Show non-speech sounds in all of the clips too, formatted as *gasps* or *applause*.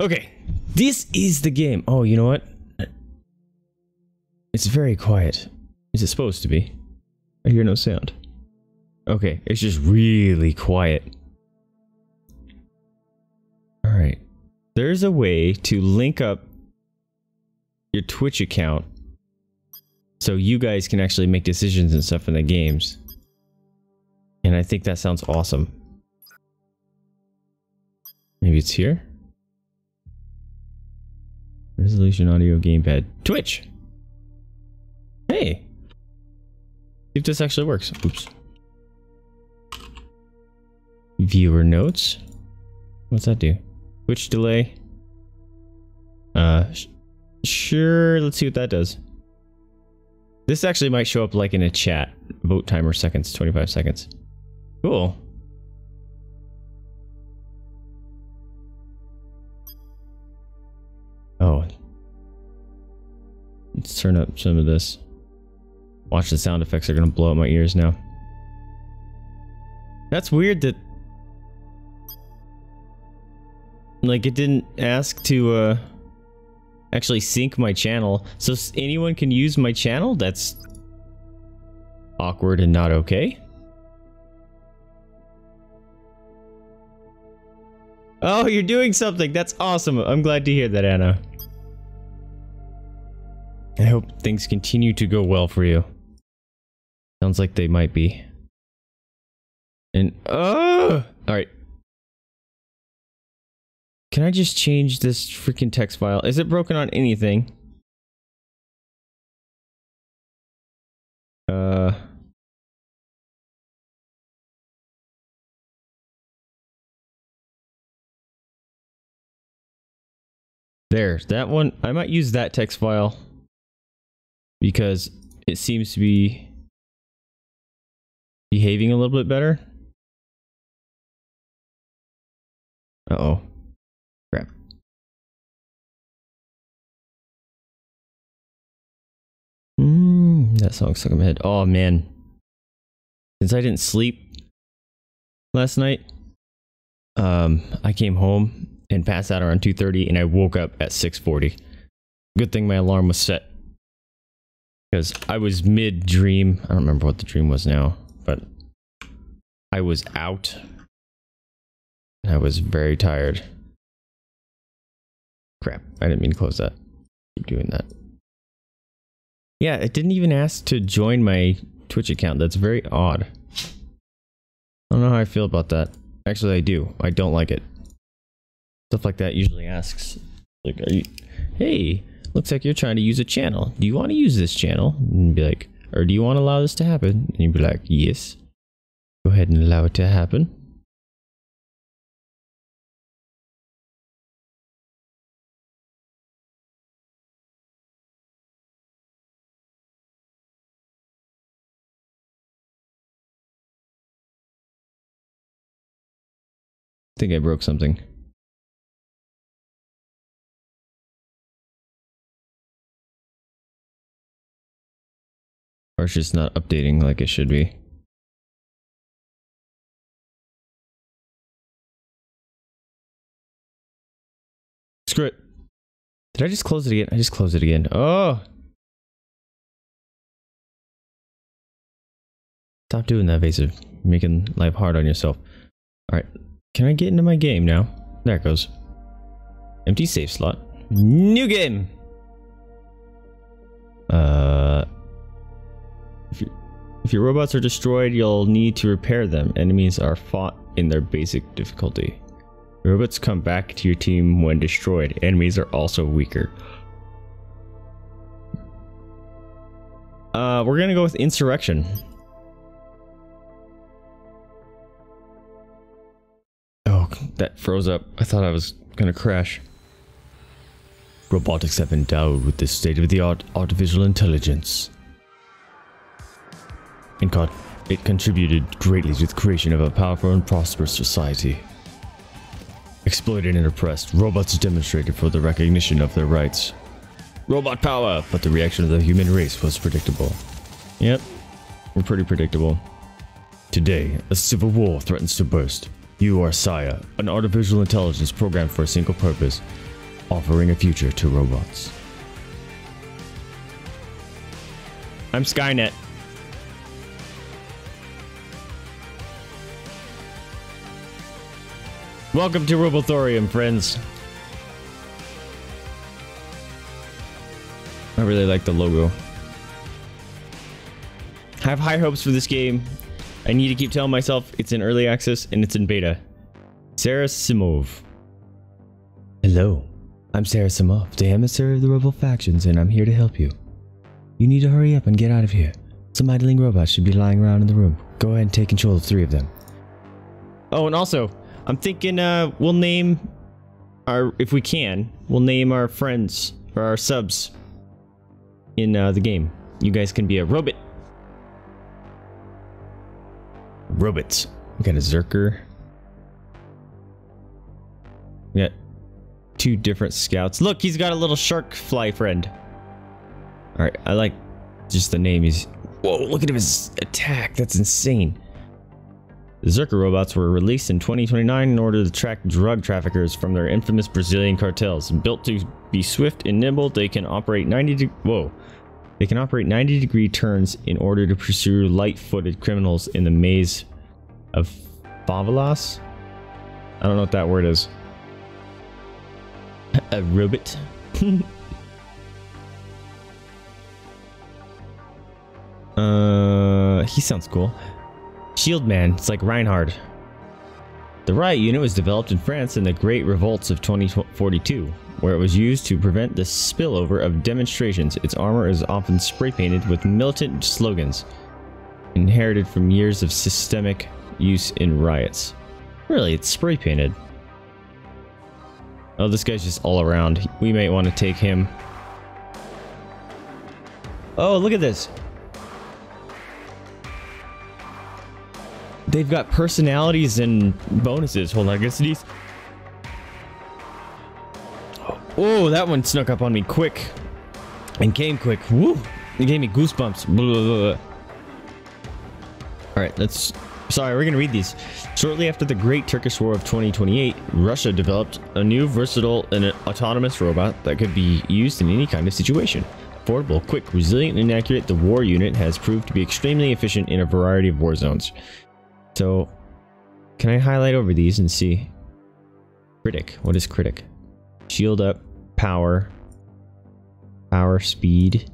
Okay, this is the game. Oh, you know what? It's very quiet. Is it supposed to be? I hear no sound. Okay, it's just really quiet. Alright. There's a way to link up your Twitch account so you guys can actually make decisions and stuff in the games. And I think that sounds awesome. Maybe it's here? Resolution audio gamepad. Twitch! Hey! See if this actually works. Oops. Viewer notes. What's that do? Twitch delay. Uh, sure. Let's see what that does. This actually might show up like in a chat. Vote timer seconds, 25 seconds. Cool. Oh. Let's turn up some of this. Watch the sound effects are gonna blow up my ears now. That's weird that like it didn't ask to uh actually sync my channel. So anyone can use my channel? That's awkward and not okay. Oh you're doing something. That's awesome. I'm glad to hear that anna i hope things continue to go well for you. Sounds like they might be. And oh all right can I just change this freaking text file? Is it broken on anything? Uh... There, that one, I might use that text file because it seems to be behaving a little bit better. Uh oh Crap. Mm, that song stuck in my head. Oh man. Since I didn't sleep last night, um, I came home and passed out around 2.30 and I woke up at 6.40. Good thing my alarm was set. Because I was mid-dream. I don't remember what the dream was now, but I was out. I was very tired. Crap, I didn't mean to close that. Keep doing that. Yeah, it didn't even ask to join my Twitch account. That's very odd. I don't know how I feel about that. Actually, I do. I don't like it. Stuff like that usually asks, like, you, hey, looks like you're trying to use a channel. Do you want to use this channel? And be like, or do you want to allow this to happen? And you'd be like, yes. Go ahead and allow it to happen. I think I broke something. Or it's just not updating like it should be. Screw it. Did I just close it again? I just closed it again. Oh! Stop doing that, Vaesive. making life hard on yourself. Alright, can I get into my game now? There it goes. Empty save slot. New game! Uh... If, your robots are destroyed, you'll need to repair them. Enemies are fought in their basic difficulty. robots come back to your team when destroyed. Enemies are also weaker. Uh, we're gonna go with Insurrection. Oh, that froze up. I thought I was gonna crash. Robotics have endowed with this state-of-the-art artificial intelligence. God, it contributed greatly to the creation of a powerful and prosperous society. Exploited and oppressed, robots demonstrated for the recognition of their rights. Robot power! But the reaction of the human race was predictable. Yep, we're pretty predictable. Today, a civil war threatens to burst. You are Saya, an artificial intelligence programmed for a single purpose, offering a future to robots. I'm Skynet. Welcome to Robothorium, friends. I really like the logo. I have high hopes for this game. I need to keep telling myself it's in early access and it's in beta. Sarah Simov. Hello, I'm Sarah Simov, the emissary of the Robo factions, and I'm here to help you. You need to hurry up and get out of here. Some idling robots should be lying around in the room. Go ahead and take control of three of them. Oh, and also, I'm thinking uh, we'll name our, if we can, we'll name our friends or our subs in uh, the game. You guys can be a robot. Robots. We got a Zerker. We got two different scouts. Look, he's got a little shark fly friend. All right, I like just the name. He's whoa! Look at his attack. That's insane. Zerker robots were released in 2029 in order to track drug traffickers from their infamous Brazilian cartels. Built to be swift and nimble, they can operate 90 de whoa. They can operate 90 degree turns in order to pursue light-footed criminals in the maze of favelas. I don't know what that word is. *laughs* A robot. *laughs* uh, he sounds cool. Shield Man, it's like Reinhardt. The riot unit was developed in France in the Great Revolts of 2042, where it was used to prevent the spillover of demonstrations. Its armor is often spray painted with militant slogans, inherited from years of systemic use in riots. Really, it's spray painted. Oh, this guy's just all around. We might want to take him. Oh, look at this. They've got personalities and bonuses. Hold on, I guess these. Oh, that one snuck up on me quick. And came quick. Woo! It gave me goosebumps. All right, let's. Sorry, we're gonna read these. Shortly after the Great Turkish War of 2028, Russia developed a new versatile and autonomous robot that could be used in any kind of situation. Affordable, quick, resilient, and accurate, the war unit has proved to be extremely efficient in a variety of war zones. So, can I highlight over these and see? Critic. What is critic? Shield up, power, power, speed.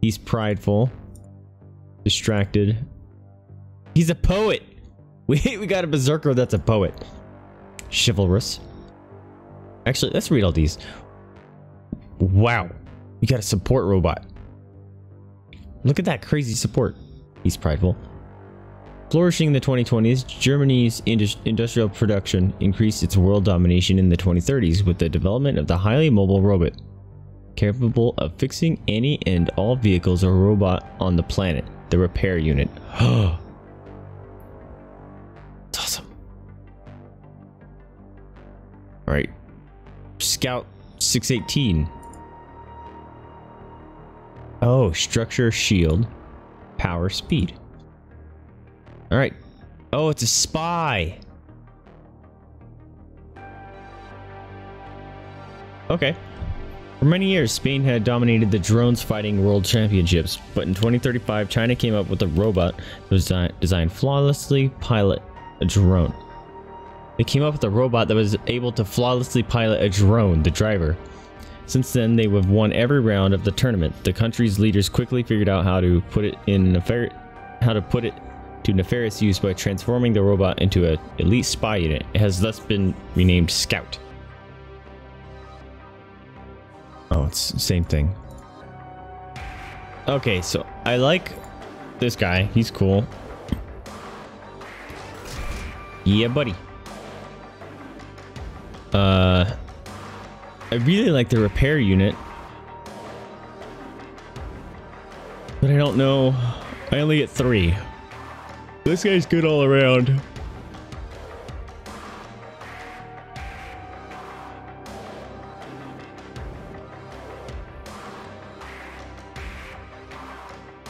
He's prideful, distracted. He's a poet. *laughs* We we got a berserker that's a poet. Chivalrous. Actually, let's read all these. Wow. We got a support robot. Look at that crazy support. He's prideful. Flourishing in the 2020s, Germany's industrial production increased its world domination in the 2030s with the development of the highly mobile robot, capable of fixing any and all vehicles or robot on the planet, the repair unit. *gasps* it's awesome. All right, Scout 618. Oh, structure, shield, power, speed. All right. Oh, it's a spy. Okay. For many years, Spain had dominated the drones fighting world championships, but in 2035, China came up with a robot that was designed flawlessly pilot a drone. They came up with a robot that was able to flawlessly pilot a drone, the driver. Since then, they have won every round of the tournament. The country's leaders quickly figured out how to put it in a fair, how to put it to nefarious use by transforming the robot into an elite spy unit. It has thus been renamed Scout. Oh, it's the same thing. Okay, so I like this guy. He's cool. Yeah, buddy. Uh, I really like the repair unit. But I don't know. I only get three. This guy's good all around.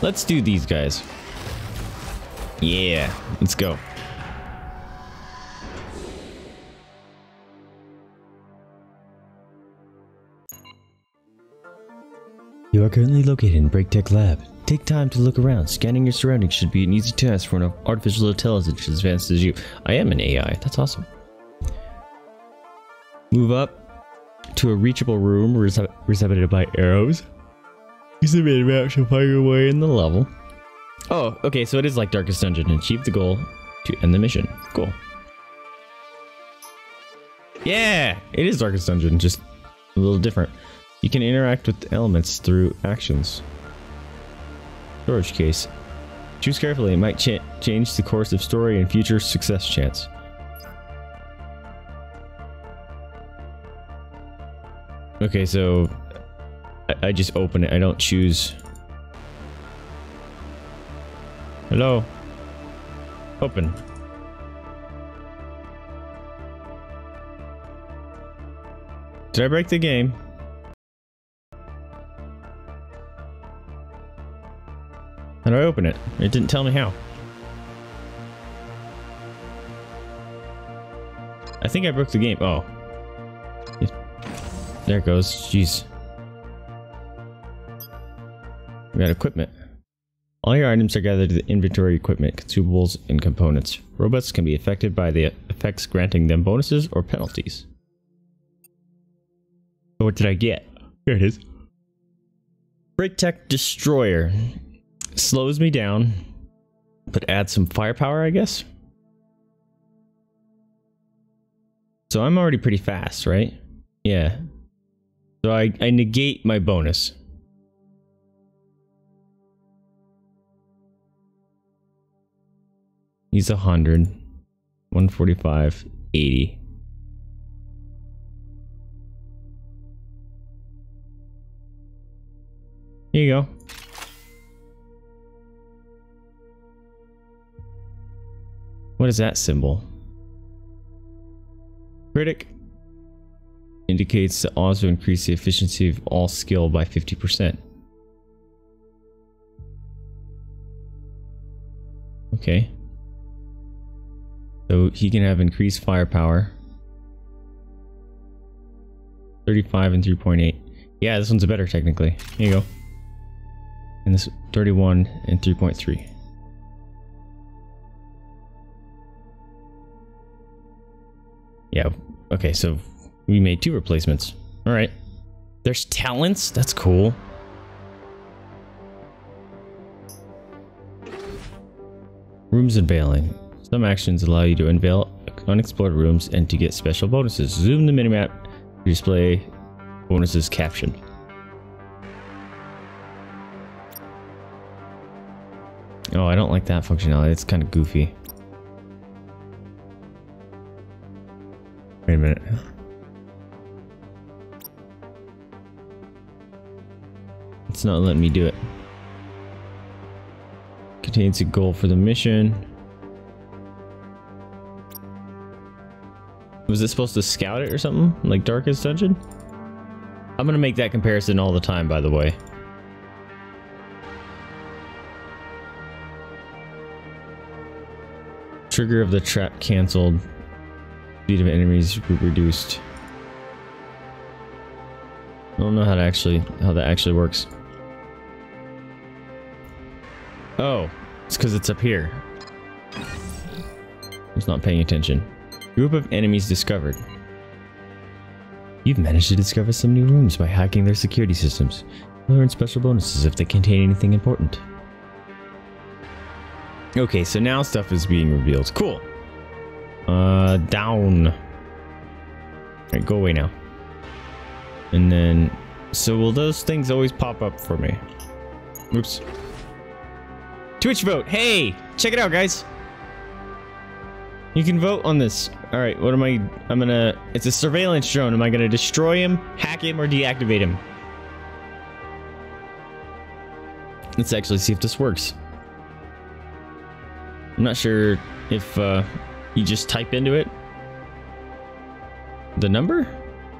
Let's do these guys. Yeah, let's go. You are currently located in BreakTech Lab. Take time to look around. Scanning your surroundings should be an easy task for an artificial intelligence as advanced as you. I am an AI. That's awesome. Move up to a reachable room represented by arrows. Use the map to find your way in the level. Oh, okay, so it is like Darkest Dungeon. Achieve the goal to end the mission. Cool. Yeah, it is Darkest Dungeon, just a little different. You can interact with elements through actions. Storage case. Choose carefully, it might ch change the course of story and future success chance. Okay, so I, I just open it, I don't choose. Hello? Open. Did I break the game? How do I open it? It didn't tell me how. I think I broke the game. Oh. There it goes. Jeez. We got equipment. All your items are gathered to the inventory equipment, consumables, and components. Robots can be affected by the effects granting them bonuses or penalties. So what did I get? Here it is. BreakTech Destroyer slows me down, but adds some firepower, I guess. So I'm already pretty fast, right? Yeah. So I, I negate my bonus. He's 100, 145, 80. Here you go. What is that symbol? Critic indicates to also increase the efficiency of all skill by 50%. Okay. So he can have increased firepower. 35 and 3.8. Yeah, this one's better technically. Here you go. And this 31 and 3.3. Yeah. Okay, so we made two replacements. All right. There's talents? That's cool. Rooms unveiling. Some actions allow you to unveil unexplored rooms and to get special bonuses. Zoom the minimap to display bonuses caption. Oh, I don't like that functionality. It's kind of goofy. Wait a minute. It's not letting me do it. Contains a goal for the mission. Was it supposed to scout it or something? Like Darkest Dungeon? I'm gonna make that comparison all the time, by the way. Trigger of the trap cancelled. Speed of enemies reduced. I don't know how to actually how that actually works. Oh, it's because it's up here. I was not paying attention. Group of enemies discovered. You've managed to discover some new rooms by hacking their security systems. You'll earn special bonuses if they contain anything important. Okay, so now stuff is being revealed. Cool. Uh, down. Alright, go away now. And then, so will those things always pop up for me? Oops. Twitch vote. Hey, check it out, guys. You can vote on this. All right, what am I? I'm gonna. It's a surveillance drone. Am I gonna destroy him, hack him, or deactivate him? Let's actually see if this works. I'm not sure if uh, you just type into it the number?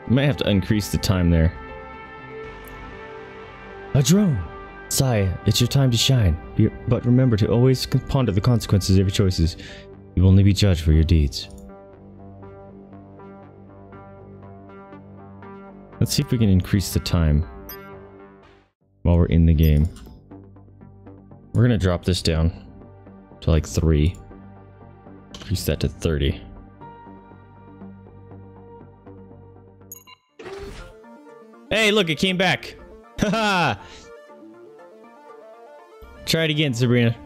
I might have to increase the time there. A drone! Saya, it's your time to shine. But remember to always ponder the consequences of your choices. You will only be judged for your deeds. Let's see if we can increase the time. while we're in the game. We're gonna drop this down to like three. Increase that to 30. Hey, look, it came back. Haha. Try it again, Sabrina.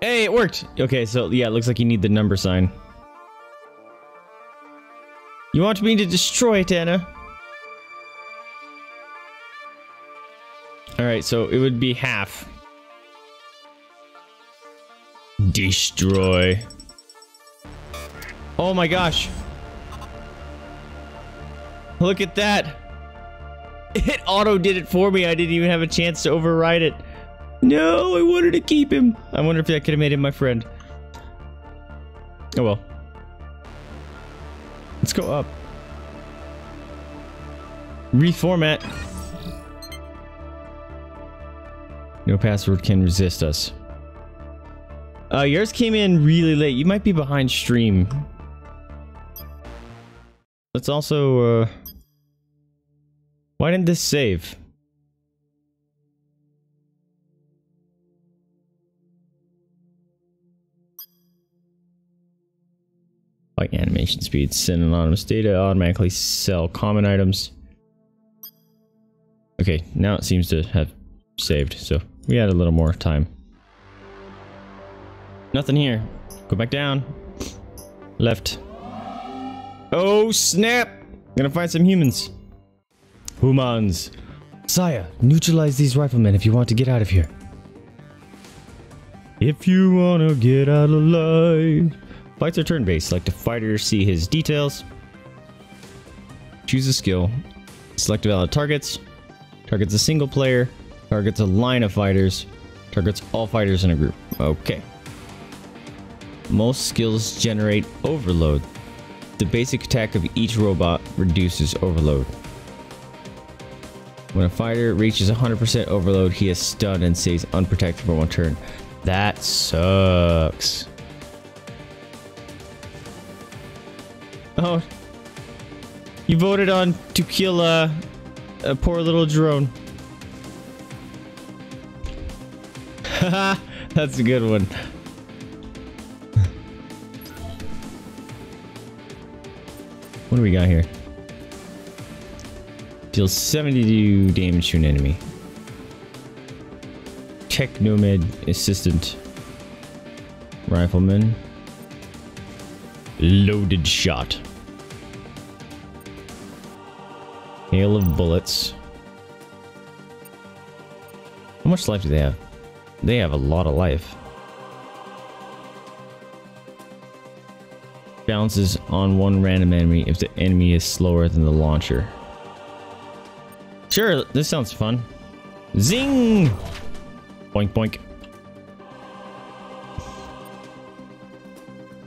Hey, it worked. Okay, so yeah, it looks like you need the number sign. You want me to destroy it, Anna? Alright, so it would be half. Destroy. Oh my gosh. Look at that. It auto did it for me. I didn't even have a chance to override it. No, I wanted to keep him. I wonder if that could have made him my friend. Oh well. Let's go up. Reformat. No password can resist us. Uh, yours came in really late. You might be behind stream. Let's also, uh... Why didn't this save? Like animation speed, send anonymous data, automatically sell common items. Okay, now it seems to have saved, so we had a little more time. Nothing here. Go back down. Left. Oh, snap! Gonna find some humans. Humans. Saya, neutralize these riflemen if you want to get out of here. If you wanna get out alive. Fights are turn-based. Like the fighter see his details. Choose a skill. Select valid targets. Targets a single player. Targets a line of fighters. Targets all fighters in a group. Okay. Most skills generate overload. The basic attack of each robot reduces overload. When a fighter reaches 100% overload, he is stunned and stays unprotected for one turn. That sucks. Oh. You voted on to kill a, a poor little drone. *laughs* that's a good one. What do we got here? Deals 72 damage to an enemy. Technomad Assistant. Rifleman. Loaded shot. Hail of bullets. How much life do they have? They have a lot of life. Bounces on one random enemy if the enemy is slower than the launcher. Sure, this sounds fun. Zing! Boink boink.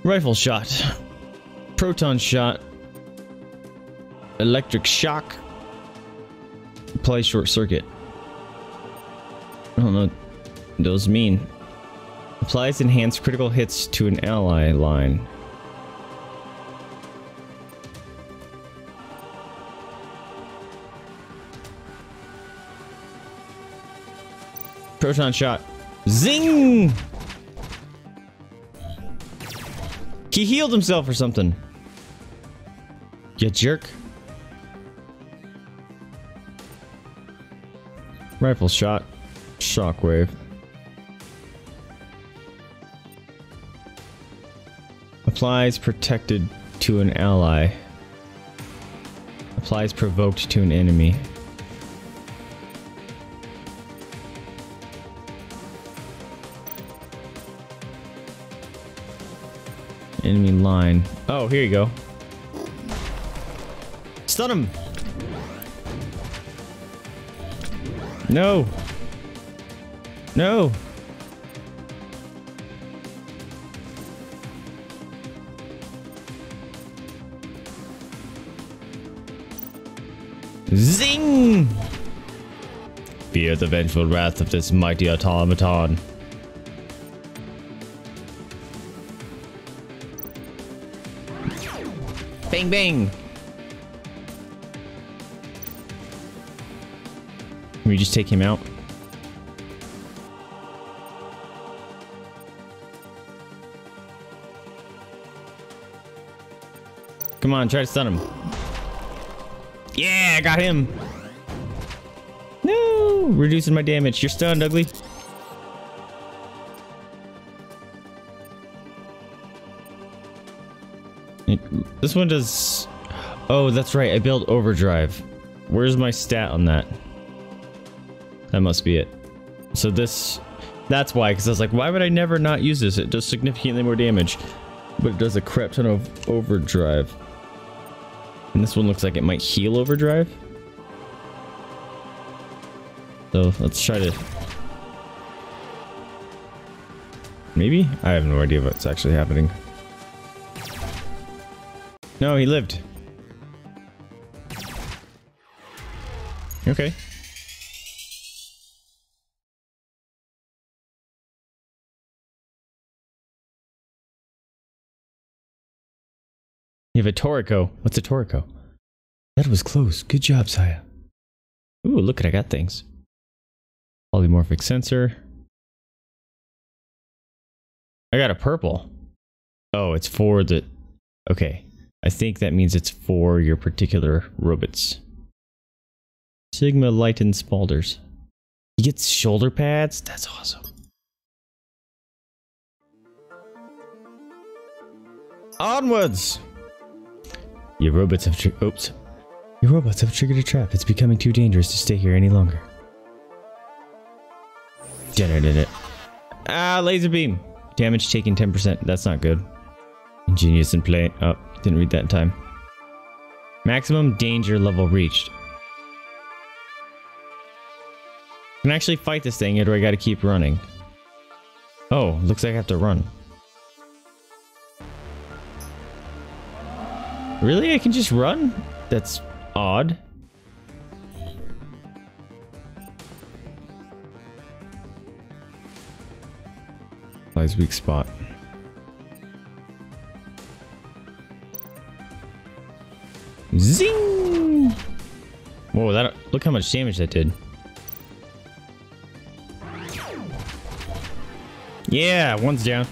Rifle shot. Proton shot. Electric shock. Apply short circuit. I don't know those mean. Applies enhanced critical hits to an ally line. Proton shot. Zing! He healed himself or something. You jerk. Rifle shot. Shockwave. Applies protected to an ally. Applies provoked to an enemy. Enemy line. Oh, here you go. Stun him! No! No! Zing! Fear the vengeful wrath of this mighty automaton. Bang, bang. Can we just take him out? Come on, try to stun him. Yeah, I got him. No, reducing my damage. You're stunned, ugly. This one does... Oh, that's right. I built overdrive. Where's my stat on that? That must be it. So this... That's why, because I was like, why would I never not use this? It does significantly more damage. But it does a crap ton of overdrive. And this one looks like it might heal overdrive. So let's try to... Maybe? I have no idea what's actually happening. No, he lived. Okay. Have a Toriko. What's a Toriko? That was close. Good job, Saya. Ooh, look at I got things. Polymorphic sensor. I got a purple. Oh, it's for the... Okay. I think that means it's for your particular robots. Sigma Lighten Spalders. He gets shoulder pads? That's awesome. Onwards! Your robots have oops. Your robots have triggered a trap. It's becoming too dangerous to stay here any longer. Generated Ah, laser beam. Damage taken 10%. That's not good. Ingenious in play. Oh, didn't read that in time. Maximum danger level reached. Can I actually fight this thing or do I gotta keep running? Oh, looks like I have to run. Really? I can just run? That's odd. Lies weak spot. Zing! Whoa, that look how much damage that did. Yeah, one's down.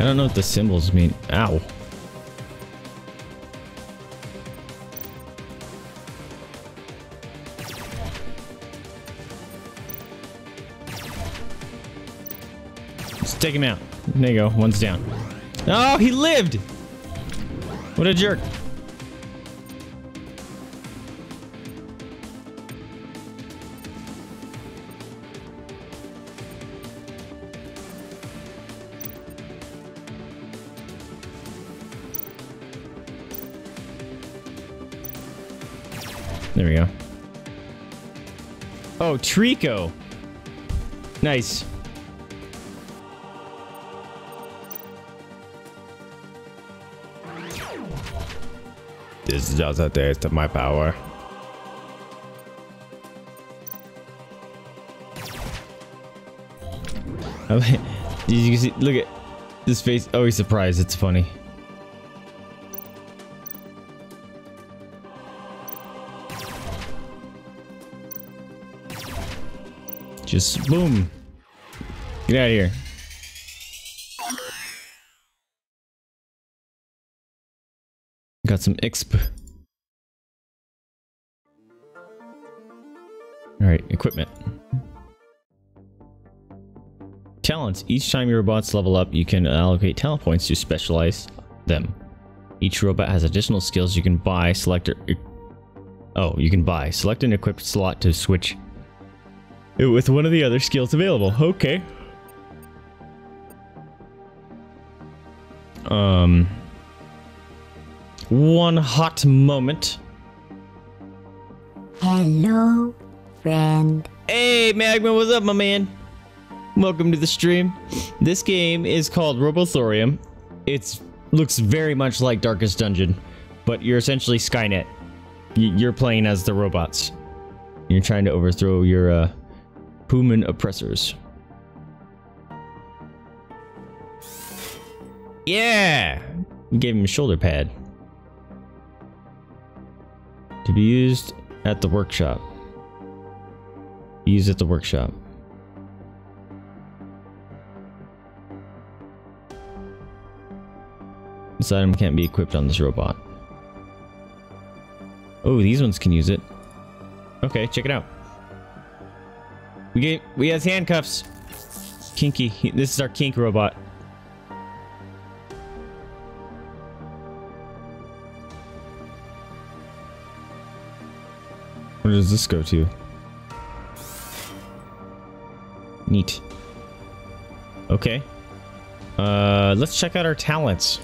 I don't know what the symbols mean. Ow. Let's take him out. There you go. One's down. Oh, he lived! What a jerk. Oh, Trico. Nice. This is just a taste of my power. *laughs* Did you see? Look at this face. Oh, he's surprised. It's funny. Just boom. Get out of here. Got some exp. Alright, equipment. Talents. Each time your robots level up, you can allocate talent points to specialize them. Each robot has additional skills you can buy. Select a- Oh, you can buy. Select an equipped slot to switch it with one of the other skills available. Okay. Um. One hot moment. Hello, friend. Hey, Magma, what's up, my man? Welcome to the stream. This game is called Robothorium. It looks very much like Darkest Dungeon, but you're essentially Skynet. Y- You're playing as the robots. You're trying to overthrow your uh, Puman oppressors. Yeah! We gave him a shoulder pad. To be used at the workshop. Used at the workshop. This item can't be equipped on this robot. Oh, these ones can use it. Okay, check it out. We get we has handcuffs. Kinky. This is our kink robot. Where does this go to? Neat. Okay. Uh, let's check out our talents.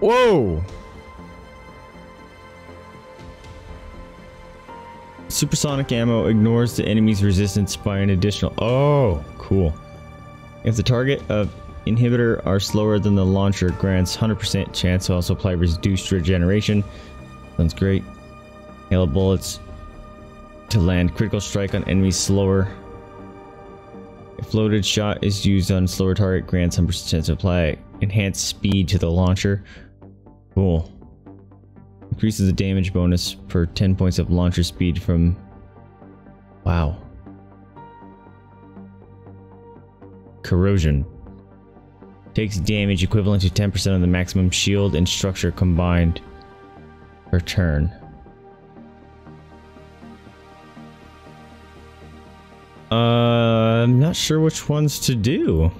Whoa! Supersonic ammo ignores the enemy's resistance by an additional... Oh, cool. If the target of inhibitor are slower than the launcher, grants 100% chance to also apply reduced regeneration. Sounds great. Hail bullets to land critical strike on enemies slower. If loaded shot is used on slower target, grants 100% chance to apply enhanced speed to the launcher. Cool. Increases the damage bonus per 10 points of launcher speed from... Wow. Corrosion. Takes damage equivalent to 10% of the maximum shield and structure combined per turn. Uh, I'm not sure which ones to do.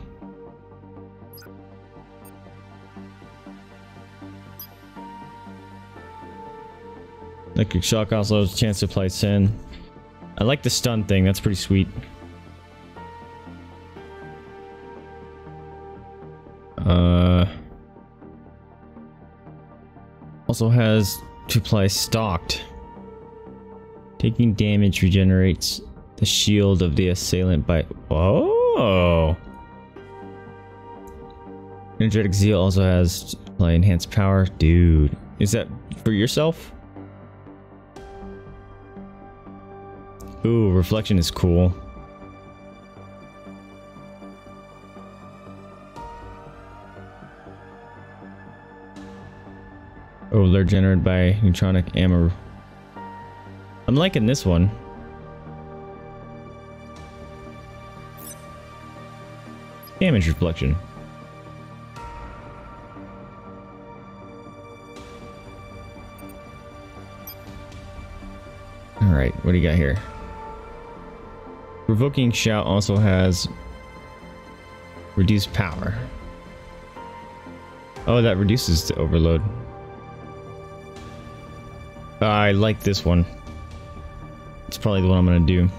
Electric shock also has a chance to apply sin. I like the stun thing, that's pretty sweet. Uh, also has to apply stalked. Taking damage regenerates the shield of the assailant by... Oh! Energetic Zeal also has to apply enhanced power. Dude, is that for yourself? Ooh, reflection is cool. Oh, they're generated by neutronic ammo. I'm liking this one. Damage reflection. Alright, what do you got here? Provoking Shout also has reduced power. Oh, that reduces the overload. I like this one. It's probably the one I'm going to do.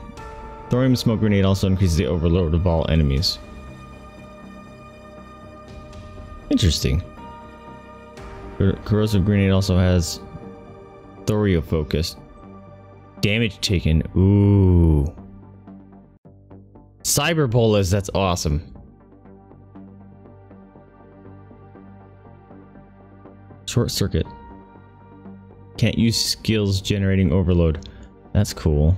Thorium Smoke Grenade also increases the overload of all enemies. Interesting. Corrosive Grenade also has Thorio Focus. Damage taken. Ooh. Cyber Bolas, that's awesome. Short circuit. Can't use skills generating overload. That's cool.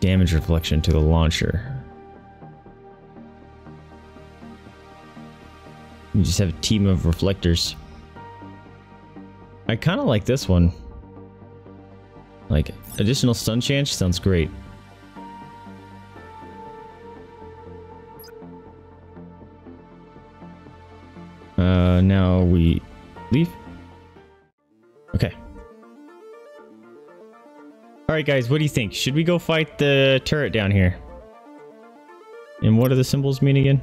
Damage reflection to the launcher. You just have a team of reflectors. I kind of like this one. Like, additional stun chance sounds great. Uh, now we leave. Okay. Alright guys, what do you think? Should we go fight the turret down here? And what do the symbols mean again?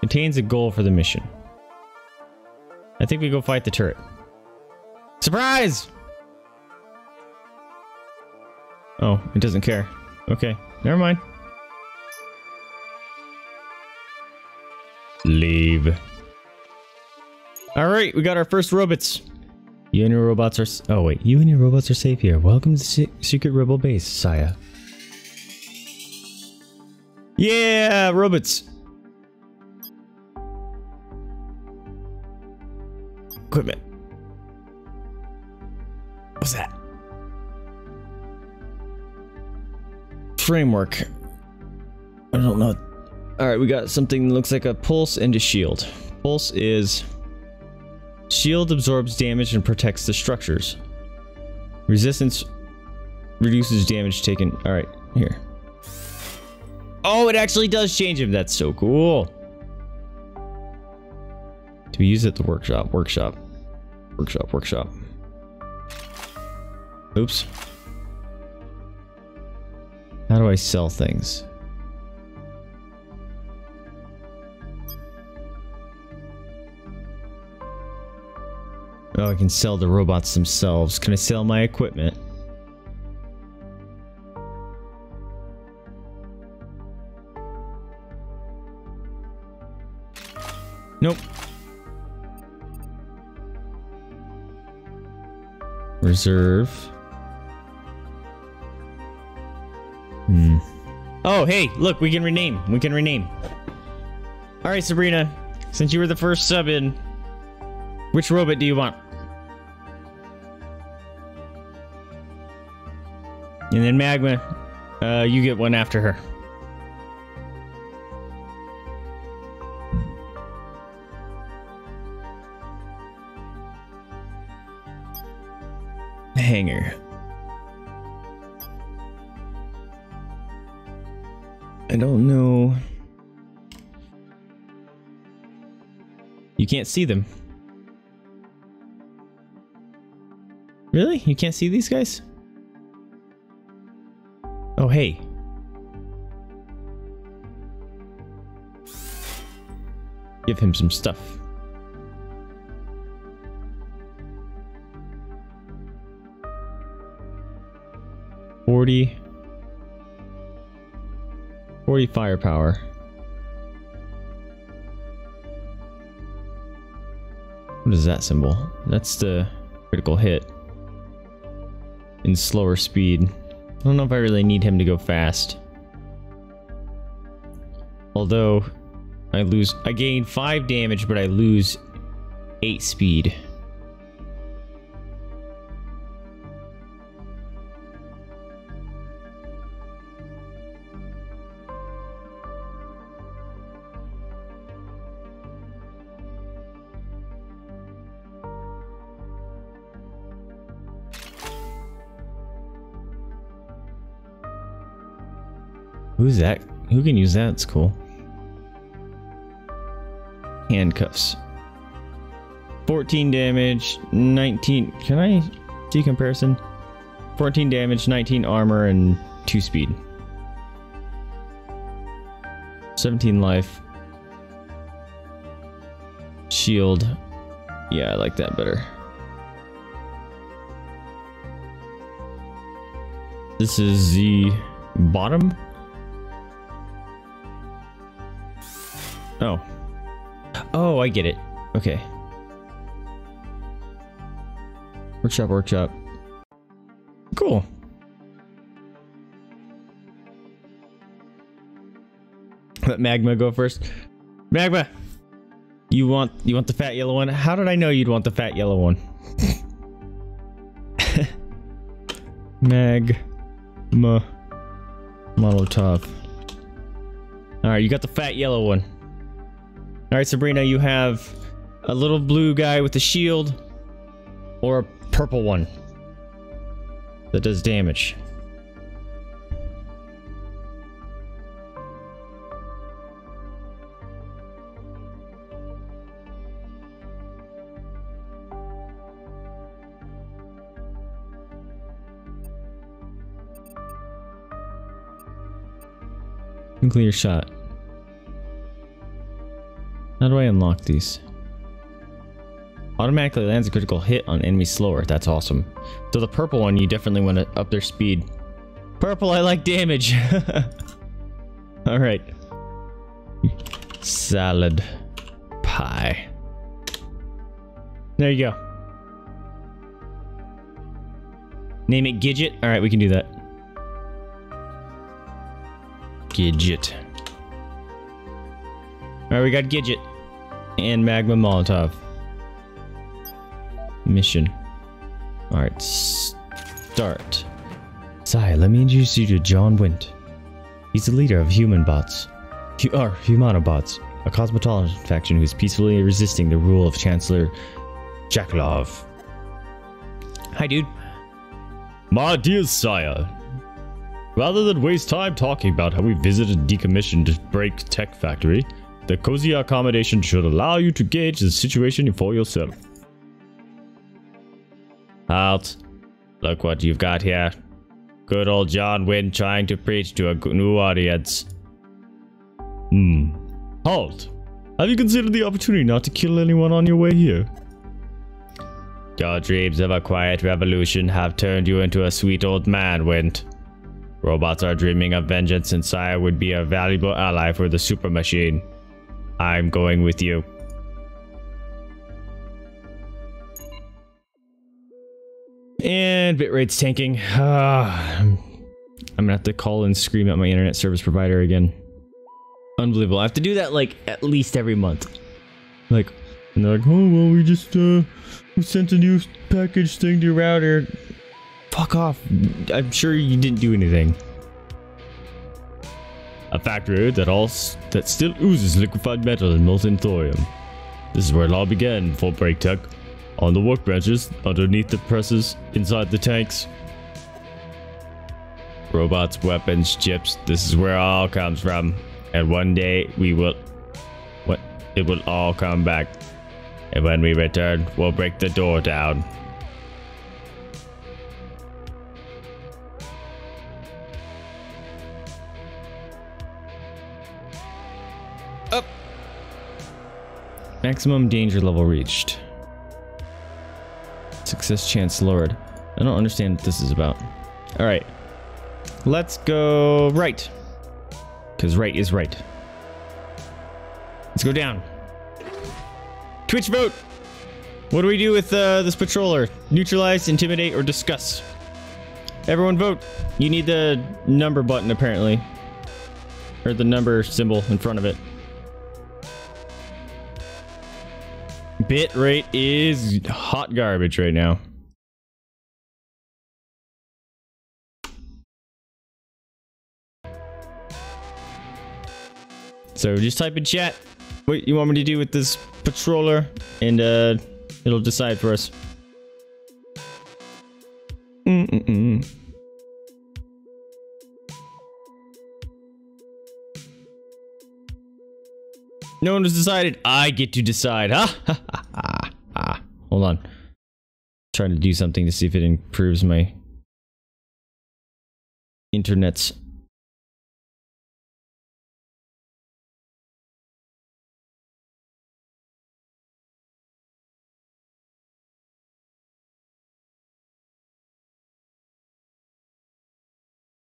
Contains a goal for the mission. I think we go fight the turret. Surprise! Oh, it doesn't care. Okay, never mind. Leave. All right, we got our first robots. You and your robots are... Oh, wait. You and your robots are safe here. Welcome to Se Secret Rebel Base, Saya. Yeah, robots. Equipment. What's that? Framework. I don't know. Alright, we got something that looks like a pulse and a shield. Pulse is... Shield absorbs damage and protects the structures. Resistance reduces damage taken. Alright, here. Oh, it actually does change him. That's so cool. Do we use it at the workshop? Workshop. Workshop, workshop. Oops. How do I sell things? Oh, I can sell the robots themselves. Can I sell my equipment? Nope. Reserve. Hmm. Oh, hey, look, we can rename. We can rename. All right, Sabrina, since you were the first sub in, which robot do you want? And then Magma, uh, you get one after her. Hanger. I don't know. You can't see them. Really? You can't see these guys? Oh, hey. Give him some stuff. Forty. Forty firepower. What is that symbol? That's the critical hit. In slower speed. I don't know if I really need him to go fast. Although, I lose- I gain 5 damage, but I lose 8 speed. Who's that? Who can use that? It's cool. Handcuffs. 14 damage, 19. Can I see comparison? 14 damage, 19 armor, and 2 speed. 17 life. Shield. Yeah, I like that better. This is the bottom Oh. Oh, I get it. Okay. Workshop, workshop. Cool. Let Magma go first. Magma! You want you want the fat yellow one? How did I know you'd want the fat yellow one? *laughs* Magma Molotov. Alright, you got the fat yellow one. Alright, Sabrina, you have a little blue guy with a shield or a purple one that does damage. Nuclear shot. How do I unlock these? Automatically lands a critical hit on enemies slower. That's awesome. So the purple one, you definitely want to up their speed. Purple, I like damage. *laughs* Alright. Salad. Pie. There you go. Name it Gidget? Alright, we can do that. Gidget. Alright, we got Gidget. And Magma Molotov. Mission. Alright, start. Sire, let me introduce you to John Wint. He's the leader of human bots. You are Humanobots, a cosmetology faction who is peacefully resisting the rule of Chancellor Jaklov. Hi, dude. My dear sire, rather than waste time talking about how we visited a decommissioned break tech factory, the cozy accommodation should allow you to gauge the situation for yourself. Halt. Look what you've got here. Good old John Wynn trying to preach to a new audience. Hmm. Halt. Have you considered the opportunity not to kill anyone on your way here? Your dreams of a quiet revolution have turned you into a sweet old man, Wint. Robots are dreaming of vengeance and Sire would be a valuable ally for the super machine. I'm going with you. And bitrate's tanking. I'm gonna have to call and scream at my internet service provider again. Unbelievable. I have to do that like at least every month. Like, and they're like, oh, well, we just, uh, we sent a new package thing to your router. Fuck off. I'm sure you didn't do anything. A factory that all that still oozes liquefied metal and molten thorium. This is where it all began for Break Tech. On the workbenches, underneath the presses, inside the tanks. Robots, weapons, chips, this is where all comes from. And one day we will what it will all come back. And when we return, we'll break the door down. Maximum danger level reached. Success chance lowered. I don't understand what this is about. All right. Let's go right. Because right is right. Let's go down. Twitch vote. What do we do with uh, this patroller? Neutralize, intimidate, or discuss? Everyone vote. You need the number button, apparently. Or the number symbol in front of it. Bit rate is hot garbage right now. So just type in chat what you want me to do with this patroller and uh, it'll decide for us. Mm -mm -mm. No one has decided. I get to decide. *laughs* Huh? hold on. trying to do something to see if it improves my internet's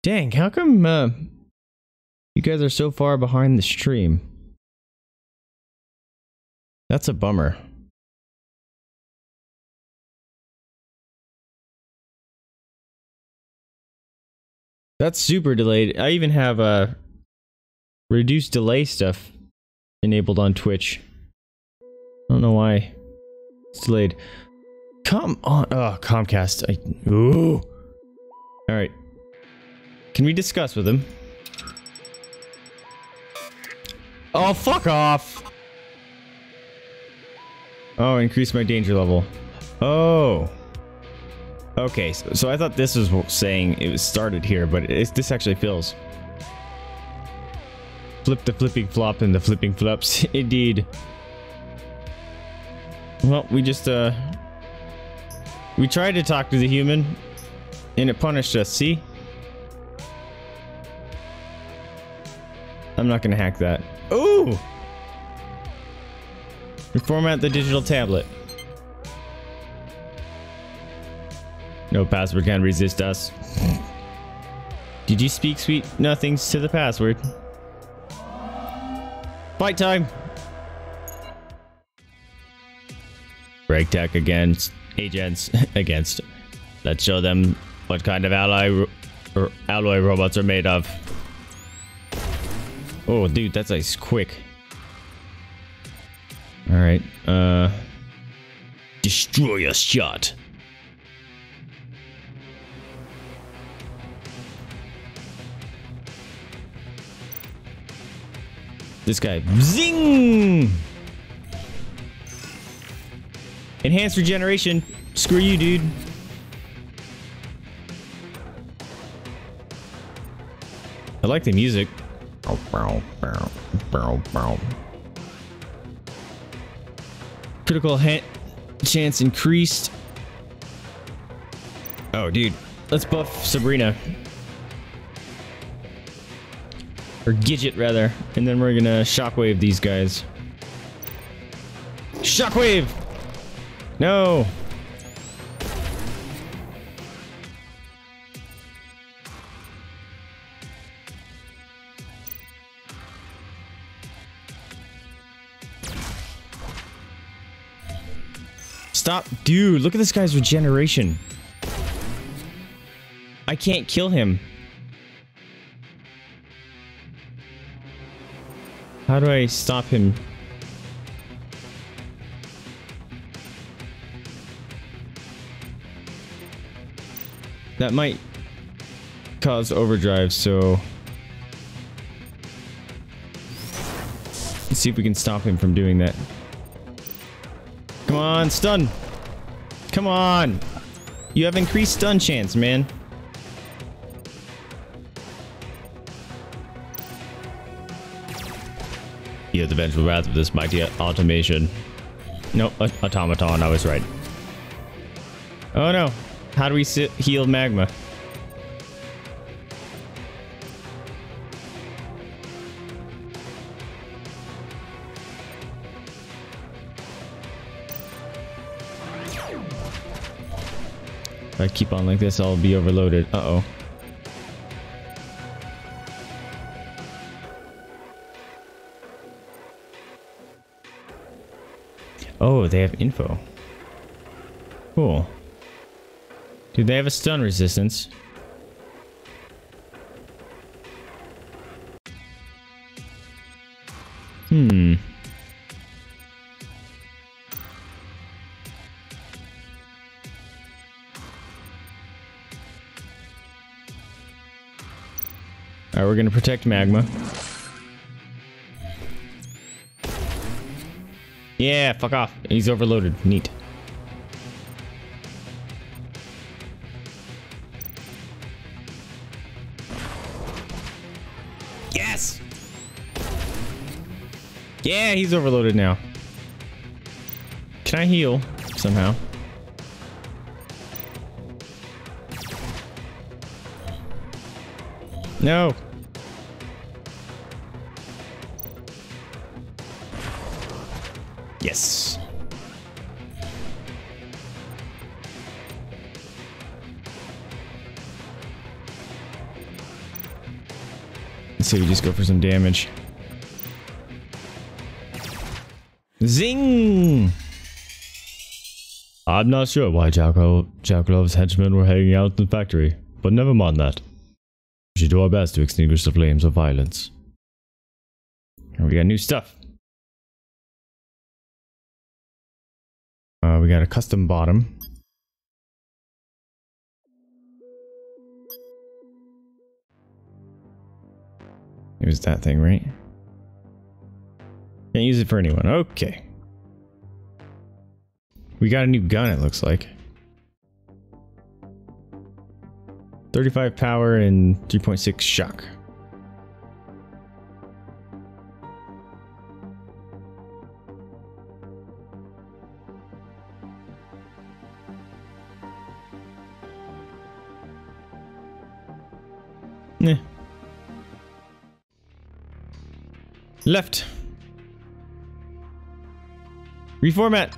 Dang, how come uh, you guys are so far behind the stream? That's a bummer. That's super delayed. I even have uh, reduced delay stuff enabled on Twitch. I don't know why it's delayed. Come on. Oh, Comcast. I, ooh. All right. Can we discuss with him? Oh, fuck off! Oh, increase my danger level. Oh. Okay, so, so I thought this was saying it was started here, but this actually fills. Flip the flipping flop and the flipping flops. *laughs* Indeed. Well, we just, uh... We tried to talk to the human, and it punished us, see? I'm not gonna hack that. Ooh! Reformat the digital tablet. No password can resist us. Did you speak sweet nothings to the password? Fight time! Break tech against agents *laughs* against. Let's show them what kind of ally or er, alloy robots are made of. Oh, dude, that's ice quick. All right. Uh, destroy a shot. this guy. Zing! Enhanced regeneration. Screw you, dude. I like the music. Critical hit chance increased. Oh, dude. Let's buff Sabrina. Or Gidget, rather. And then we're gonna shockwave these guys. Shockwave! No! Dude, look at this guy's regeneration. I can't kill him. How do I stop him? That might cause overdrive, so... Let's see if we can stop him from doing that. Come on, stun! Come on! You have increased stun chance, man. Feel the vengeful wrath of this mighty automation. No, automaton, I was right. Oh no. How do we heal magma? Keep on like this, I'll be overloaded. Uh-oh. Oh, they have info. Cool. Do they have a stun resistance? Hmm. Protect magma. Yeah, fuck off. He's overloaded. Neat. Yes! Yeah, he's overloaded now. Can I heal somehow? No. Yes. Let's see, we just go for some damage. Zing! I'm not sure why Jakalove's henchmen were hanging out in the factory, but never mind that. We should do our best to extinguish the flames of violence. And we got new stuff. Got a custom bottom. It was that thing, right? Can't use it for anyone. Okay. We got a new gun, it looks like. 35 power and 3.6 shock. Left. Reformat.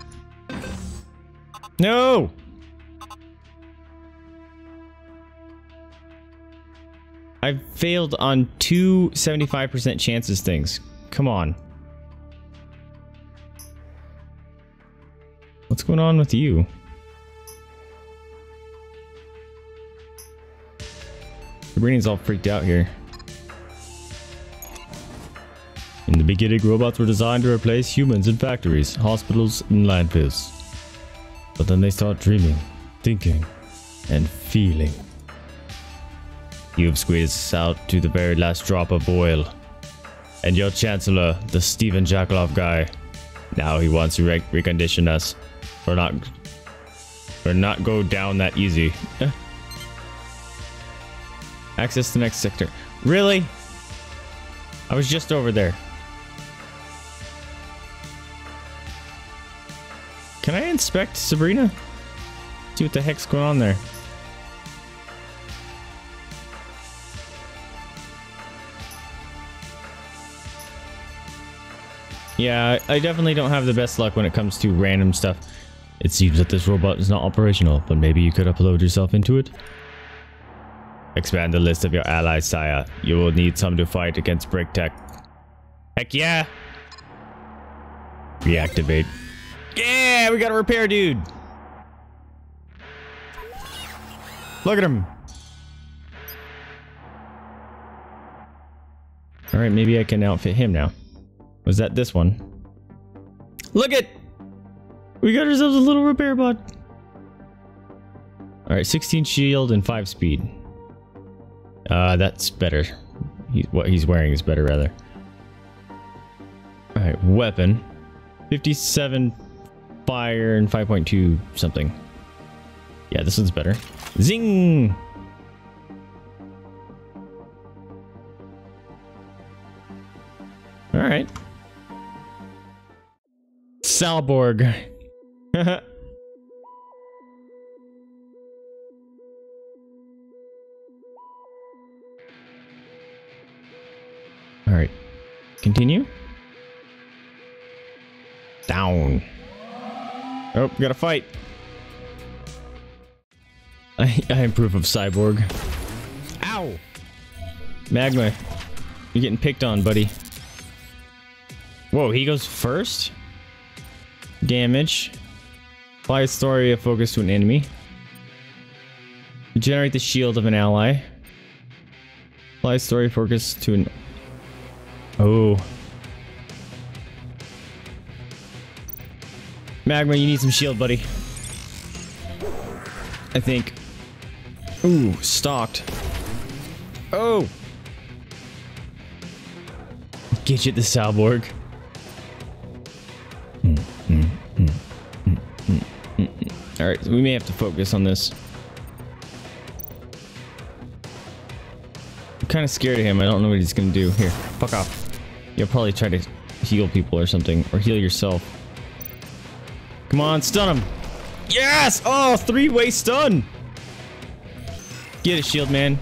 No! I've failed on two 75% chances things. Come on. What's going on with you? The Sabrina's all freaked out here. Beginning, robots were designed to replace humans in factories, hospitals, and landfills. But then they start dreaming, thinking, and feeling. You've squeezed us out to the very last drop of oil. And your chancellor, the Stephen Jackaloff guy, now he wants to re recondition us. We're not, or not go down that easy. *laughs* Access the next sector. Really? I was just over there. Inspect Sabrina? See what the heck's going on there. Yeah, I definitely don't have the best luck when it comes to random stuff. It seems that this robot is not operational, but maybe you could upload yourself into it? Expand the list of your allies, sire. You will need some to fight against Break Tech. Heck yeah! Reactivate. Yeah, we got a repair dude! Look at him! Alright, maybe I can outfit him now. Was that this one? Look it! We got ourselves a little repair bot. Alright, 16 shield and 5 speed. Uh, that's better. He, what he's wearing is better, rather. Alright, weapon. 57 fire and 5.2 something. Yeah, this one's better. Zing! Alright. Salborg. *laughs* Alright. Continue. Down. Oh, we gotta fight. *laughs* I, I approve of Cyborg. Ow! Magma. You're getting picked on, buddy. Whoa, he goes first? Damage. Apply a story of focus to an enemy. Generate the shield of an ally. Apply story focus to an... Oh. Magma, you need some shield, buddy. I think. Ooh, stalked. Oh! Get you the Salborg. Alright, so we may have to focus on this. I'm kind of scared of him. I don't know what he's going to do. Here, fuck off. You'll probably try to heal people or something. Or heal yourself. Come on, stun him. Yes! Oh, three-way stun! Get a shield, man.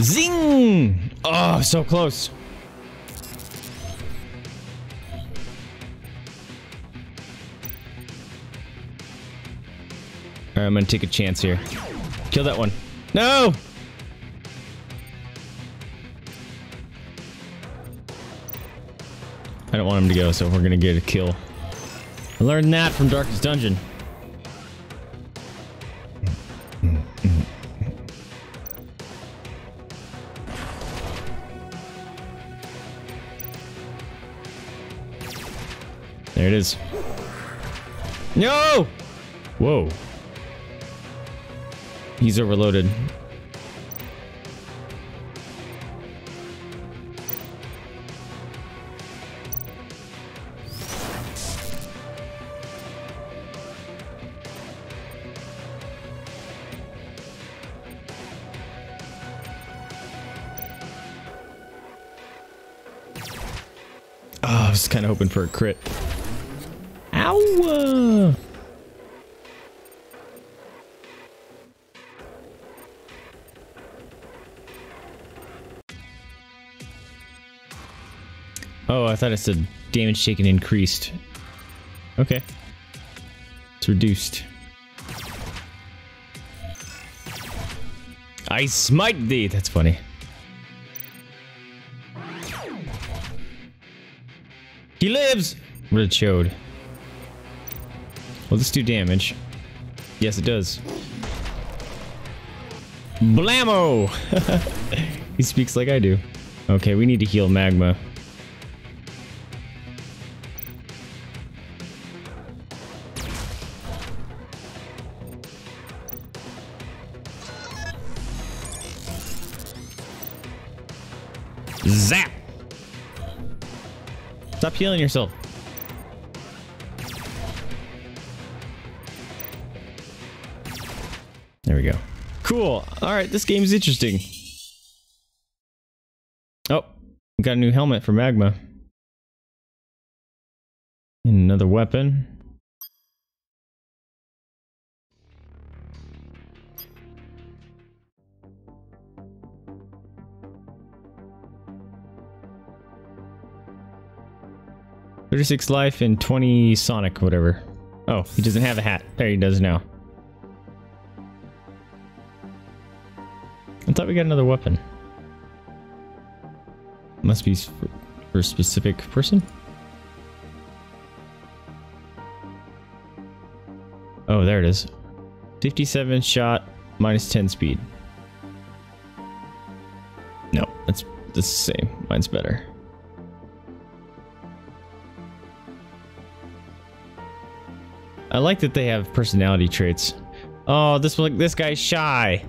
Zing! Oh, so close. I'm gonna take a chance here. Kill that one. No! I don't want him to go, so we're gonna get a kill. I learned that from Darkest Dungeon. There it is. No! Whoa. He's overloaded. Oh, I was kind of hoping for a crit. Thought it said damage taken increased. Okay. It's reduced. I smite thee! That's funny. He lives! What a chode. Will this do damage? Yes, it does. Blammo! *laughs* he speaks like I do. Okay, we need to heal magma. Healing yourself. There we go. Cool. All right, this game is interesting. Oh, we got a new helmet for Magma. 36 life and 20 Sonic, whatever. Oh, he doesn't have a hat. There he does now. I thought we got another weapon. Must be for, a specific person? Oh, there it is. 57 shot, minus 10 speed. No, that's the same. Mine's better. I like that they have personality traits. Oh, this one, this guy's shy.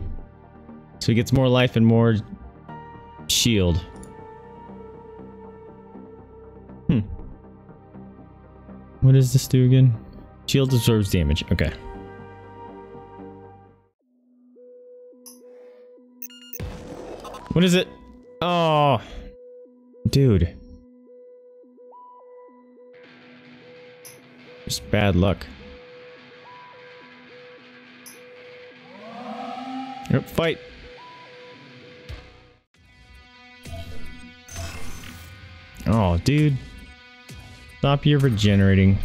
So he gets more life and more shield. Hmm. What does this do again? Shield absorbs damage. Okay. What is it? Oh. Dude. Just bad luck. Yep, fight. Oh, dude. Stop your regenerating.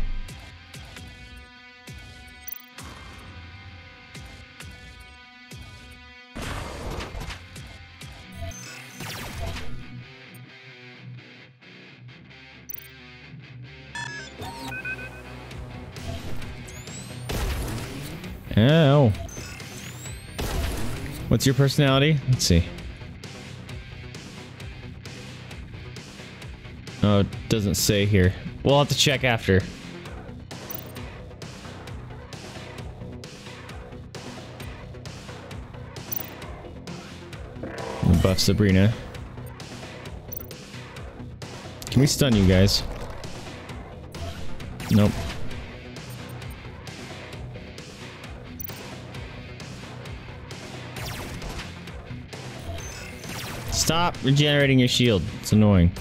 What's your personality? Let's see. Oh, it doesn't say here. We'll have to check after. Buff Sabrina. Can we stun you guys? Nope. Stop regenerating your shield. It's annoying.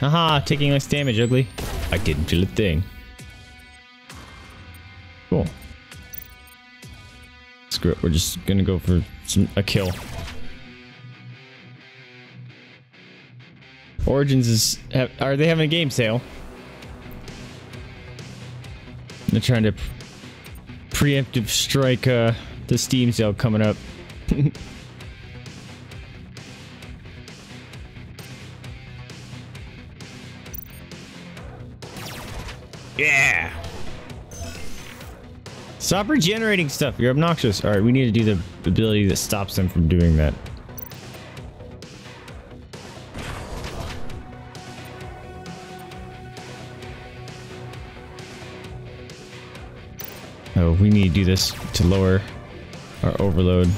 Haha, taking less damage, ugly. I didn't feel a thing. Cool. Screw it, we're just gonna go for some, a kill. Origins is... Have, are they having a game sale? They're trying to preemptive strike uh, the Steam sale coming up. *laughs* yeah! Stop regenerating stuff. You're obnoxious. All right, we need to do the ability that stops them from doing that. We need to do this to lower our overload.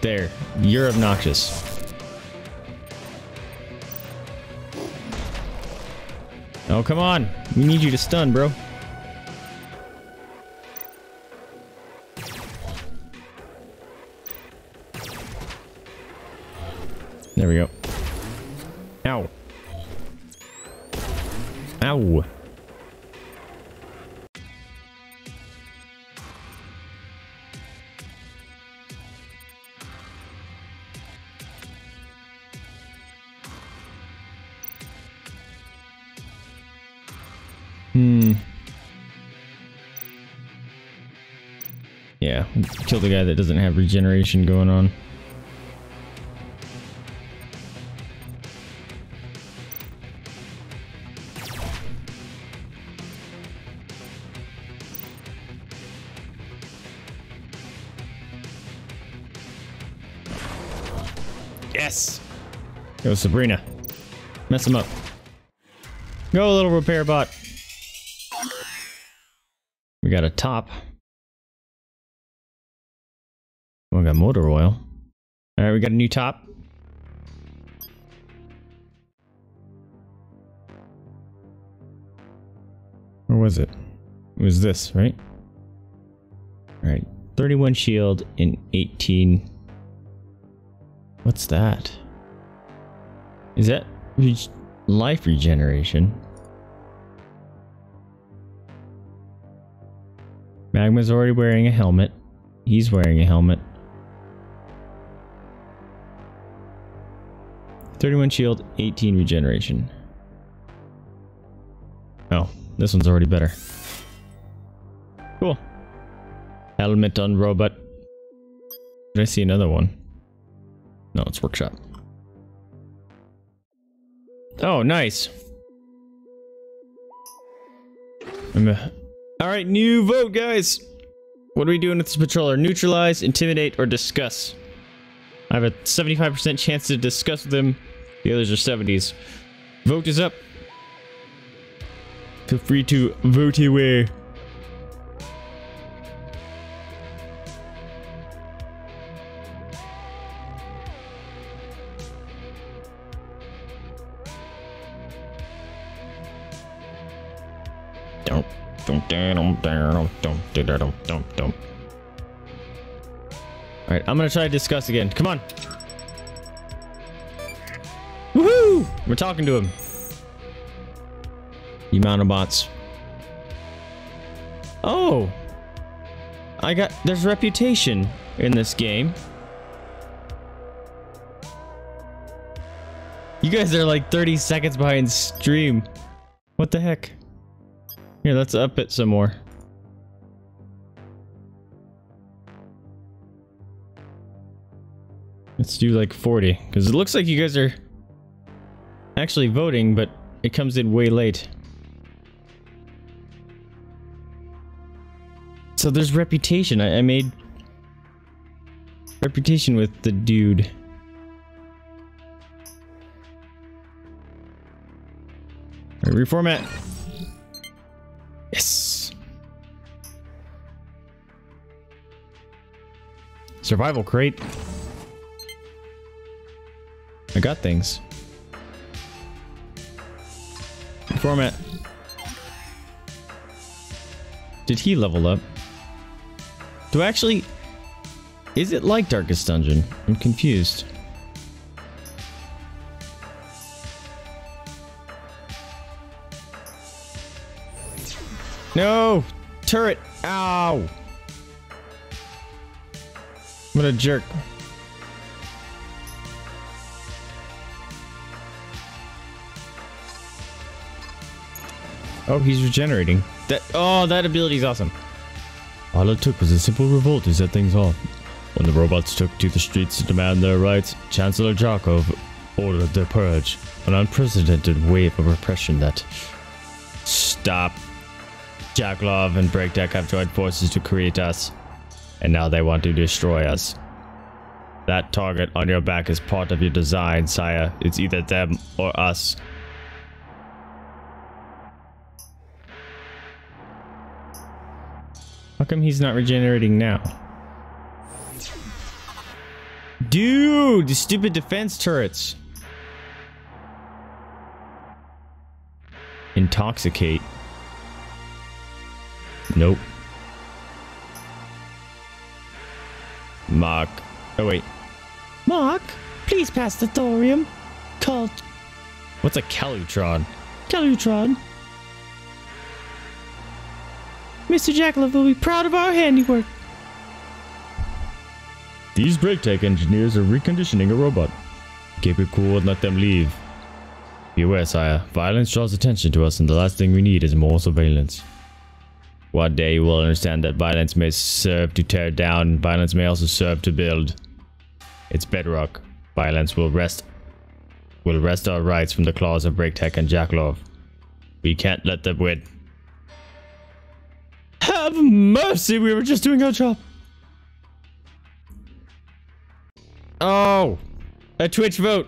There. You're obnoxious. Oh, come on. We need you to stun, bro. Kill the guy that doesn't have regeneration going on. Yes! Go Sabrina. Mess him up. Go little repair bot. We got a top. We got motor oil. Alright, we got a new top. Where was it? It was this, right? Alright. 31 shield and 18. What's that? Is that re life regeneration? Magma's already wearing a helmet. He's wearing a helmet. 31 shield, 18 regeneration. Oh, this one's already better. Cool. Helmet on robot. Did I see another one? No, it's workshop. Oh, nice. Alright, new vote, guys. What are we doing with this patroller? Neutralize, intimidate, or discuss? I have a 75% chance to discuss with him. The others are 70s. Vote is up. Feel free to vote away. Alright, I'm gonna try to discuss again. Come on. We're talking to him. You monobots. Oh! I got... There's reputation in this game. You guys are like 30 seconds behind stream. What the heck? Here, let's up it some more. Let's do like 40. Because it looks like you guys are actually voting, but it comes in way late. So there's reputation. I, I made reputation with the dude. Right, reformat. Yes. Survival crate. I got things. Format. Did he level up? Do I actually... Is it like Darkest Dungeon? I'm confused. No! Turret! Ow! What a jerk. Oh, he's regenerating. That oh, that ability is awesome. All it took was a simple revolt to set things off. When the robots took to the streets to demand their rights, Chancellor Jakov ordered the purge, an unprecedented wave of repression that... Stop. Jaklov and Breaktech have joined forces to create us, and now they want to destroy us. That target on your back is part of your design, sire. It's either them or us. How come he's not regenerating now? Dude, the stupid defense turrets. Intoxicate. Nope. Mark. Oh wait. Mark, please pass the thorium. Called. What's a Calutron? Calutron. Mr. Jackalov will be proud of our handiwork. These Breaktech engineers are reconditioning a robot. Keep it cool and let them leave. Beware, sire. Uh, violence draws attention to us and the last thing we need is more surveillance. One day you will understand that violence may serve to tear down, violence may also serve to build. It's bedrock. Violence will rest will wrest our rights from the claws of BreakTech and Jacklov. We can't let them win. Have mercy, we were just doing our job. Oh, a Twitch vote.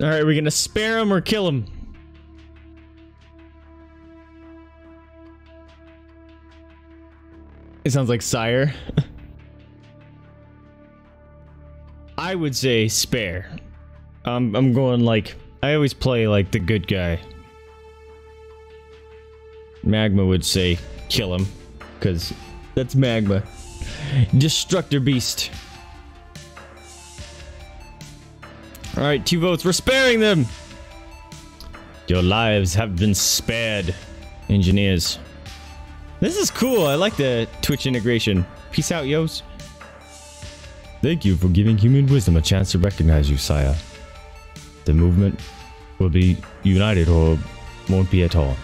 All right, we're gonna spare him or kill him. It sounds like sire. *laughs* I would say spare. I'm going like I always play like the good guy. Magma would say kill him because that's Magma. Destructor Beast. All right, two votes. We're sparing them. Your lives have been spared, engineers. This is cool. I like the Twitch integration. Peace out, yos. Thank you for giving human wisdom a chance to recognize you, sire. The movement will be united or won't be at all.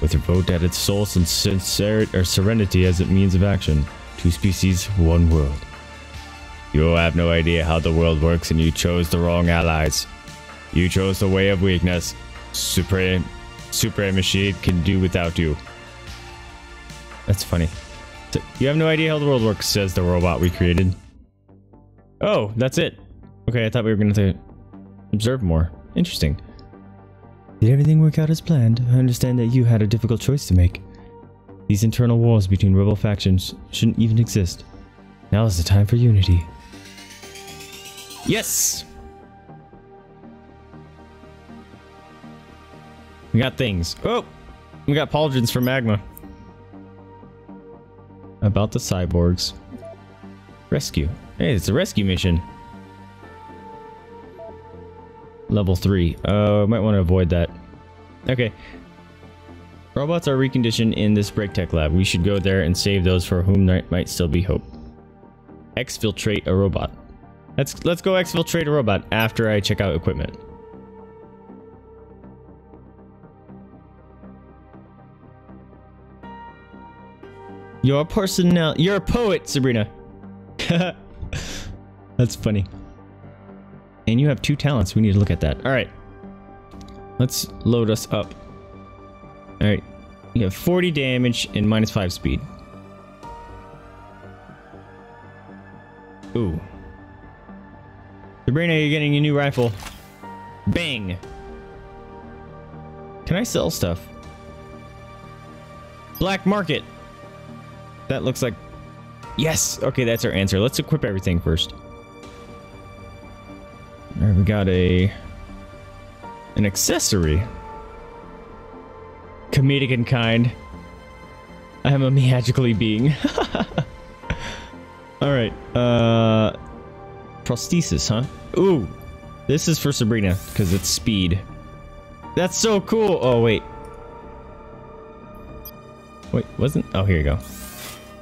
With your vote at its source and sincerity or serenity as its means of action. Two species, one world. You have no idea how the world works and you chose the wrong allies. You chose the way of weakness. Supreme Machine can do without you. That's funny. You have no idea how the world works, says the robot we created. Oh, that's it. Okay, I thought we were going to observe more. Interesting. Did everything work out as planned? I understand that you had a difficult choice to make. These internal wars between rebel factions shouldn't even exist. Now is the time for unity. Yes! We got things. Oh! We got pauldrons for magma. About the cyborgs. Rescue. Hey, it's a rescue mission. Level 3. Oh, uh, might want to avoid that. Okay. Robots are reconditioned in this BreakTech lab. We should go there and save those for whom there might still be hope. Exfiltrate a robot. Let's let's go exfiltrate a robot after I check out equipment. You're a personnel. You're a poet, Sabrina. *laughs* That's funny. And you have two talents. We need to look at that. All right. Let's load us up. All right. You have 40 damage and minus 5 speed. Ooh. Sabrina, you're getting a new rifle. Bang. Can I sell stuff? Black market. That looks like... Yes! Okay, that's our answer. Let's equip everything first. We got a... An accessory. Comedic in kind. I am a magically being. *laughs* Alright, uh... Prosthesis, huh? Ooh! This is for Sabrina, because it's speed. That's so cool! Oh, wait. Wait, wasn't... Oh, here you go.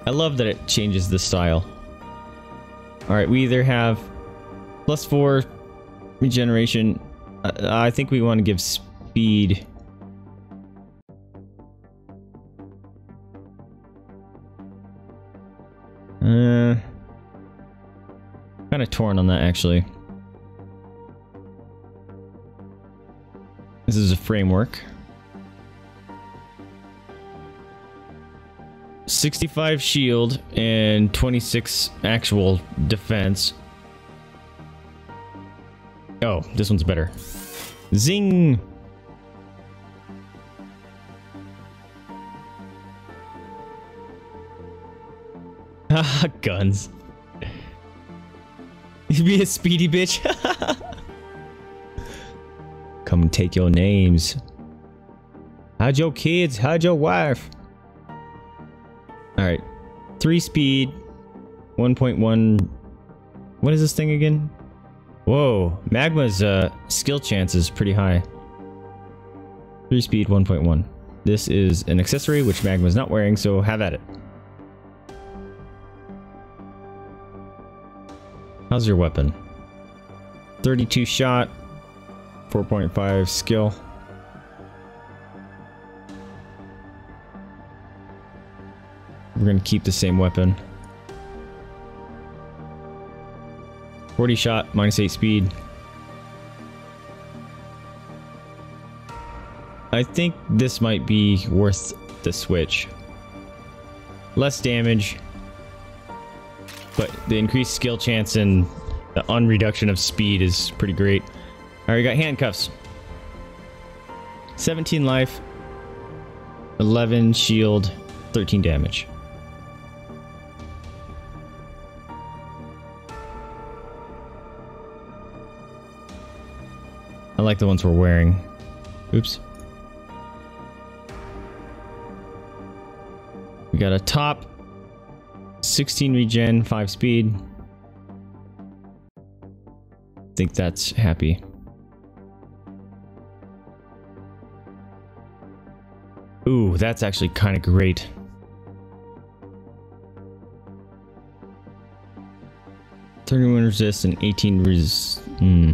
I love that it changes the style. Alright, we either have plus four regeneration. I think we want to give speed. Uh, kind of torn on that actually. This is a framework. 65 shield and 26 actual defense. Oh, this one's better. Zing! Ah, *laughs* guns. You *laughs* be a speedy bitch. *laughs* Come and take your names. How'd your kids? How'd your wife? Alright. 3 speed. 1.1. What is this thing again? Whoa, Magma's uh, skill chance is pretty high. 3 speed, 1.1. This is an accessory which Magma's not wearing, so have at it. How's your weapon? 32 shot, 4.5 skill. We're going to keep the same weapon. 40 shot, minus 8 speed. I think this might be worth the switch. Less damage, but the increased skill chance and the unreduction of speed is pretty great. Alright, we got handcuffs. 17 life, 11 shield, 13 damage. Like the ones we're wearing. Oops. We got a top, 16 regen, 5 speed. think that's happy. Ooh, that's actually kind of great. Thirty-one resist and eighteen res. Hmm.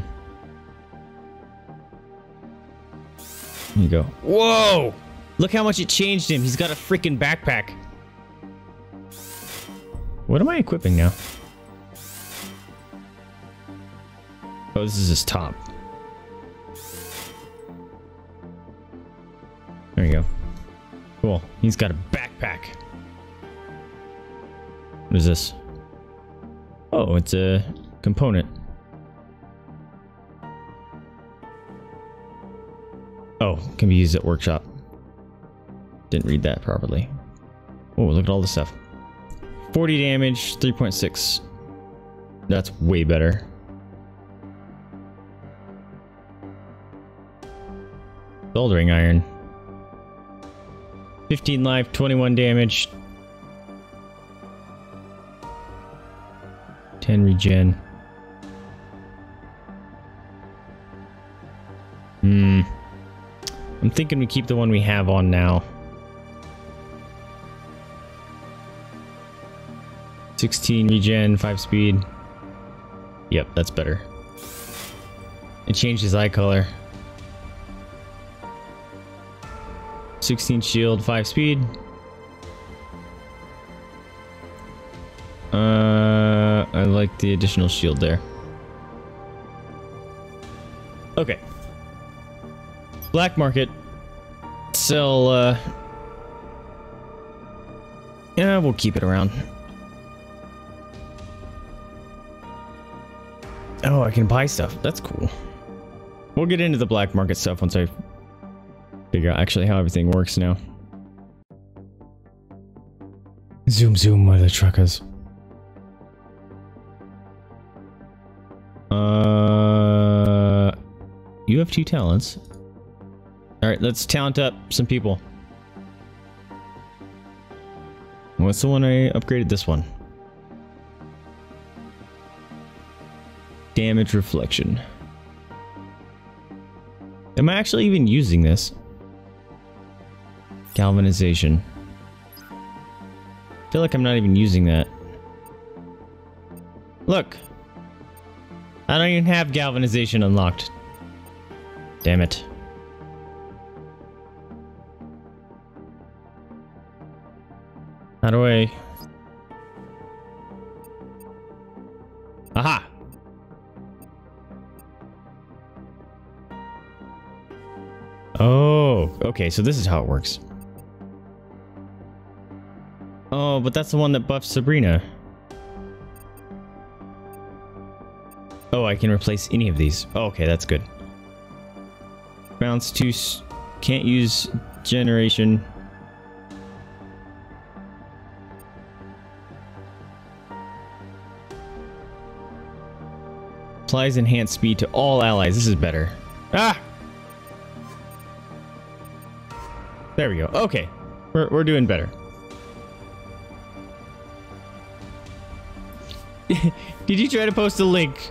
There you go. Whoa! Look how much it changed him. He's got a freaking backpack. What am I equipping now? Oh, this is his top. There you go. Cool. He's got a backpack. What is this? Oh, it's a component. Can be used at workshop. Didn't read that properly. Oh, look at all this stuff. 40 damage, 3.6. That's way better. Soldering iron. 15 life, 21 damage. 10 regen. I'm thinking we keep the one we have on now. 16 regen, 5 speed. Yep, that's better. It changed his eye color. 16 shield, 5 speed. Uh, I like the additional shield there. Okay. Black market. Sell, uh... Yeah, we'll keep it around. Oh, I can buy stuff. That's cool. We'll get into the black market stuff once I figure out actually how everything works now. Zoom zoom where the truck is. Uh, you have two talents. Let's talent up some people. What's the one I upgraded? This one. Damage reflection. Am I actually even using this? Galvanization. I feel like I'm not even using that. Look. I don't even have galvanization unlocked. Damn it. How do I... Aha! Oh, okay, so this is how it works. Oh, but that's the one that buffs Sabrina. Oh, I can replace any of these. Oh, okay, that's good. Bounce to... Can't use generation. Applies enhanced speed to all allies. This is better. Ah! There we go. Okay. We're, we're doing better. *laughs* Did you try to post a link?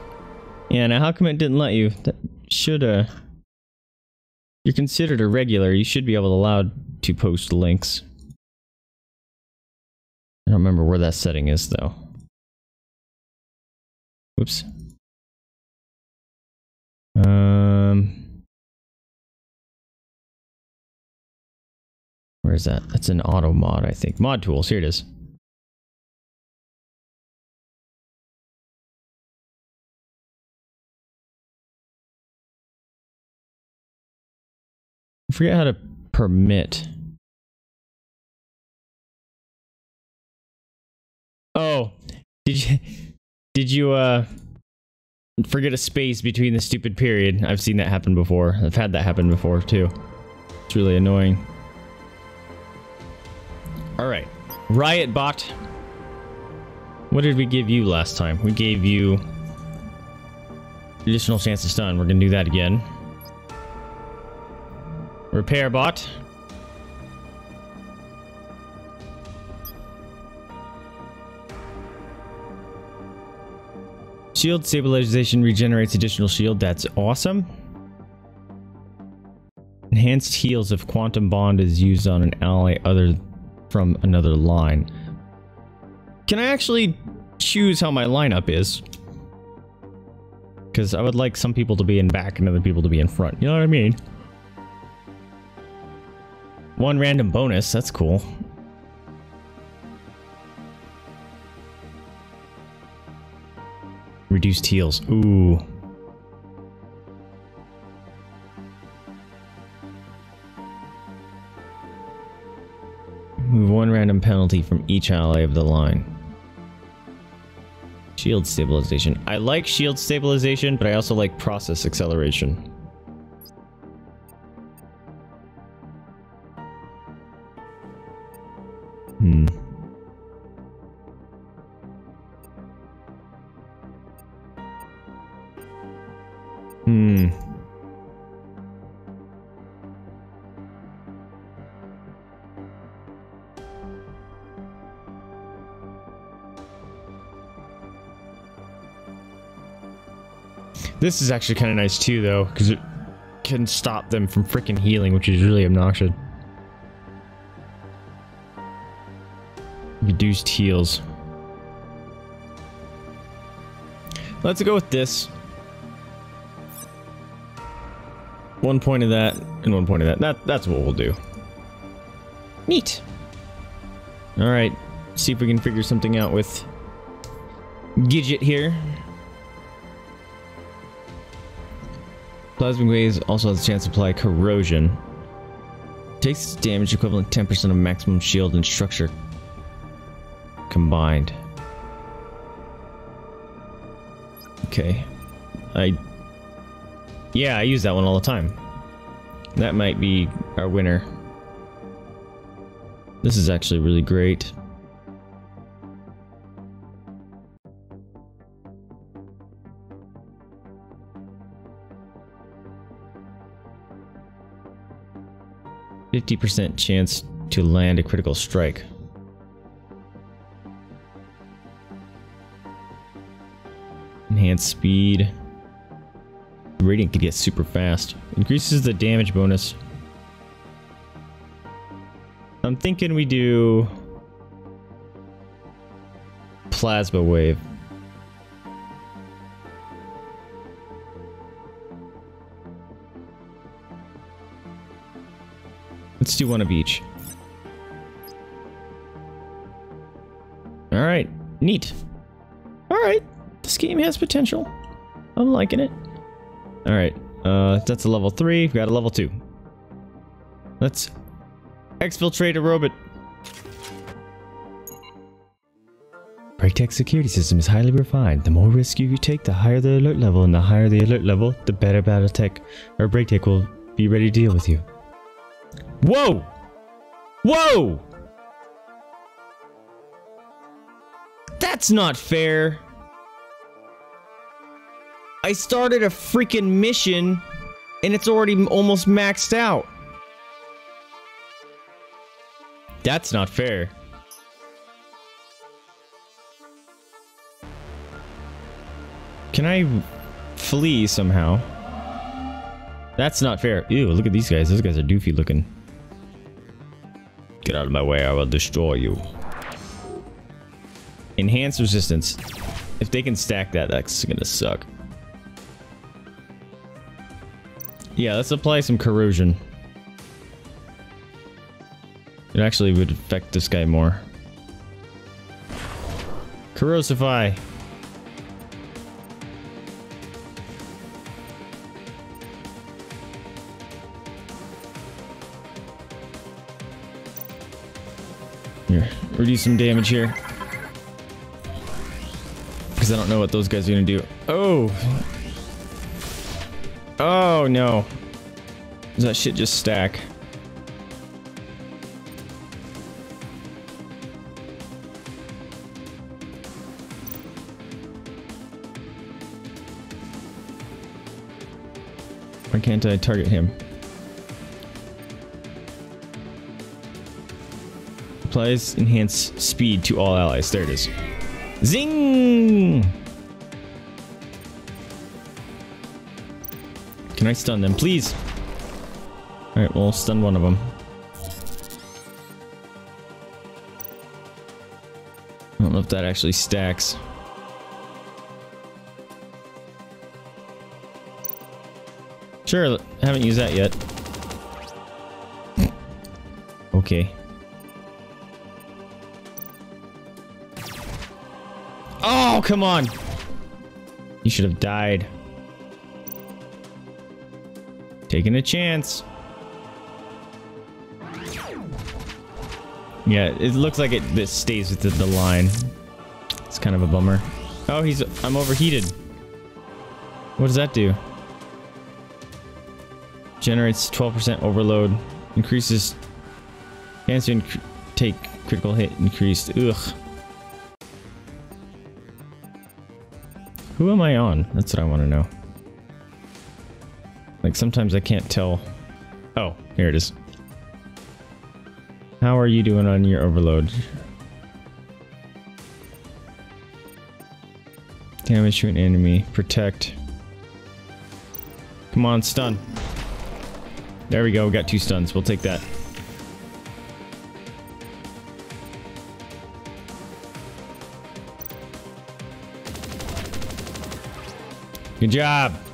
Yeah, now how come it didn't let you? That should, uh... You're considered a regular. You should be able to allowed to post links. I don't remember where that setting is, though. is that? That's an auto mod, I think. Mod tools, here it is. I forget how to permit. Oh, did you, did you, uh, forget a space between the stupid period? I've seen that happen before. I've had that happen before, too. It's really annoying. All right, Riot Bot. What did we give you last time? We gave you additional chance to stun. We're gonna do that again. Repair bot. Shield stabilization regenerates additional shield. That's awesome. Enhanced heals if quantum bond is used on an ally other from another line. Can I actually choose how my lineup is? Because I would like some people to be in back and other people to be in front. You know what I mean? One random bonus. That's cool. Reduced heals. Ooh. Move one random penalty from each ally of the line. Shield stabilization. I like shield stabilization, but I also like process acceleration. Hmm. Hmm. This is actually kind of nice too, though, because it can stop them from freaking healing, which is really obnoxious. Reduced heals. Let's go with this. One point of that and one point of that. That that's what we'll do. Neat. All right. See if we can figure something out with Gidget here. Plasmic Waves also has a chance to apply corrosion. Takes damage equivalent 10% of maximum shield and structure combined. Okay. I... Yeah, I use that one all the time. That might be our winner. This is actually really great. Fifty percent chance to land a critical strike. Enhanced speed. Radiant could get super fast. Increases the damage bonus. I'm thinking we do... Plasma wave. Do one of each. Alright, neat. Alright, this game has potential. I'm liking it. Alright, uh, that's a level 3. We've got a level 2. Let's exfiltrate a robot. BreakTech security system is highly refined. The more risk you take, the higher the alert level, and the higher the alert level, the better BattleTech or BreakTech will be ready to deal with you. Whoa! Whoa! That's not fair. I started a freaking mission and it's already almost maxed out. That's not fair. Can I flee somehow? That's not fair. Ew, look at these guys. Those guys are doofy looking. Get out of my way, I will destroy you. Enhanced resistance. If they can stack that, that's gonna suck. Yeah, let's apply some corrosion. It actually would affect this guy more. Corrosify. Reduce some damage here. Because I don't know what those guys are going to do. Oh! Oh, no. Does that shit just stack? Why can't I target him? Applies enhanced speed to all allies. There it is. Zing! Can I stun them, please? Alright, we'll stun one of them. I don't know if that actually stacks. Sure, haven't used that yet. *laughs* okay. Oh, come on! You should have died. Taking a chance. Yeah, it looks like it this stays within the line. It's kind of a bummer. Oh, he's I'm overheated. What does that do? Generates 12% overload. Increases chance to inc take critical hit increased. Ugh. Who am I on? That's what I want to know. Like sometimes I can't tell. Oh, here it is. How are you doing on your overload? Damage to an enemy. Protect. Come on, stun. There we go. We got two stuns. We'll take that. Good job.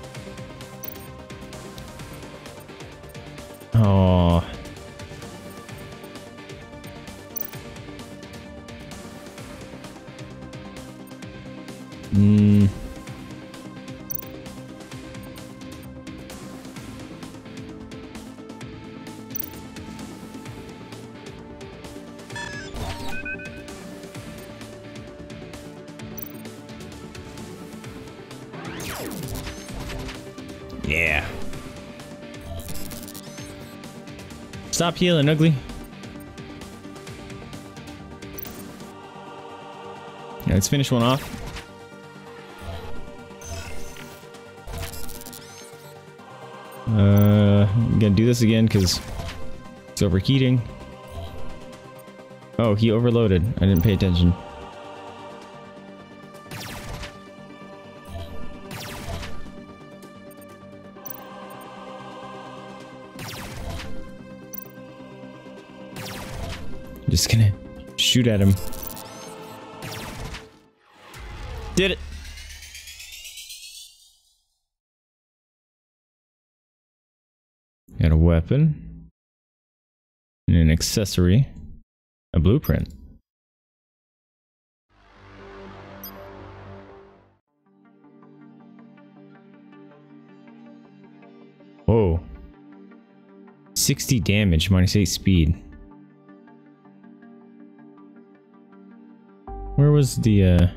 Stop healing, ugly. Yeah, let's finish one off. Uh, I'm gonna do this again because it's overheating. Oh, he overloaded. I didn't pay attention. Shoot at him. Did it. Got a weapon. And an accessory. A blueprint. Whoa. 60 damage, minus 8 speed. Was the uh,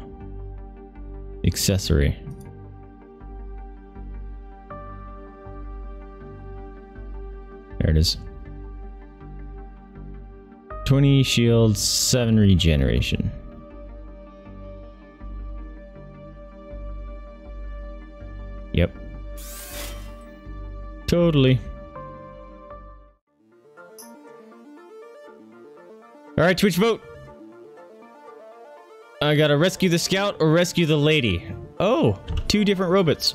accessory? There it is. 20 shields, 7 regeneration. Yep. Totally. Alright, Twitch vote! I gotta rescue the scout or rescue the lady. Oh, two different robots.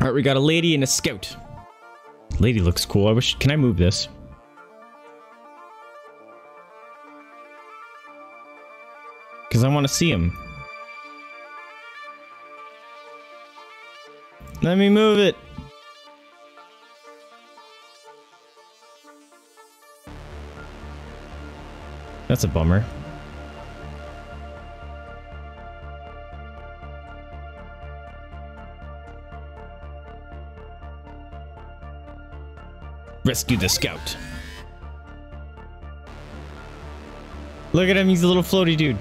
Alright, we got a lady and a scout. Lady looks cool. I wish... Can I move this? Because I want to see him. Let me move it. That's a bummer. Rescue the scout. Look at him, he's a little floaty dude.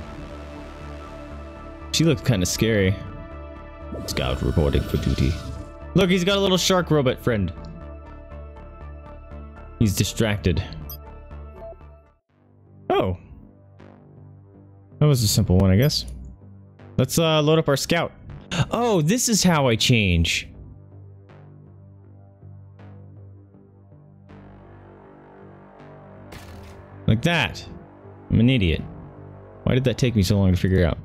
She looks kind of scary. Scout reporting for duty. Look, he's got a little shark robot friend. He's distracted. Oh. That was a simple one, I guess. Let's uh, load up our scout. Oh, this is how I change. Like that. I'm an idiot. Why did that take me so long to figure out?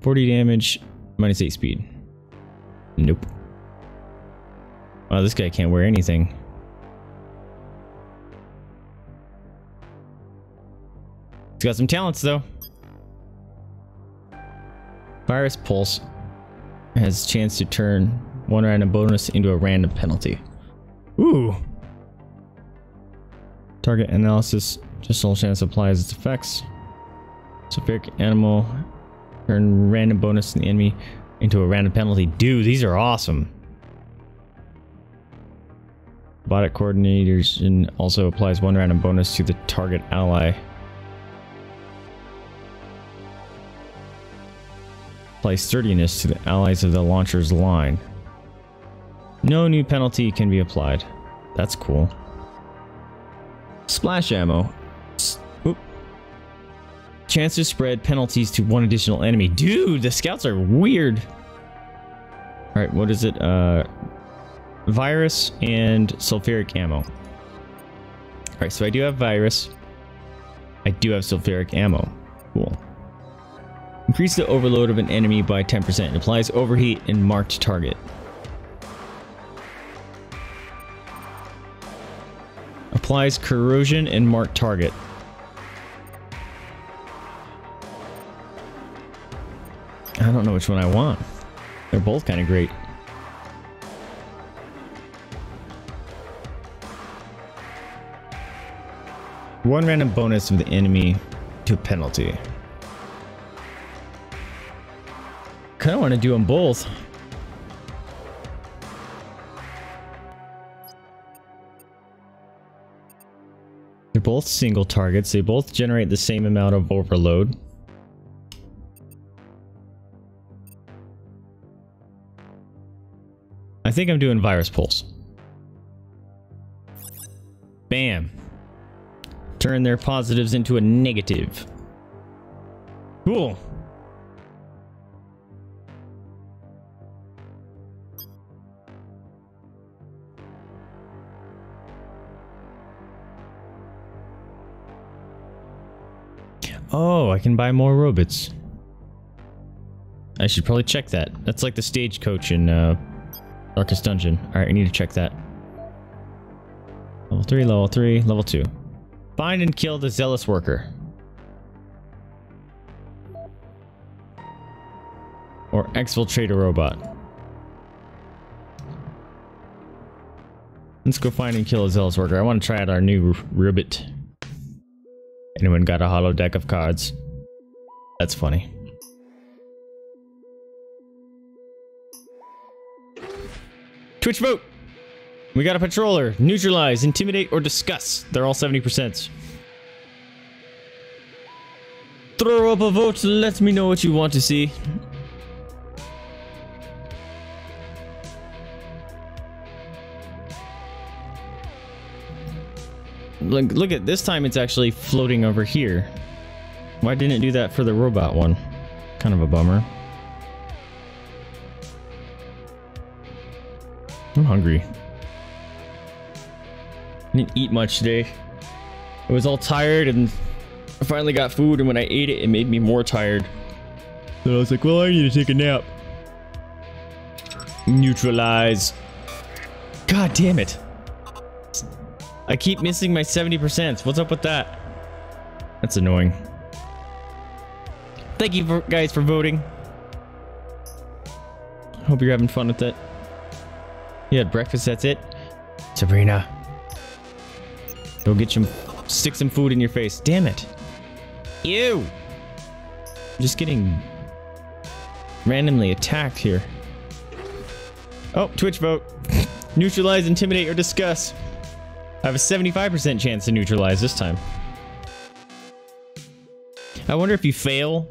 40 damage, minus 8 speed. Nope. Wow, this guy can't wear anything. He's got some talents, though. Virus Pulse has chance to turn one random bonus into a random penalty. Ooh. Target analysis, just all chance applies its effects. Sulfuric ammo, turn random bonus in the enemy into a random penalty. Dude, these are awesome. Robotic coordinators and also applies one random bonus to the target ally. Applies sturdiness to the allies of the launcher's line. No new penalty can be applied. That's cool. Splash ammo. Chance to spread penalties to one additional enemy. Dude, the scouts are weird. Alright, what is it? Uh, virus and sulfuric ammo. Alright, so I do have virus. I do have sulfuric ammo. Cool. Increase the overload of an enemy by 10%. Applies overheat in marked target. Applies corrosion and mark target. I don't know which one I want. They're both kind of great. One random bonus of the enemy to penalty. Kind of want to do them both. They're both single targets. They both generate the same amount of overload. I think I'm doing Virus Pulse. Bam. Turn their positives into a negative. Cool. Oh, I can buy more robots. I should probably check that. That's like the stagecoach in uh, Darkest Dungeon. Alright, I need to check that. Level 3, level 3, level 2. Find and kill the Zealous Worker. Or exfiltrate a robot. Let's go find and kill a Zealous Worker. I want to try out our new ribbit. Anyone got a hollow deck of cards? That's funny. Twitch vote! We got a patroller. Neutralize, intimidate, or discuss. They're all 70%. Throw up a vote. Let me know what you want to see. Look, look at this time it's actually floating over here. Why didn't it do that for the robot one? Kind of a bummer. I'm hungry. I didn't eat much today. I was all tired and I finally got food and when I ate it, it made me more tired. So I was like, well, I need to take a nap. Neutralize. God damn it. I keep missing my 70%. What's up with that? That's annoying. Thank you for, guys for voting. Hope you're having fun with it. You had breakfast, that's it? Sabrina. Go get some, stick some food in your face. Damn it. Ew. I'm just getting randomly attacked here. Oh, Twitch vote. *laughs* Neutralize, intimidate, or discuss. I have a 75% chance to neutralize this time. I wonder if you fail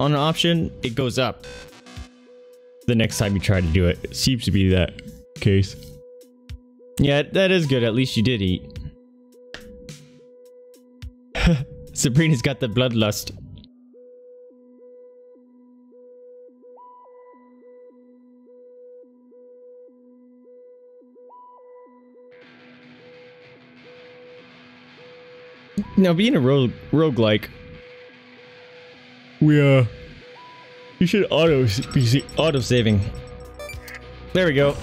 on an option, it goes up the next time you try to do it. It seems to be that case. Yeah, that is good. At least you did eat. *laughs* Sabrina's got the bloodlust. Now, being a rogue roguelike, we uh, you should auto be auto saving. There we go.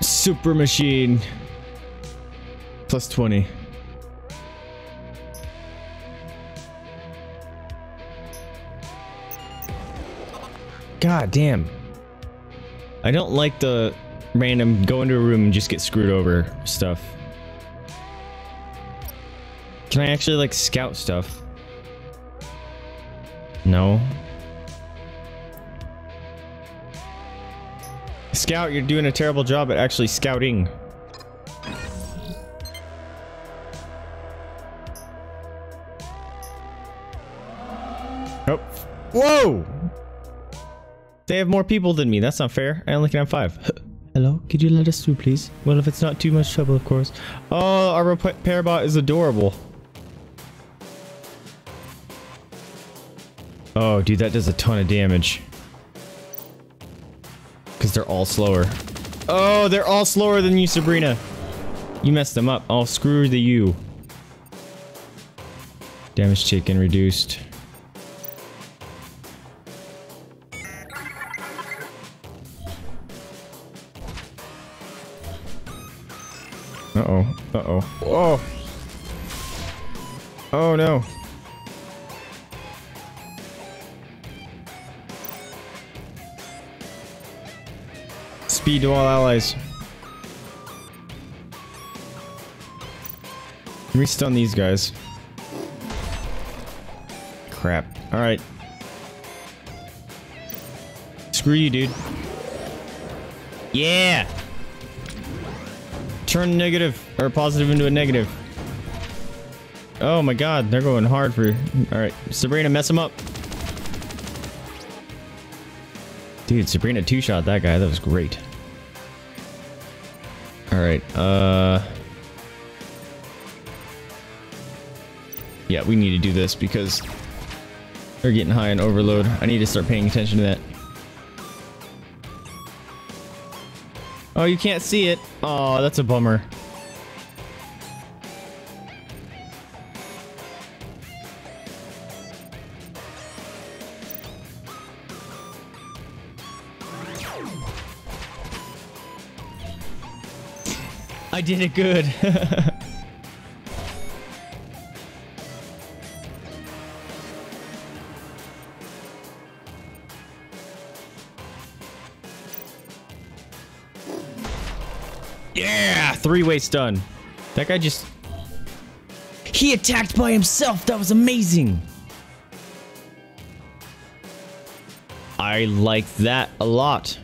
Super machine. Plus 20. God damn. I don't like the random go into a room and just get screwed over stuff. Can I actually like scout stuff? No. Scout, you're doing a terrible job at actually scouting. Oh. Whoa! They have more people than me. That's not fair. I only can have five. *laughs* Hello? Could you let us through, please? Well, if it's not too much trouble, of course. Oh, our repair bot is adorable. Oh, dude, that does a ton of damage. Because they're all slower. Oh, they're all slower than you, Sabrina. You messed them up. I'll screw the you. Damage taken reduced. Uh-oh. Uh-oh. Oh! Oh, no. Speed to all allies. Let me stun these guys. Crap. Alright. Screw you, dude. Yeah! Turn negative, or positive into a negative. Oh my god, they're going hard for... Alright, Sabrina, mess him up. Dude, Sabrina two-shot that guy. That was great. Alright, uh... Yeah, we need to do this because they're getting high on overload. I need to start paying attention to that. Oh, you can't see it. Oh, that's a bummer. I did it good. *laughs* three-way stun. That guy just... He attacked by himself. That was amazing. I like that a lot.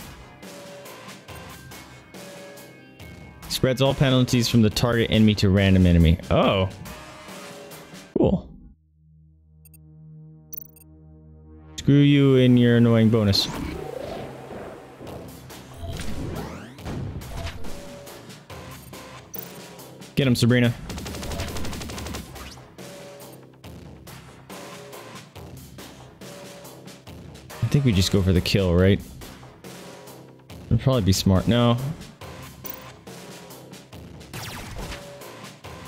Spreads all penalties from the target enemy to random enemy. Oh. Cool. Screw you in your annoying bonus. Get him, Sabrina. I think we just go for the kill, right? It'd probably be smart. No,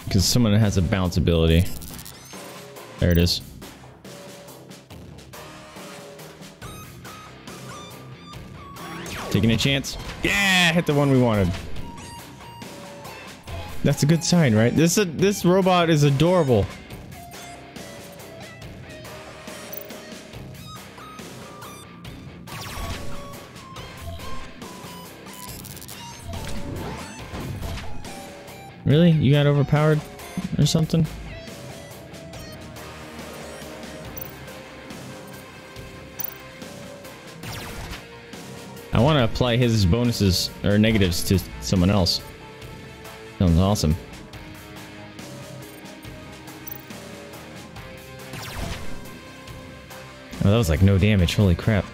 Because someone has a bounce ability. There it is. Taking a chance. Yeah, hit the one we wanted. That's a good sign, right? This uh, this robot is adorable. Really? You got overpowered or something? I want to apply his bonuses or negatives to someone else. Sounds awesome. Oh, that was like no damage, holy crap.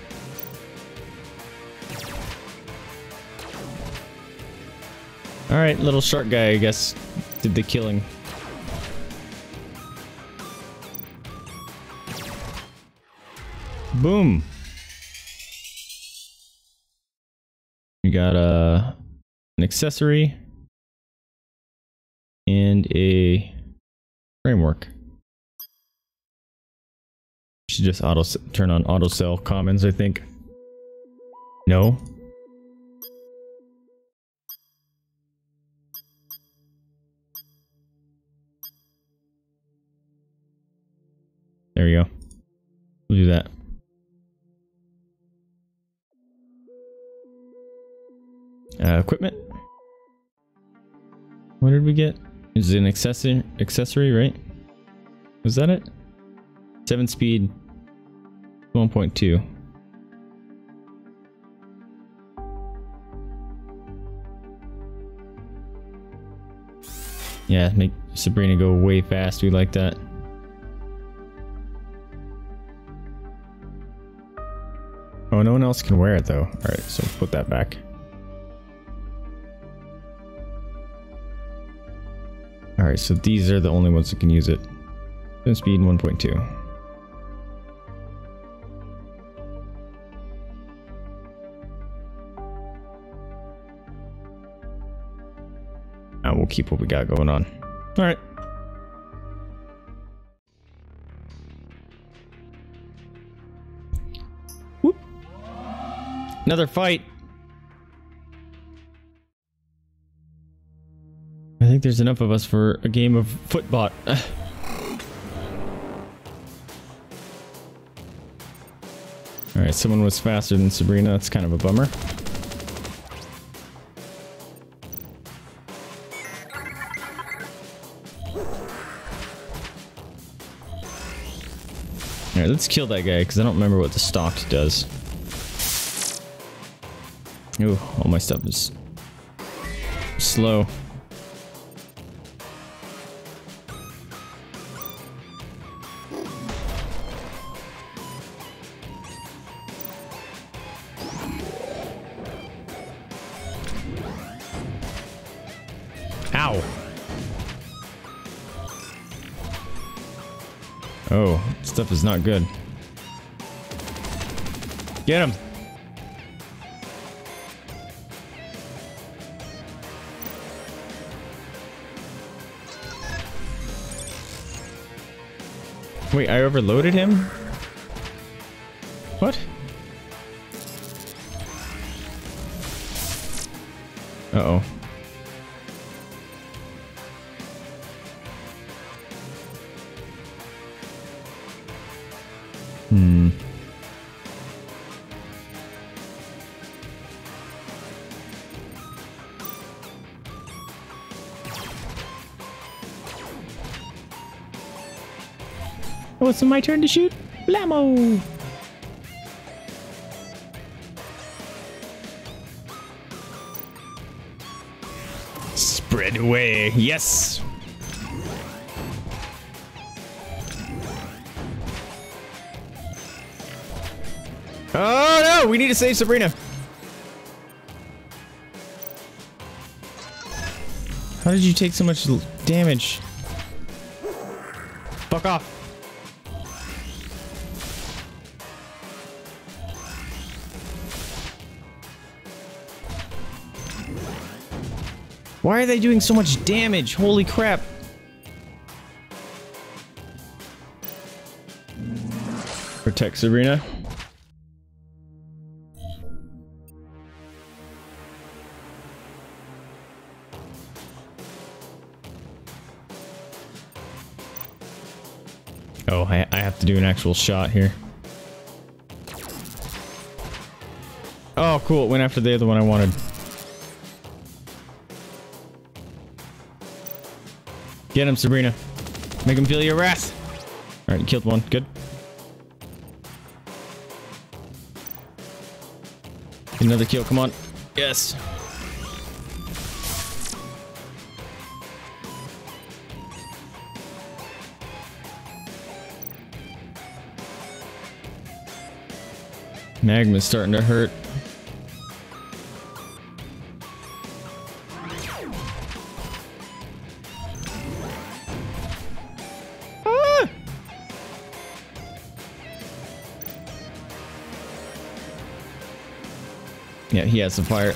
Alright, little shark guy, I guess, did the killing. Boom! We got uh, an accessory. Framework. Should just auto turn on auto sell commons, I think. No. There we go. We'll do that. Uh, equipment. What did we get? Is it an accessory, accessory, right? Was that it? 7 speed, 1.2. Yeah, make Sabrina go way fast. We like that. Oh, no one else can wear it though. Alright, so put that back. Alright, so these are the only ones that can use it. Spin speed 1.2. And we'll keep what we got going on. Alright. Whoop. Another fight. There's enough of us for a game of footbot. *sighs* Alright, someone was faster than Sabrina. That's kind of a bummer. Alright, let's kill that guy, because I don't remember what the stalked does. Ooh, all my stuff is slow. Stuff is not good. Get him. Wait, I overloaded him? It's my turn to shoot. Blammo! Spread away. Yes. Oh no, we need to save Sabrina. How did you take so much damage? Fuck off. Why are they doing so much damage? Holy crap. Protect Sabrina. Oh, I, I have to do an actual shot here. Oh, cool. It went after the other one I wanted. Get him, Sabrina. Make him feel your wrath. Alright, you killed one. Good. Another kill. Come on. Yes. Magma's starting to hurt. He has the fire.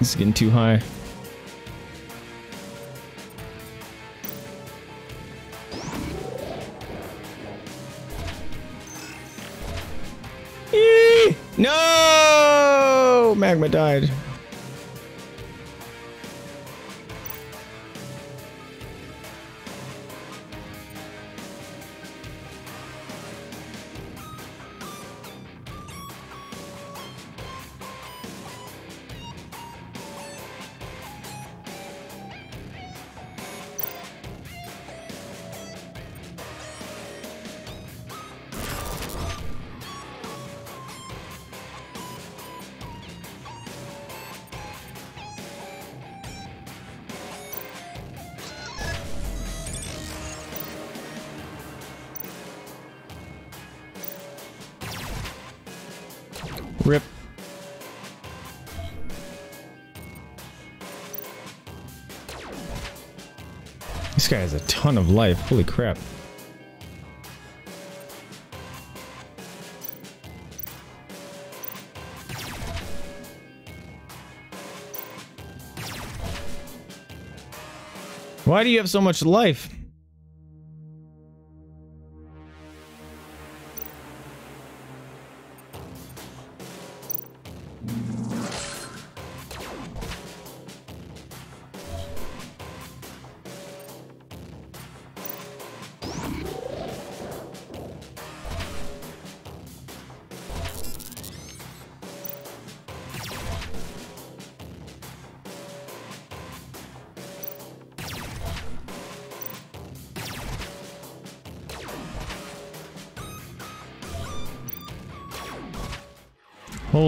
Is getting too high. Eee! No! Magma died. Ton of life. Holy crap. Why do you have so much life?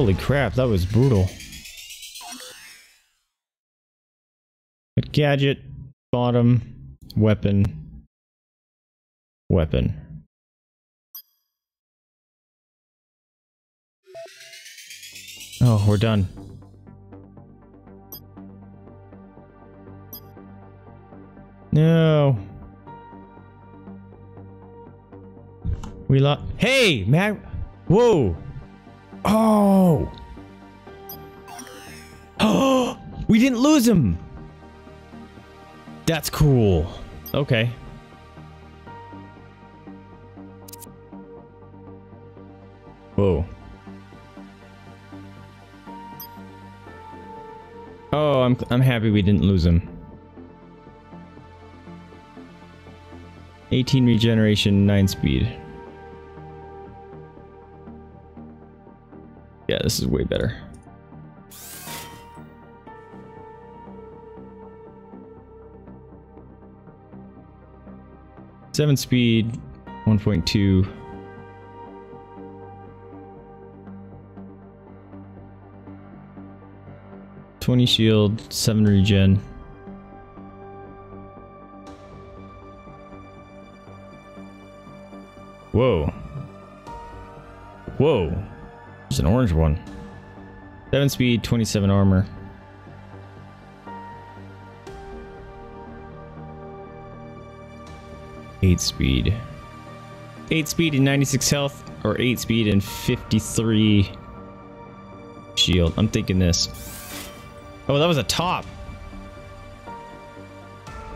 Holy crap, that was brutal. Gadget, bottom, weapon, weapon. Oh, we're done. No. We lost. Hey, Mag. Whoa. Oh. Oh, *gasps* we didn't lose him. That's cool. Okay. Whoa. Oh, I'm I'm happy we didn't lose him. 18 regeneration, 9 speed. Yeah, this is way better. Seven speed, 1.2. Twenty shield, seven regen. Whoa. Whoa. An orange one. 7 speed, 27 armor. Eight speed. Eight speed and 96 health, or eight speed and 53 shield. I'm thinking this. Oh, that was a top.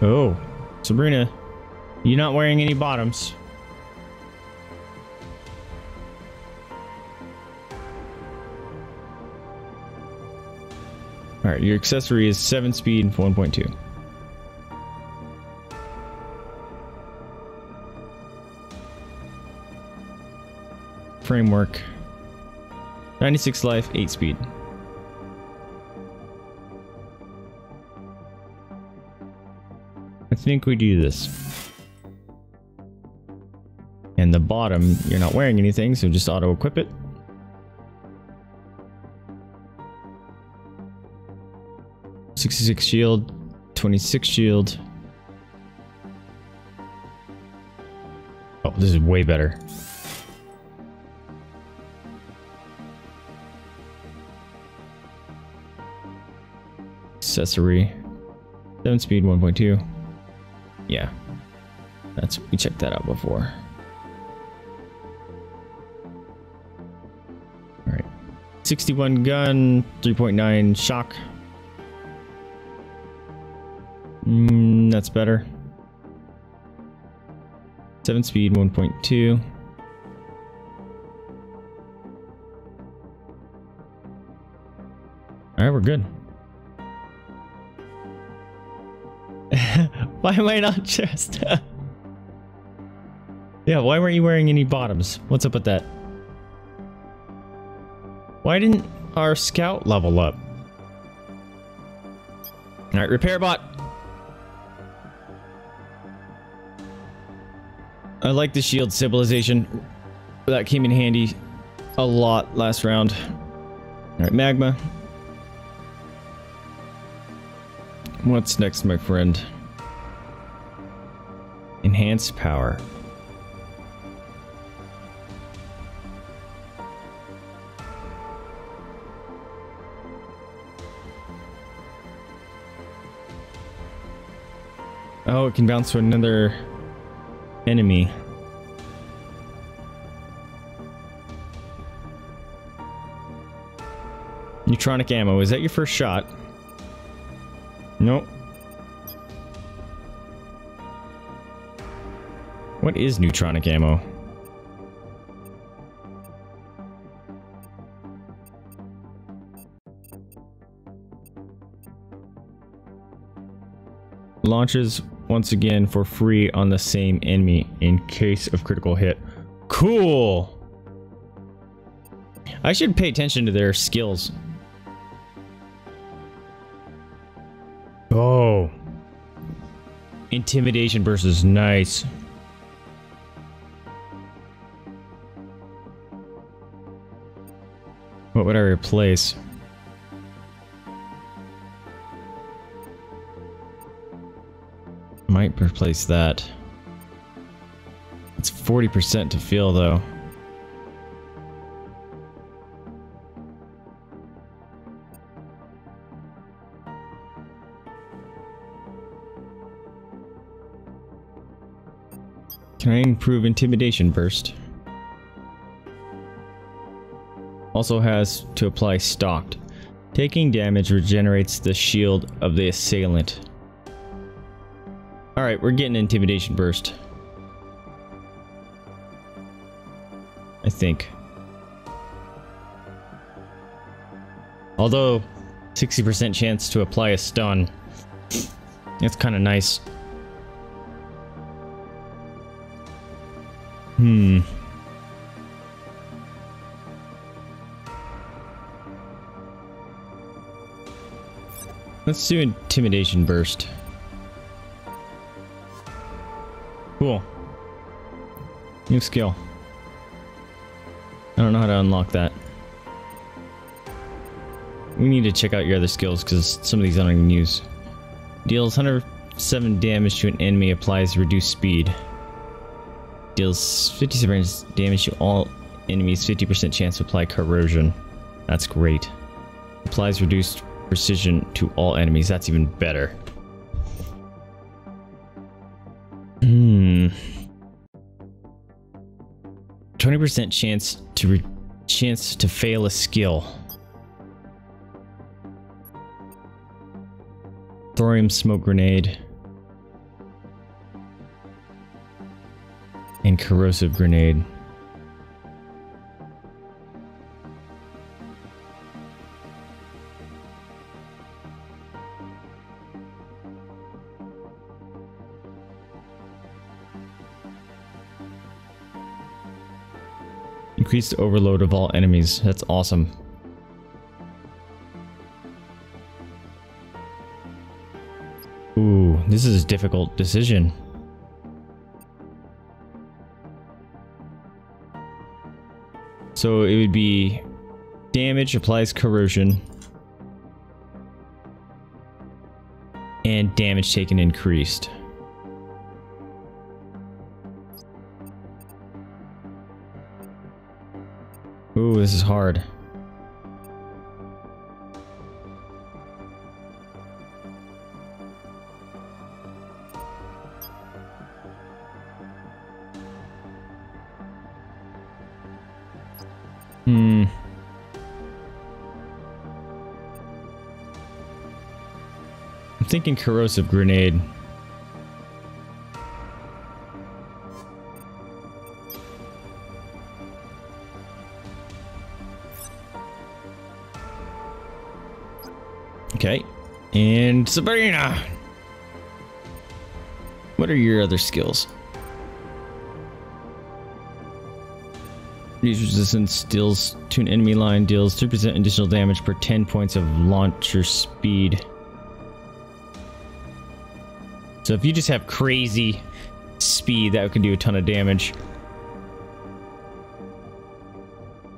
Oh, Sabrina, you're not wearing any bottoms. Your accessory is 7 speed and 1.2. Framework. 96 life, 8 speed. I think we do this. And the bottom, you're not wearing anything, so just auto equip it. 66 shield, 26 shield. Oh, this is way better. Accessory. 7 speed, 1.2. Yeah. That's, we checked that out before. Alright. 61 gun, 3.9 shock. That's better. 7 speed, 1.2. Alright, we're good. *laughs* why am I not dressed? yeah, why weren't you wearing any bottoms? What's up with that? Why didn't our scout level up? Alright, repair bot. I like the shield civilization. That came in handy a lot last round. Alright, magma. What's next, my friend? Enhanced power. Oh, it can bounce to another enemy. Neutronic ammo. Is that your first shot? Nope. What is neutronic ammo? Launches once again for free on the same enemy in case of critical hit. Cool! I should pay attention to their skills. Oh. Intimidation versus nice. What would I replace? Replace that. It's 40% to feel though. Can I improve intimidation burst? Also has to apply stalked. Taking damage regenerates the shield of the assailant. Alright, we're getting intimidation burst. I think. Although, 60% chance to apply a stun. That's kind of nice. Hmm. Let's do intimidation burst. New skill. I don't know how to unlock that. We need to check out your other skills because some of these I don't even use. Deals 107 damage to an enemy, applies reduced speed. Deals 57 damage to all enemies, 50% chance to apply corrosion. That's great. Applies reduced precision to all enemies. That's even better. 20% chance to chance to fail a skill. Thorium smoke grenade. And corrosive grenade. Increased overload of all enemies. That's awesome. Ooh, this is a difficult decision. So it would be damage applies corrosion and damage taken increased. Ooh, this is hard. Hmm. I'm thinking corrosive grenade. Sabrina. What are your other skills? Use resistance deals to an enemy line, deals 2% additional damage per 10 points of launcher speed. So if you just have crazy speed, that can do a ton of damage.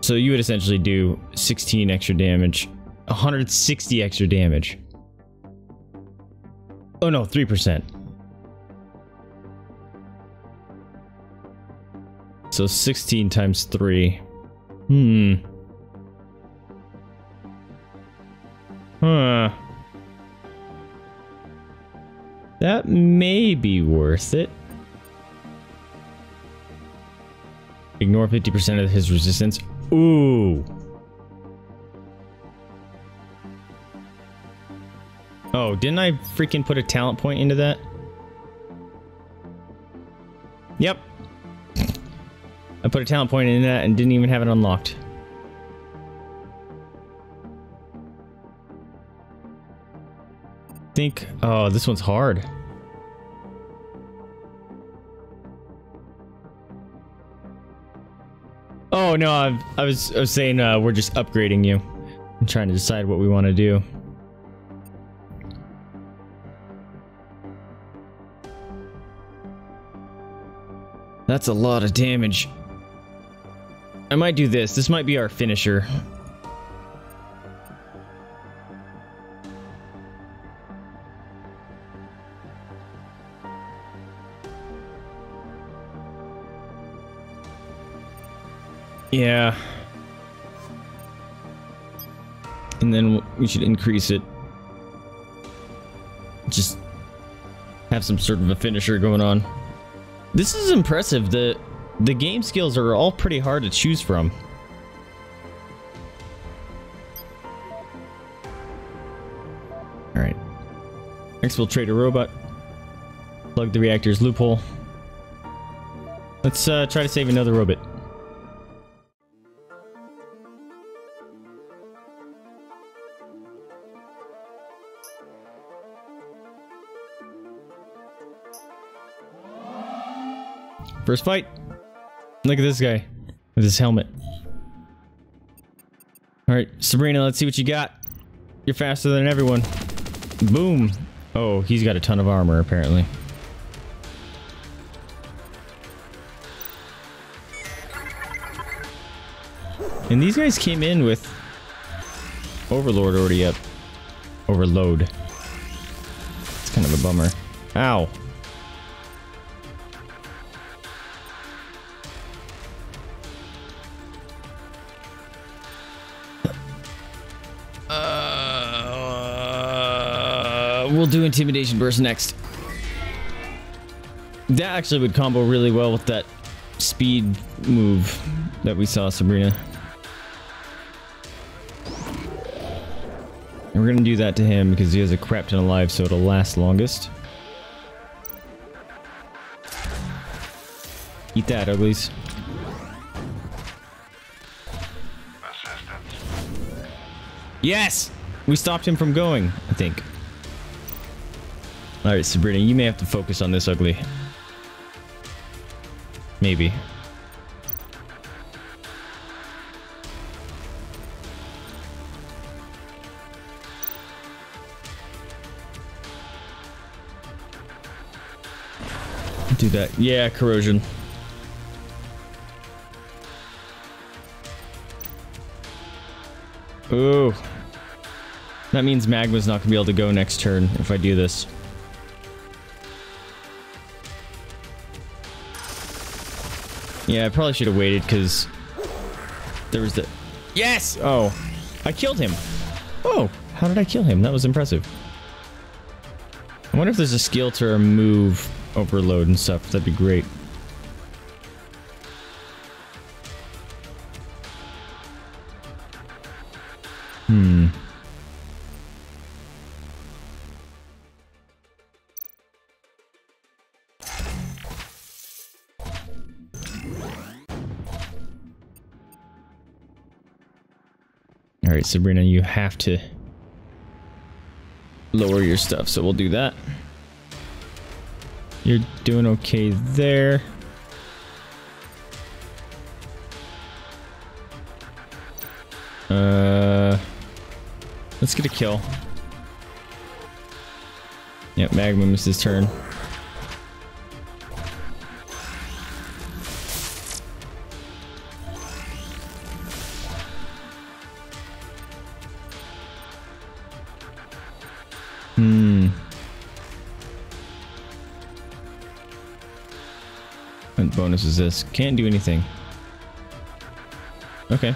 So you would essentially do 16 extra damage. 160 extra damage. Oh no, 3%. So 16 times 3. Hmm. Huh. That may be worth it. Ignore 50% of his resistance. Ooh. Oh, didn't I freaking put a talent point into that? Yep. I put a talent point in that and didn't even have it unlocked. Think, oh, this one's hard. Oh no, I, I was I was saying uh, we're just upgrading you. I'm trying to decide what we want to do. That's a lot of damage. I might do this. This might be our finisher. Yeah. And then we should increase it. Just have some sort of a finisher going on. This is impressive. The the game skills are all pretty hard to choose from. Alright. Next we'll trade a robot. Plug the reactor's loophole. Let's uh, try to save another robot. First fight. Look at this guy with his helmet. All right, Sabrina, let's see what you got. You're faster than everyone. Boom. Oh, he's got a ton of armor apparently. And these guys came in with Overlord already up. Overload. It's kind of a bummer. Ow. We'll do Intimidation Burst next. That actually would combo really well with that speed move that we saw Sabrina. And we're gonna do that to him because he has a crap ton of life, so it'll last longest. Eat that, uglies. Yes! We stopped him from going, I think. Alright, Sabrina, you may have to focus on this ugly. Maybe. Do that. Yeah, corrosion. Ooh. That means Magma's not gonna be able to go next turn if I do this. Yeah, I probably should have waited because there was the... Yes! Oh, I killed him. Oh, how did I kill him? That was impressive. I wonder if there's a skill to remove overload and stuff. That'd be great. Sabrina, you have to lower your stuff, so we'll do that. You're doing okay there. Uh, let's get a kill. Yep, Magnum is his turn. Bonus is this? Can't do anything. Okay.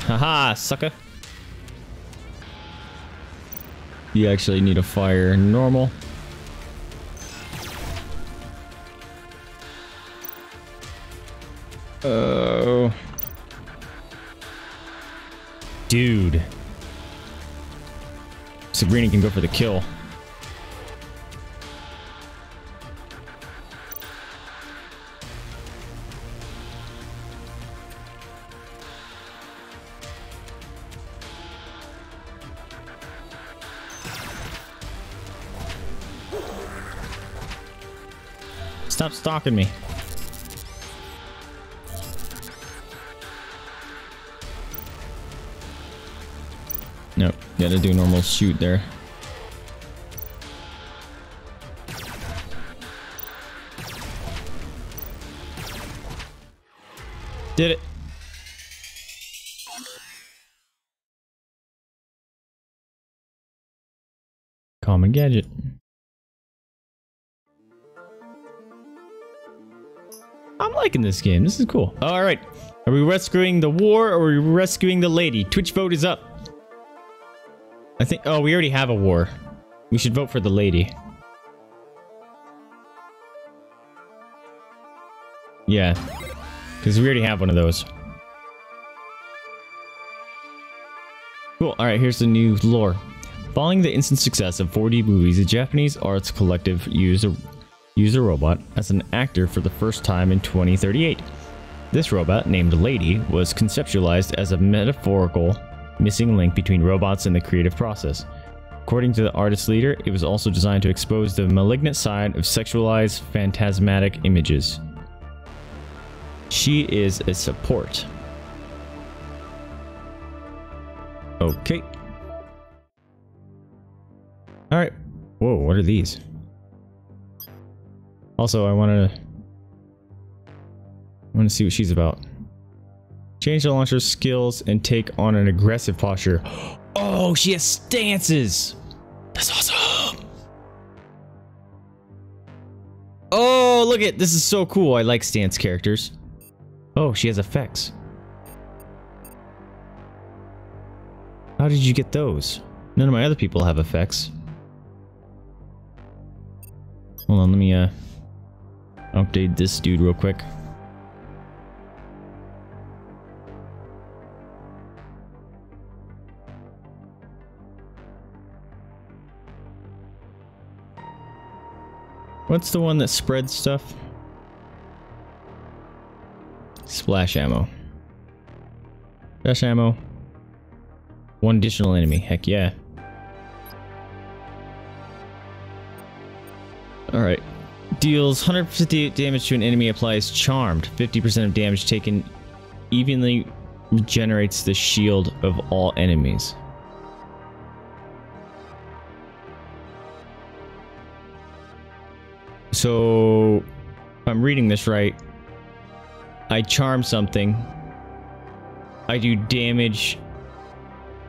Haha, sucker. You actually need a fire normal. Oh. Dude. Sabrina can go for the kill. Stop stalking me. Nope, gotta do normal shoot there. Did it. Common gadget. I'm liking this game. This is cool. All right. Are we rescuing the war or are we rescuing the lady? Twitch vote is up. I think... Oh, we already have a war. We should vote for the lady. Yeah. Because we already have one of those. Cool. Alright, here's the new lore. Following the instant success of 4D movies, the Japanese arts collective used a, used a robot as an actor for the first time in 2038. This robot, named Lady, was conceptualized as a metaphorical missing link between robots and the creative process. According to the artist leader, it was also designed to expose the malignant side of sexualized, phantasmatic images. She is a support. Okay. Alright. Whoa, what are these? Also, I want to... I want to see what she's about. Change the launcher's skills and take on an aggressive posture. *gasps* Oh, she has stances! That's awesome! Oh, look at this is so cool. I like stance characters. Oh, she has effects. How did you get those? None of my other people have effects. Hold on, let me uh update this dude real quick. What's the one that spreads stuff? Splash ammo. Splash ammo. One additional enemy. Heck yeah. Alright. Deals 158 damage to an enemy applies charmed. 50% of damage taken evenly regenerates the shield of all enemies. So, if I'm reading this right, I charm something. I do damage.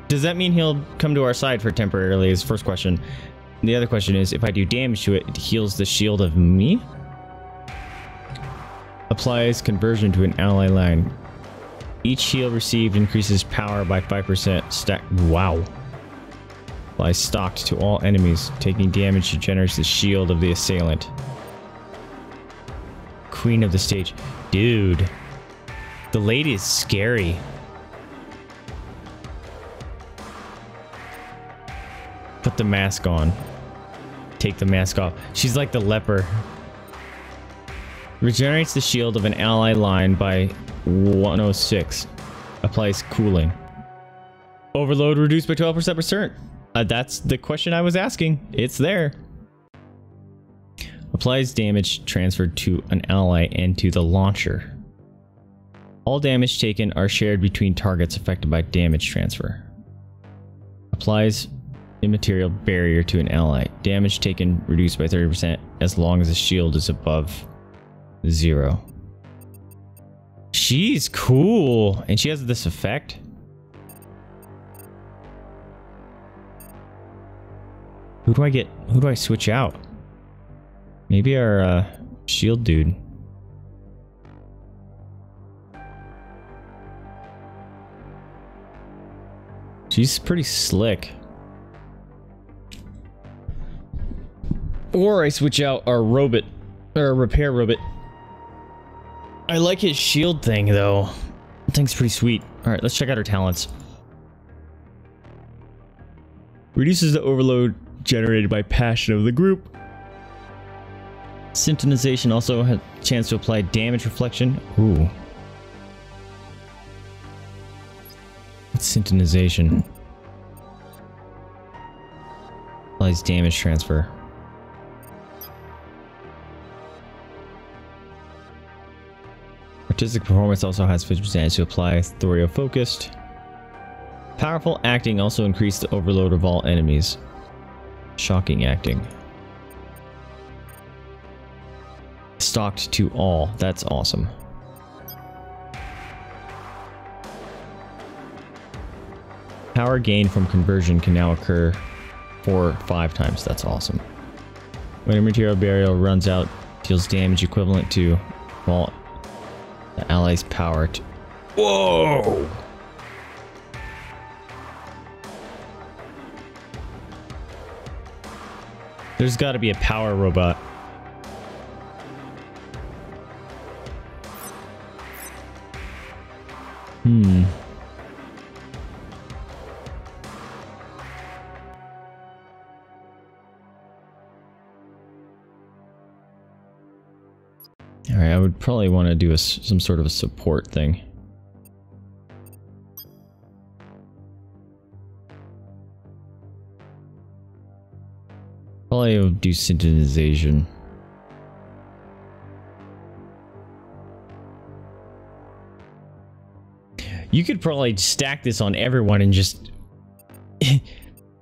Does that mean he'll come to our side for temporarily? Is first question. The other question is, if I do damage to it, it heals the shield of me? Applies conversion to an ally line. Each heal received increases power by 5% stack. Wow. Applies stocked to all enemies. Taking damage generates the shield of the assailant. Queen of the stage. Dude. The lady is scary. Put the mask on. Take the mask off. She's like the leper. Regenerates the shield of an ally line by 106. Applies cooling. Overload reduced by 12% per turn. Uh, that's the question I was asking. It's there. Applies damage transferred to an ally and to the launcher. All damage taken are shared between targets affected by damage transfer. Applies immaterial barrier to an ally. Damage taken reduced by 30% as long as the shield is above zero. She's cool. And she has this effect. Who do I get? Who do I switch out? Maybe our uh, shield dude. She's pretty slick. Or I switch out our robot, or repair robot. I like his shield thing though. That thing's pretty sweet. All right, let's check out our talents. Reduces the overload generated by passion of the group. Syntonization also has a chance to apply damage reflection. Ooh. What's? Applies damage transfer. Artistic performance also has 50% to apply Thorio focused. Powerful acting also increased the overload of all enemies. Shocking acting. Stocked to all. That's awesome. Power gain from conversion can now occur four five times. That's awesome. When immaterial barrier runs out, deals damage equivalent to all the allies' power to Whoa! There's got to be a power robot. Hmm. All right, I would probably want to do a, some sort of a support thing. Probably do syntonization. You could probably stack this on everyone and just *laughs*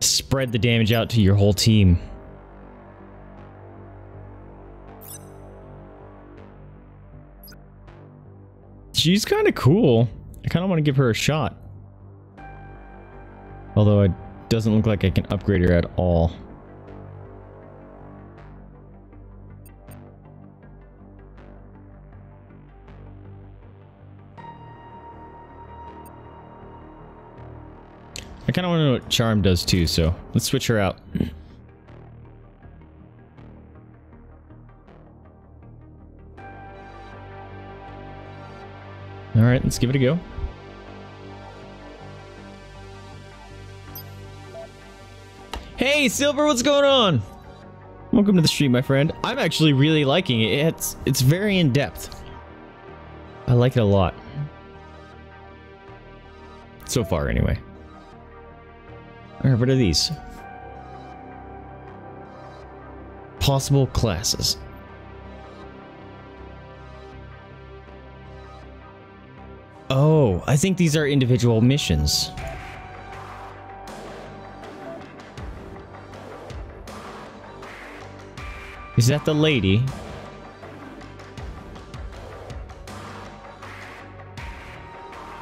spread the damage out to your whole team. She's kind of cool. I kind of want to give her a shot. Although it doesn't look like I can upgrade her at all. I kind of want to know what Charm does too, so let's switch her out. Alright, let's give it a go. Hey, Silver, what's going on? Welcome to the stream, my friend. I'm actually really liking it. It's it's very in depth. I like it a lot. So far, anyway. Alright, what are these? Possible classes. Oh, I think these are individual missions. Is that the lady?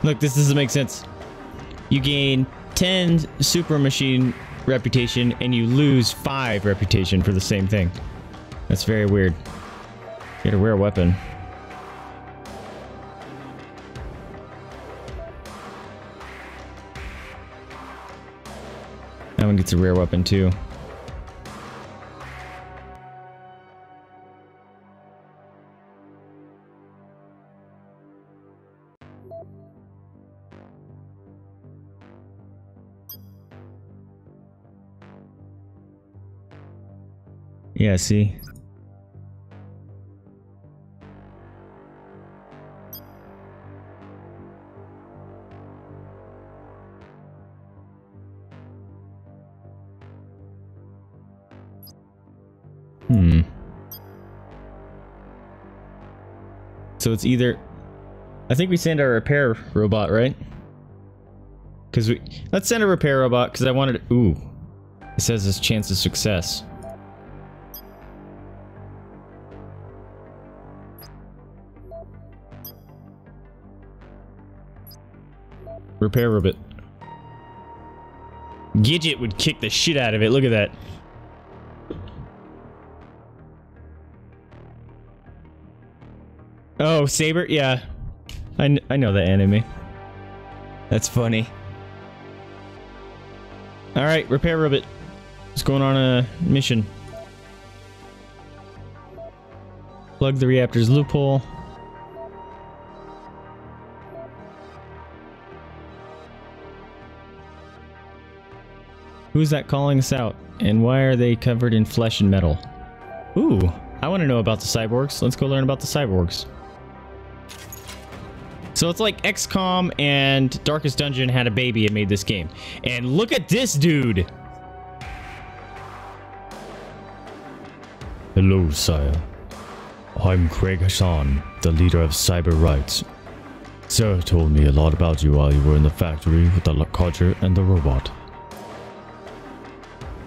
Look, this doesn't make sense. You gain 10 super machine reputation and you lose 5 reputation for the same thing. That's very weird. Get a rare weapon. That one gets a rare weapon too. Yeah, see? Hmm. So it's either... I think we send our repair robot, right? Because we... Let's send a repair robot, because I wanted... Ooh. It says this chance of success. Repair robot. Gidget would kick the shit out of it. Look at that. Oh, Saber? Yeah. I, I know the anime. That's funny. Alright, repair robot. It's going on a mission. Plug the reactor's loophole. Who's that calling us out? And why are they covered in flesh and metal? Ooh, I want to know about the cyborgs. Let's go learn about the cyborgs. So it's like XCOM and Darkest Dungeon had a baby and made this game. And look at this dude! Hello, sire. I'm Craig Hassan, the leader of Cyber Rights. Sarah told me a lot about you while you were in the factory with the Codger and the robot.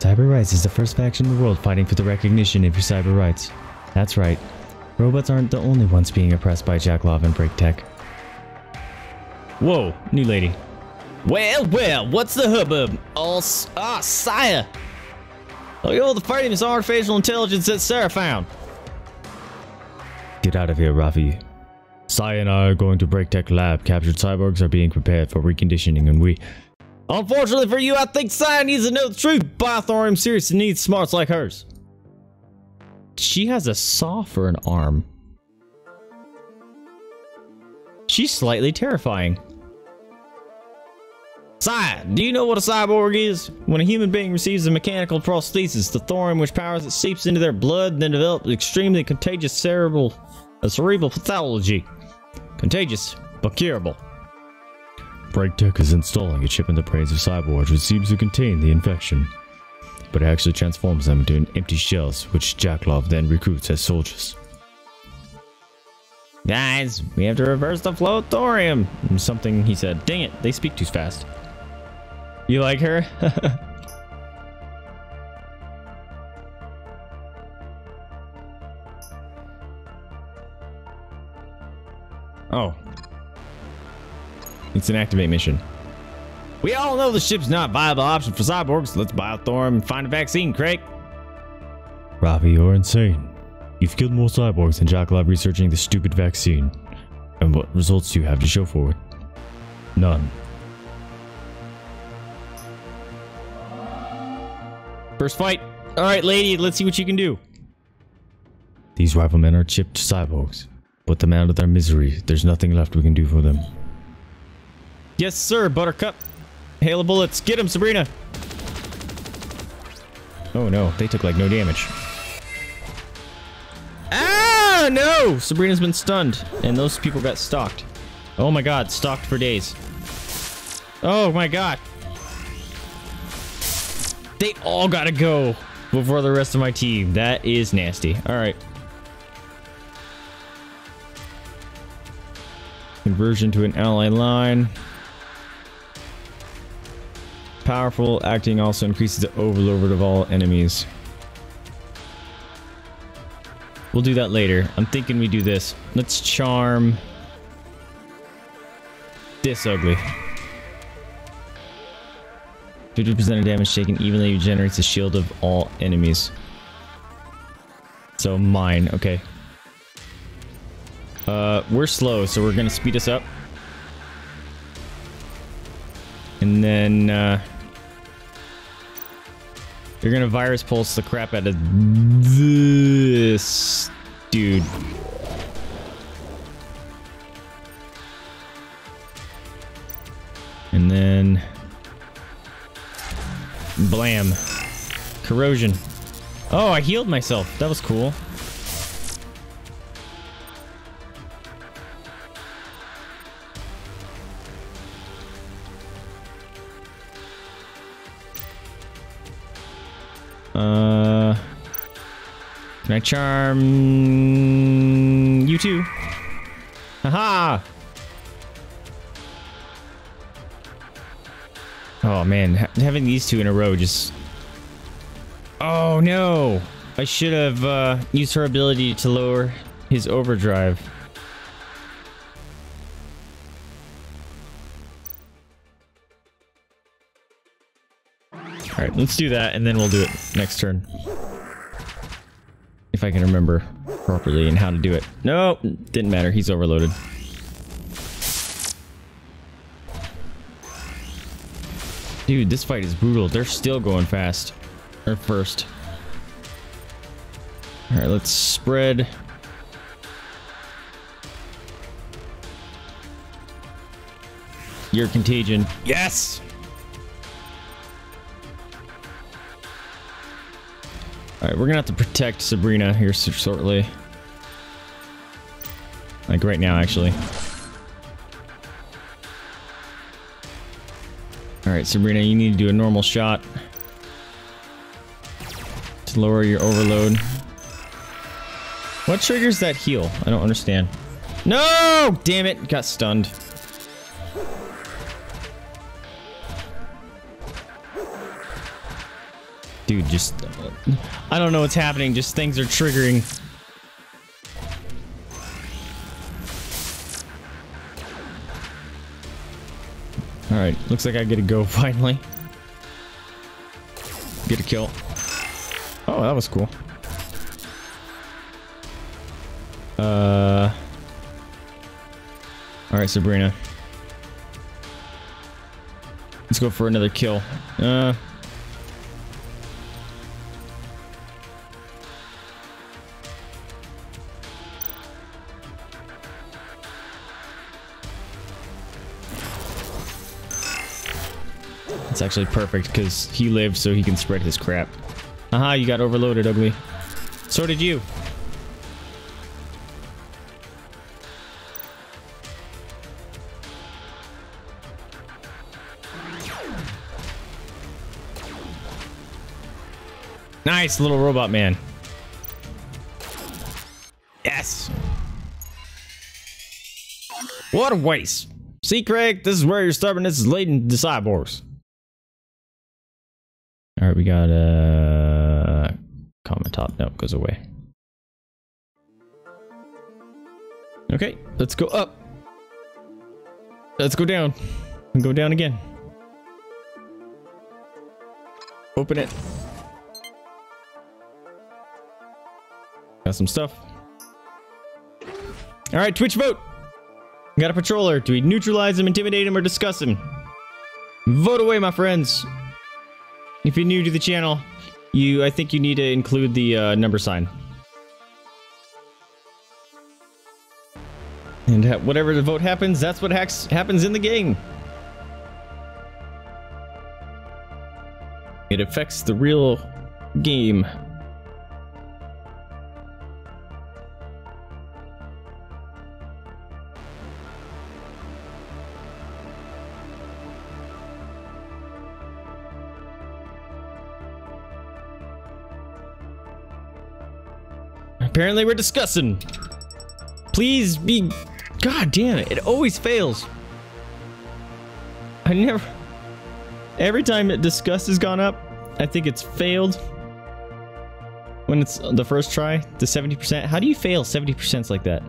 Cyber Rights is the first faction in the world fighting for the recognition of your cyber rights. That's right. Robots aren't the only ones being oppressed by Jacklov and BreakTech. Whoa, new lady. Well, well, what's the hubbub? All ah, sire. Oh, you're the famous artificial intelligence that Sarah found. Get out of here, Rafi. Sai and I are going to BreakTech Lab. Captured cyborgs are being prepared for reconditioning, and we... Unfortunately for you, I think Sai needs to know the truth. Biothorium seriously needs smarts like hers. She has a saw for an arm. She's slightly terrifying. Sire, do you know what a cyborg is? When a human being receives a mechanical prosthesis, the thorium which powers it seeps into their blood and then develops extremely contagious cerebral, a cerebral pathology. Contagious, but curable. BreakTech is installing a chip in the brains of cyborgs which seems to contain the infection. But actually transforms them into empty shells, which Jacklov then recruits as soldiers. Guys, we have to reverse the flow of thorium. Something he said. Dang it, they speak too fast. You like her? *laughs* oh. It's an activate mission. We all know the ship's not a viable option for cyborgs. Let's buy a thorium and find a vaccine, Craig. Rafi, you're insane. You've killed more cyborgs than Jacklov researching the stupid vaccine. And what results do you have to show for it? None. First fight. All right, lady, let's see what you can do. These riflemen are chipped cyborgs. Put them out of their misery. There's nothing left we can do for them. Yes, sir, Buttercup. Hail of bullets. Get him, Sabrina. Oh no, they took like no damage. Ah, no! Sabrina's been stunned, and those people got stalked. Oh my god, stalked for days. Oh my god. They all gotta go before the rest of my team. That is nasty. Alright. Conversion to an ally line. Powerful acting also increases the overload of all enemies. We'll do that later. I'm thinking we do this. Let's charm this ugly. 50% of damage taken evenly regenerates the shield of all enemies. So mine, okay. Uh, we're slow, so we're gonna speed us up. And then, uh... You're gonna virus pulse the crap out of this dude. And then... Blam. Corrosion. Oh, I healed myself. That was cool. Uh, can I charm you too? Haha! Oh man, ha having these two in a row just... Oh no! I should have uh, used her ability to lower his overdrive. Alright, let's do that and then we'll do it next turn. If I can remember properly and how to do it. No, didn't matter. He's overloaded. Dude, this fight is brutal. They're still going fast. Or first. Alright, let's spread. Your contagion. Yes! Alright, we're gonna have to protect Sabrina here shortly. Like right now, actually. Alright, Sabrina, you need to do a normal shot. To lower your overload. What triggers that heal? I don't understand. No! Damn it! Got stunned. Dude, just... I don't know what's happening. Just things are triggering. Alright, looks like I get a go *laughs* finally. Get a kill. Oh, that was cool. Uh... Alright, Sabrina. Let's go for another kill. Uh... It's actually perfect because he lives so he can spread his crap. Aha, you got overloaded, ugly. So did you. Nice little robot man. Yes. What a waste. See, Craig, this is where your stubbornness is leading to cyborgs. All right, we got a uh, comment top. No, goes away. Okay, let's go up. Let's go down. And go down again. Open it. Got some stuff. All right, Twitch vote. We got a patroller. Do we neutralize him, intimidate him, or discuss him? Vote away, my friends. If you're new to the channel, you I think you need to include the uh, number sign. And whatever the vote happens, that's what happens in the game. It affects the real game. Apparently we're discussing. Please be... God damn it, it always fails. I never... Every time it disgust has gone up, I think it's failed. When it's the first try, the 70%. How do you fail 70% like that?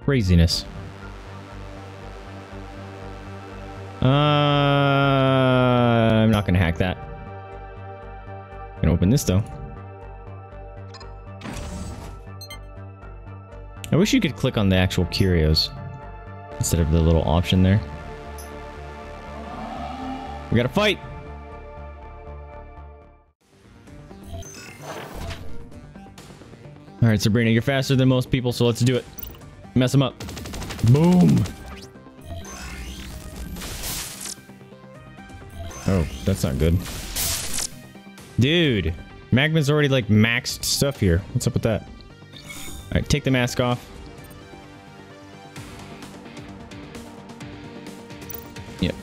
Craziness. Uh, I'm not gonna hack that. Can open this though. I wish you could click on the actual curios instead of the little option there. We gotta fight! Alright, Sabrina, you're faster than most people, so let's do it. Mess them up. Boom! Oh, that's not good. Dude, Magma's already like maxed stuff here. What's up with that? Alright, take the mask off. Yep.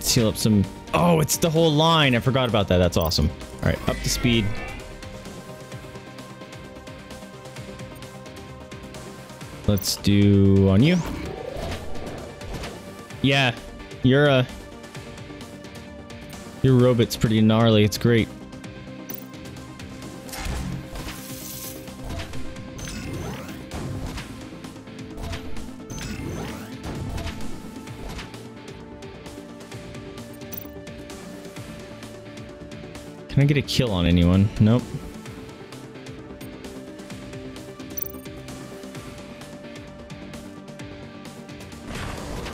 Seal up some... Oh, it's the whole line. I forgot about that. That's awesome. Alright, up to speed. Let's do on you. Yeah, you're a... Your robot's pretty gnarly. It's great. Can I get a kill on anyone? Nope.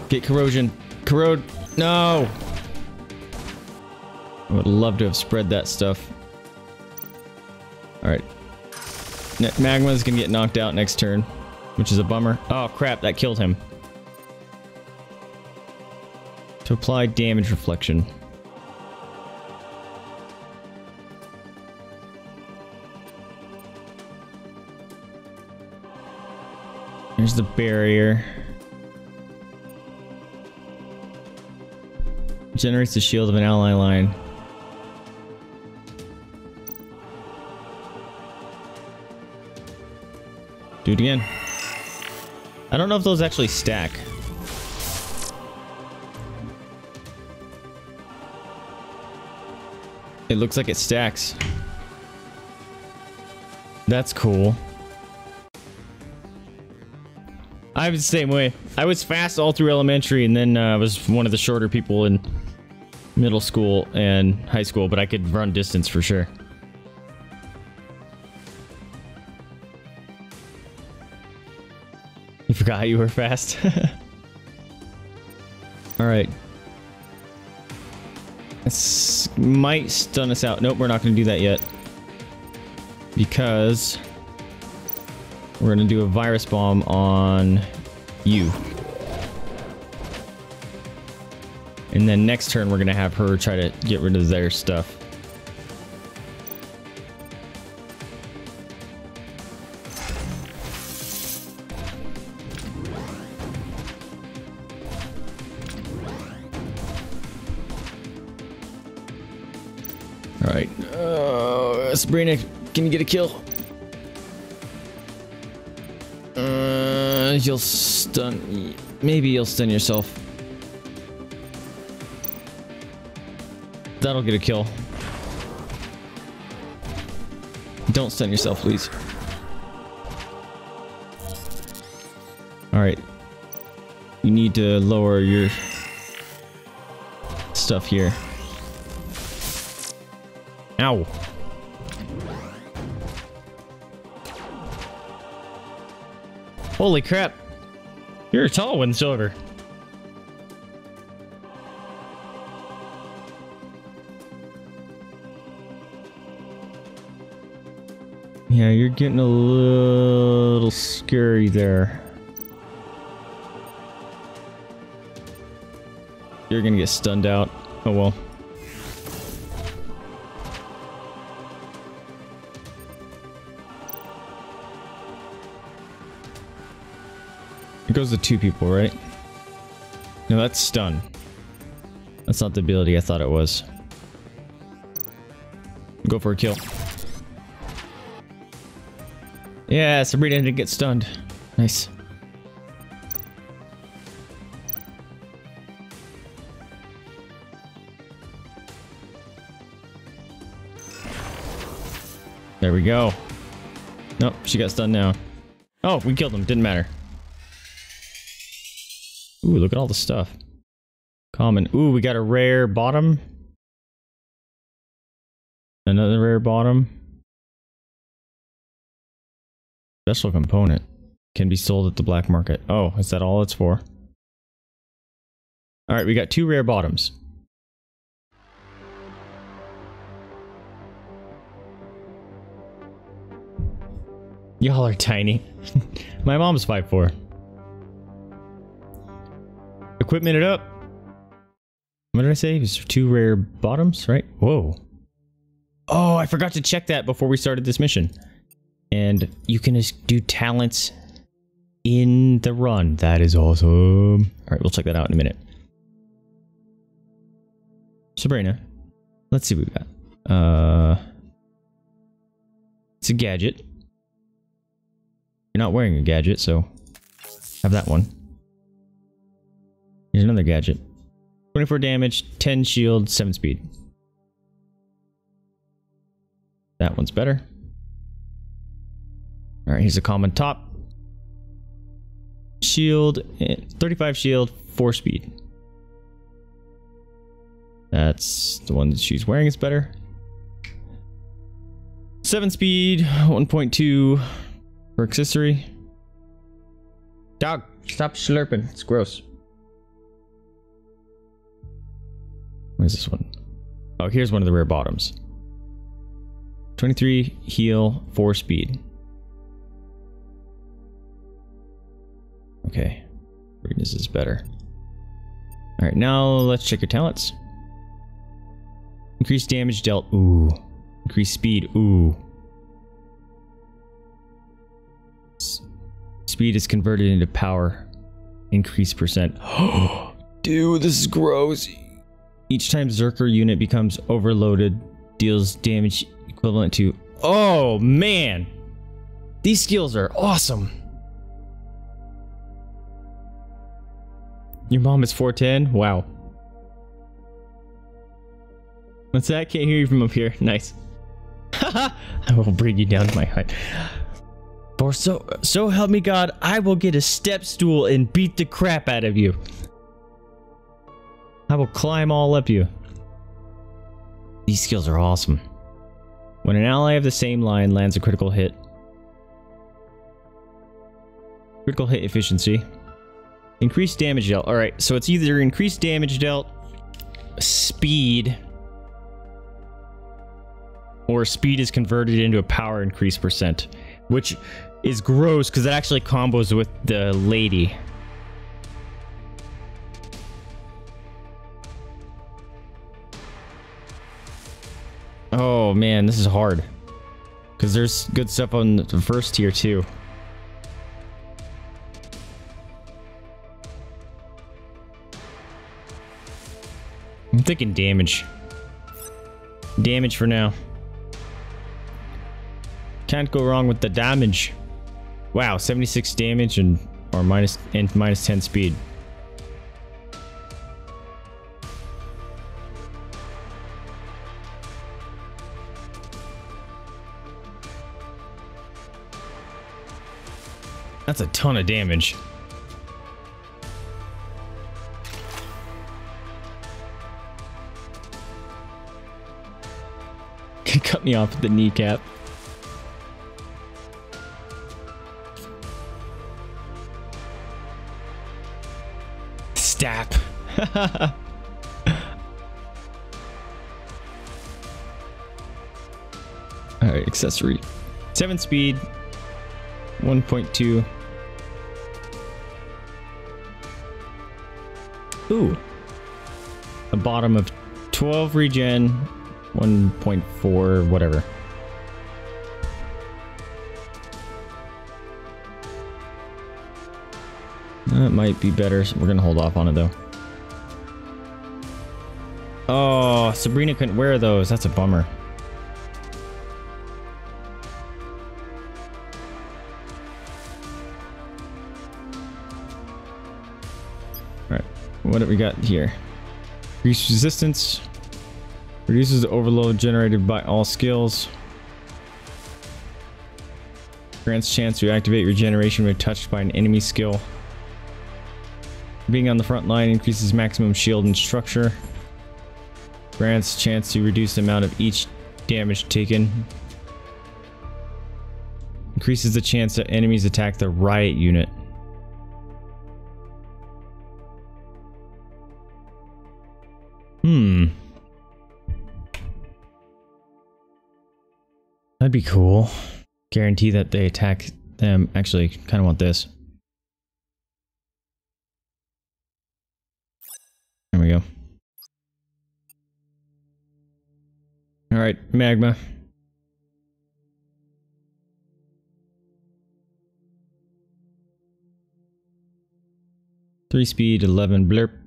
Get corrosion. Corrode. No! I would love to have spread that stuff. Alright. Magma's gonna get knocked out next turn, which is a bummer. Oh crap, that killed him. To apply damage reflection. The barrier. Generates the shield of an ally line. Do it again. I don't know if those actually stack. It looks like it stacks. That's cool. I was the same way. I was fast all through elementary, and then I uh, was one of the shorter people in middle school and high school, but I could run distance for sure. You forgot you were fast? *laughs* Alright. This might stun us out. Nope, we're not going to do that yet. Because we're going to do a virus bomb on you. And then next turn, we're going to have her try to get rid of their stuff. Alright. Uh, Sabrina, can you get a kill? You'll stun... Maybe you'll stun yourself. That'll get a kill. Don't stun yourself, please. Alright. You need to lower your stuff here. Ow. Holy crap. You're a tall one, Silver. Yeah, you're getting a little scary there. You're gonna get stunned out. Oh well. Goes to two people, right? No, that's stun. That's not the ability I thought it was. Go for a kill. Yeah, Sabrina didn't get stunned. Nice. There we go. Nope, she got stunned now. Oh, we killed him. Didn't matter. Ooh, look at all the stuff. Common. Ooh, we got a rare bottom. Another rare bottom. Special component. Can be sold at the black market. Oh, is that all it's for? Alright, we got two rare bottoms. Y'all are tiny. *laughs* My mom's 5'4". Equipment it up. What did I say? It was two rare bottoms, right? Whoa. Oh, I forgot to check that before we started this mission. And you can just do talents in the run. That is awesome. All right, we'll check that out in a minute. Sabrina, let's see what we got. Uh, it's a gadget. You're not wearing a gadget, so have that one. Here's another gadget. 24 damage, 10 shield, 7 speed. That one's better. Alright, here's a common top. Shield, eh, 35 shield, 4 speed. That's the one that she's wearing is better. 7 speed, 1.2 for accessory. Dog, stop slurping. It's gross. Where's this one? Oh, here's one of the rare bottoms. 23 heal, 4 speed. Okay. This is better. Alright, now let's check your talents. Increased damage dealt. Ooh. Increased speed. Ooh. Speed is converted into power. Increased percent. *gasps* Dude, this is gross. Each time Zerker unit becomes overloaded, deals damage equivalent to. Oh man! These skills are awesome! Your mom is 410? Wow. What's that? Can't hear you from up here. Nice. *laughs* I will bring you down to my height. For so so help me God, I will get a step stool and beat the crap out of you. I will climb all up you. These skills are awesome. When an ally of the same line lands a critical hit. Critical hit efficiency. Increased damage dealt. Alright, so it's either increased damage dealt, speed, or speed is converted into a power increase percent, which is gross because it actually combos with the lady. Oh man, this is hard. Because there's good stuff on the first tier too. I'm thinking damage. Damage for now. Can't go wrong with the damage. Wow, 76 damage and or minus and minus 10 speed. That's a ton of damage. *laughs* Cut me off at the kneecap. Stap. *laughs* Alright, accessory. 7 speed. 1.2. Ooh. A bottom of 12 regen, 1.4, whatever. That might be better. We're gonna hold off on it though. Oh, Sabrina couldn't wear those. That's a bummer. What have we got here? Increased resistance. Reduces the overload generated by all skills. Grants chance to activate regeneration when touched by an enemy skill. Being on the front line increases maximum shield and structure. Grants chance to reduce the amount of each damage taken. Increases the chance that enemies attack the riot unit. Hmm. That'd be cool. Guarantee that they attack them. Actually, kind of want this. There we go. Alright, magma. Three speed, 11 blurp.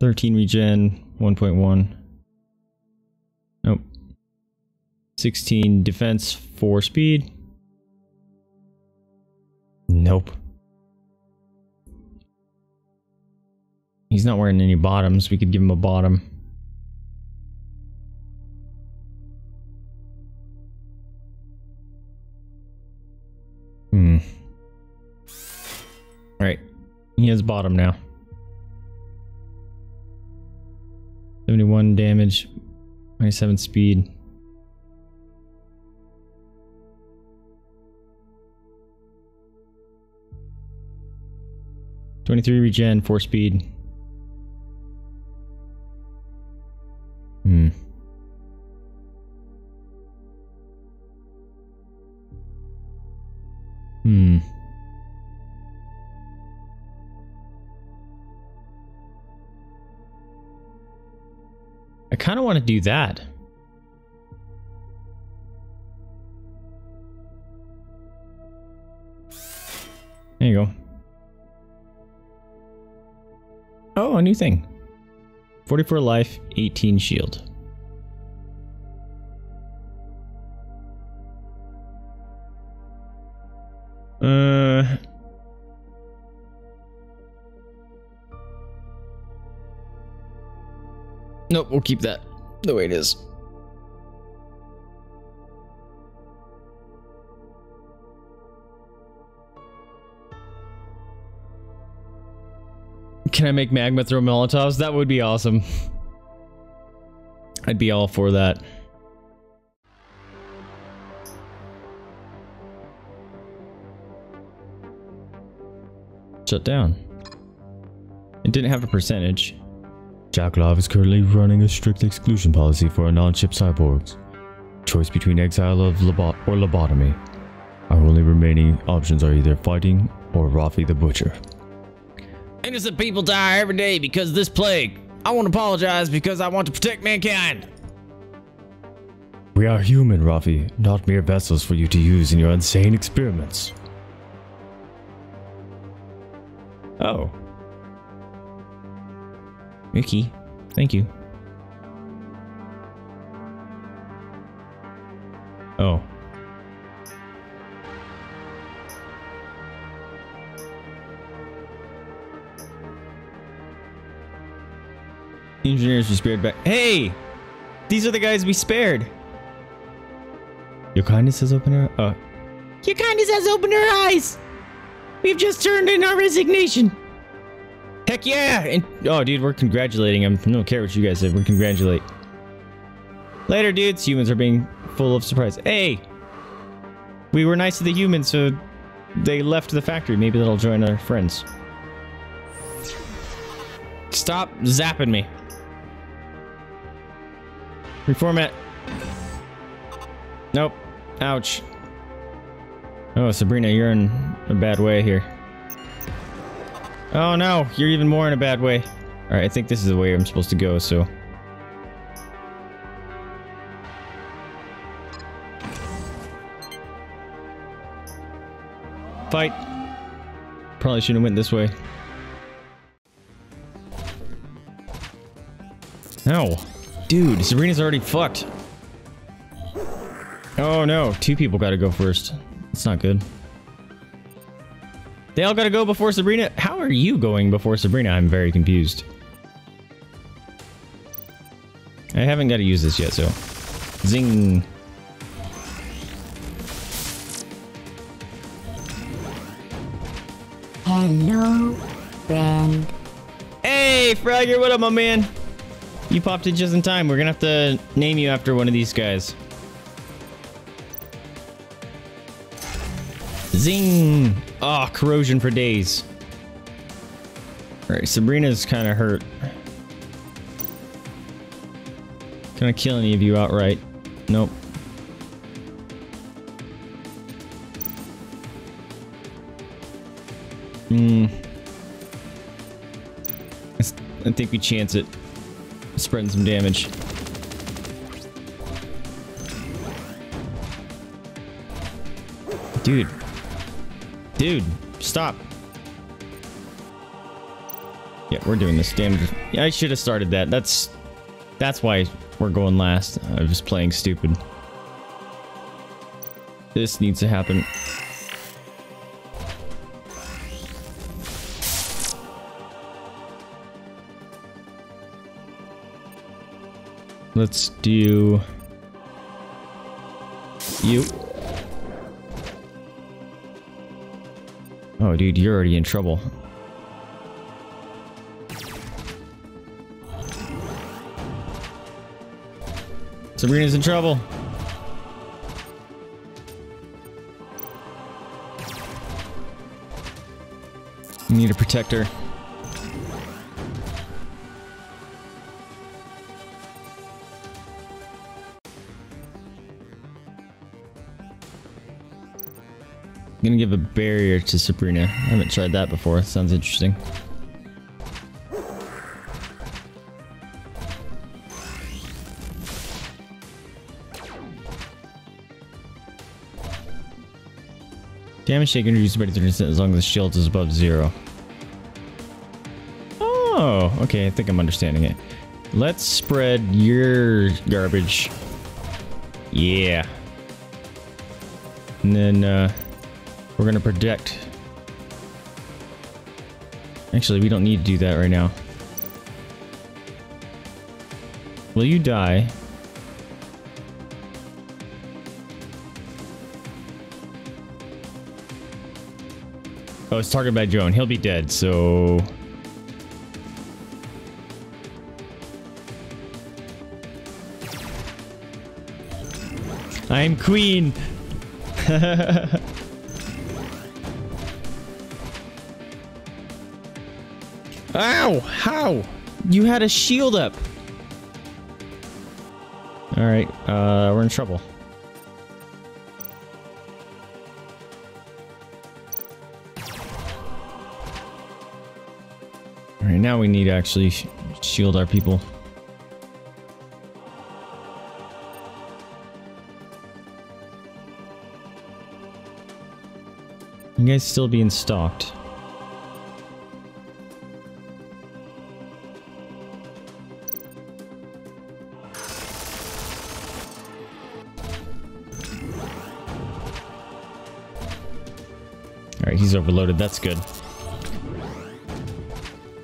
Thirteen regen, one point one. Nope. Sixteen defense, four speed. Nope. He's not wearing any bottoms. We could give him a bottom. Hmm. Alright. He has bottom now. 71 damage. 27 speed. Twenty-three regen, four speed. Want to do that. There you go. Oh, a new thing. 44 life, 18 shield. Uh. Nope, we'll keep that the way it is. Can I make magma throw molotovs? That would be awesome. I'd be all for that. Shut down. It didn't have a percentage. Jacklov is currently running a strict exclusion policy for non-ship cyborgs. Choice between exile of lobot or lobotomy. Our only remaining options are either fighting or Rafi the Butcher. Innocent people die every day because of this plague. I want to apologize because I want to protect mankind. We are human, Rafi, not mere vessels for you to use in your insane experiments. Oh. Mickey, thank you. Oh. Engineers were spared back. Hey! These are the guys we spared. Your kindness has opened our. Uh, Your kindness has opened our eyes. We've just turned in our resignation. Heck yeah! And oh, dude, we're congratulating them. I don't care what you guys said. We're congratulate. Later, dudes. Humans are being full of surprise. Hey, we were nice to the humans, so they left the factory. Maybe they'll join our friends. Stop zapping me. Reformat. Nope. Ouch. Oh, Sabrina, you're in a bad way here. Oh no, you're even more in a bad way. Alright, I think this is the way I'm supposed to go, so. Fight. Probably should have went this way. No. Dude, Sabrina's already fucked. Oh no, two people gotta go first. That's not good. They all gotta go before Sabrina? Are you going before Sabrina? I'm very confused. I haven't got to use this yet, so. Zing. Hello, friend. Hey, Fragger, what up, my man? You popped in just in time. We're gonna have to name you after one of these guys. Zing! Ah, oh, corrosion for days. Alright, Sabrina's kind of hurt. Can I kill any of you outright? Nope. Hmm. I think we chance it. Spreading some damage. Dude. Dude, stop. Yeah, we're doing this Damn, Yeah, I should have started that. That's that's why we're going last. I was playing stupid. This needs to happen. Let's do you. Oh, dude, you're already in trouble. Sabrina's in trouble. We need to protect her. I'm gonna give a barrier to Sabrina. I haven't tried that before. Sounds interesting. Damage taken reduced by 30% as long as the shield is above zero. Oh, okay. I think I'm understanding it. Let's spread your garbage. Yeah. And then, uh, we're gonna protect. Actually, we don't need to do that right now. Will you die? Oh, it's targeted by Joan. He'll be dead, so... I'm queen! *laughs* Ow! How? You had a shield up! Alright, uh, we're in trouble. Now we need to actually shield our people. You guys still being stalked. Alright, he's overloaded. That's good.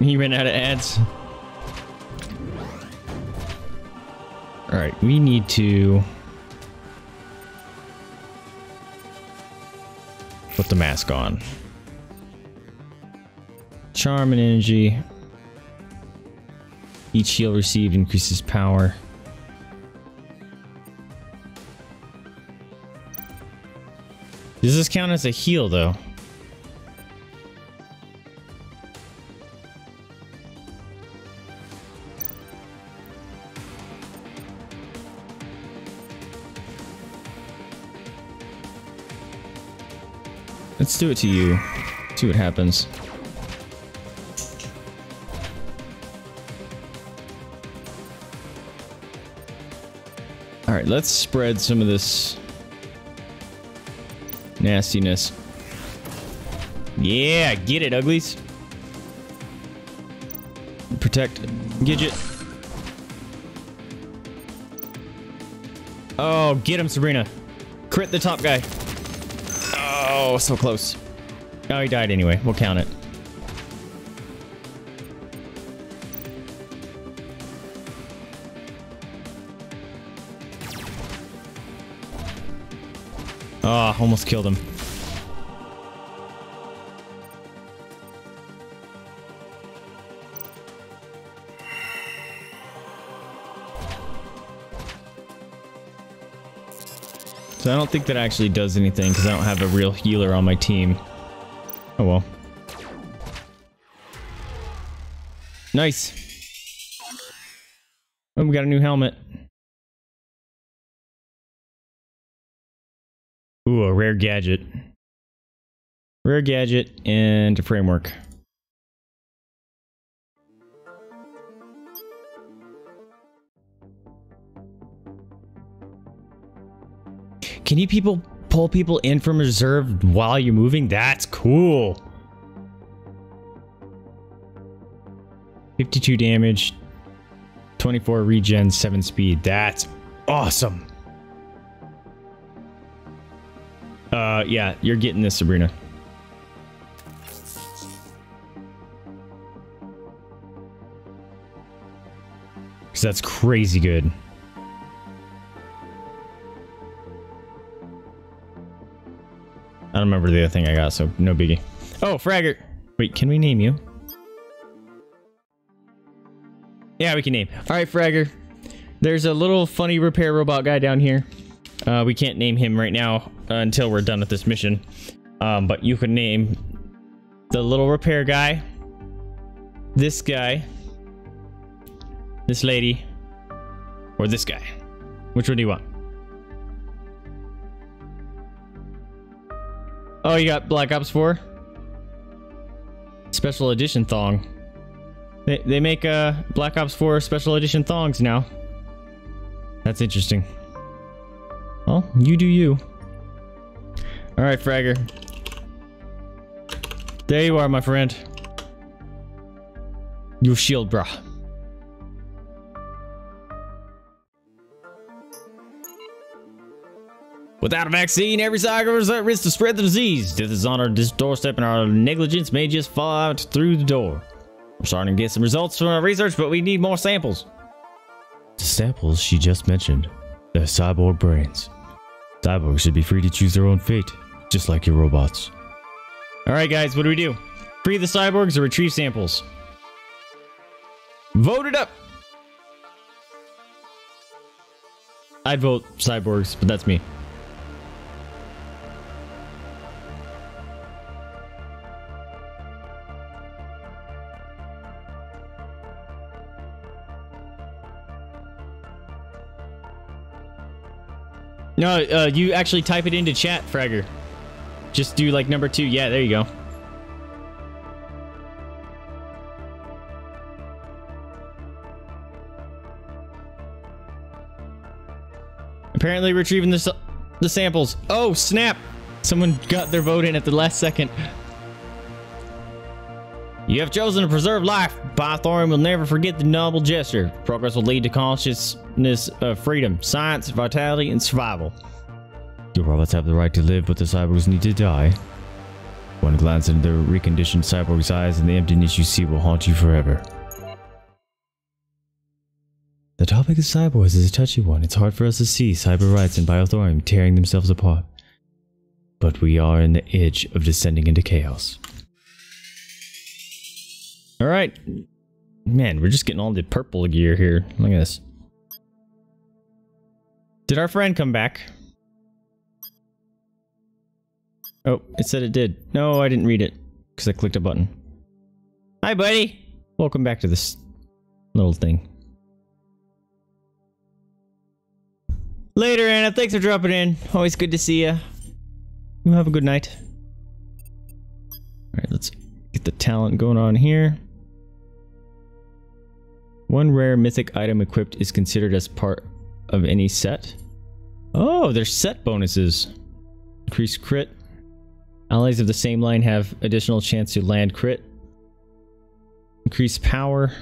He ran out of ads. Alright, we need to... Put the mask on. Charm and energy. Each heal received increases power. Does this count as a heal, though? Let's do it to you. See what happens. Alright, let's spread some of this nastiness. Yeah, get it, uglies. Protect Gidget. Oh, get him, Sabrina. Crit the top guy. Oh, so close. Oh, he died anyway. We'll count it. Oh, almost killed him. So I don't think that actually does anything because I don't have a real healer on my team. Oh well. Nice. Oh, we got a new helmet. Ooh, a rare gadget. Rare gadget and a framework. Can you people pull people in from reserve while you're moving? That's cool. 52 damage, 24 regen, 7 speed. That's awesome. Uh, yeah, you're getting this, Sabrina. Because that's crazy good. Remember the other thing I got, so no biggie. Oh, Fragger. Wait, can we name you? Yeah, we can name. All right, Fragger. There's a little funny repair robot guy down here. Uh, we can't name him right now uh, until we're done with this mission. Um, but you can name the little repair guy, this guy, this lady, or this guy. Which one do you want? Oh, you got Black Ops 4? Special edition thong. They, they make uh, Black Ops 4 special edition thongs now. That's interesting. Well, you do you. Alright, Fragger. There you are, my friend. Your shield, brah. Without a vaccine, every cycle is at risk to spread the disease. Death is on our doorstep and our negligence may just fall out through the door. We're starting to get some results from our research, but we need more samples. The samples she just mentioned. They're cyborg brains. Cyborgs should be free to choose their own fate, just like your robots. Alright guys, what do we do? Free the cyborgs or retrieve samples? Vote it up! I'd vote cyborgs, but that's me. No, uh, you actually type it into chat, Fragger. Just do like number two. Yeah, there you go. Apparently retrieving the, the samples. Oh, snap! Someone got their vote in at the last second. You have chosen to preserve life. Robothorium will never forget the noble gesture. Progress will lead to consciousness of freedom, science, vitality, and survival. Your robots have the right to live, but the cyborgs need to die. One glance into the reconditioned cyborg's eyes and the emptiness you see will haunt you forever. The topic of cyborgs is a touchy one. It's hard for us to see cyber rights and Robothorium tearing themselves apart. But we are in the edge of descending into chaos. All right. Man, we're just getting all the purple gear here. Look at this. Did our friend come back? Oh, it said it did. No, I didn't read it because I clicked a button. Hi, buddy. Welcome back to this little thing. Later, Anna. Thanks for dropping in. Always good to see you. You have a good night. All right, let's get the talent going on here. One rare mythic item equipped is considered as part of any set. Oh, there's set bonuses. Increase crit. Allies of the same line have additional chance to land crit. Increase power.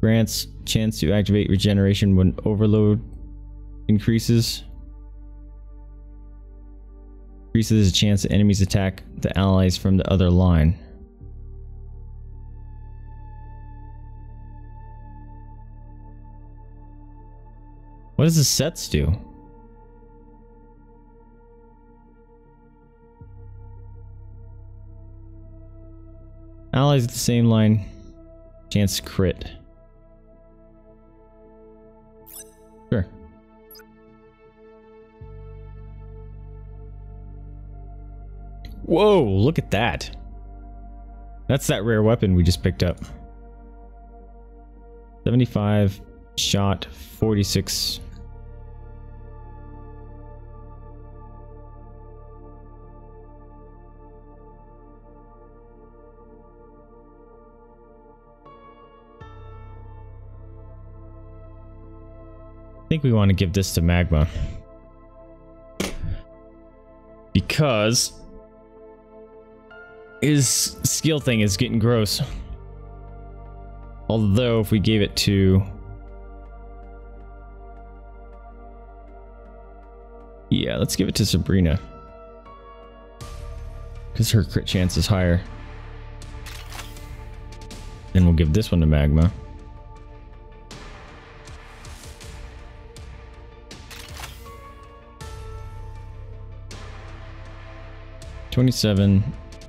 Grants chance to activate regeneration when overload increases. Increases the chance that enemies attack the allies from the other line. What does the sets do? Allies at the same line. Chance crit. Sure. Whoa, look at that. That's that rare weapon we just picked up. 75 shot, 46 think we want to give this to Magma. because his skill thing is getting gross. Although if we gave it to Yeah, let's give it to Sabrina. Because her crit chance is higher. Then we'll give this one to Magma. Twenty-seven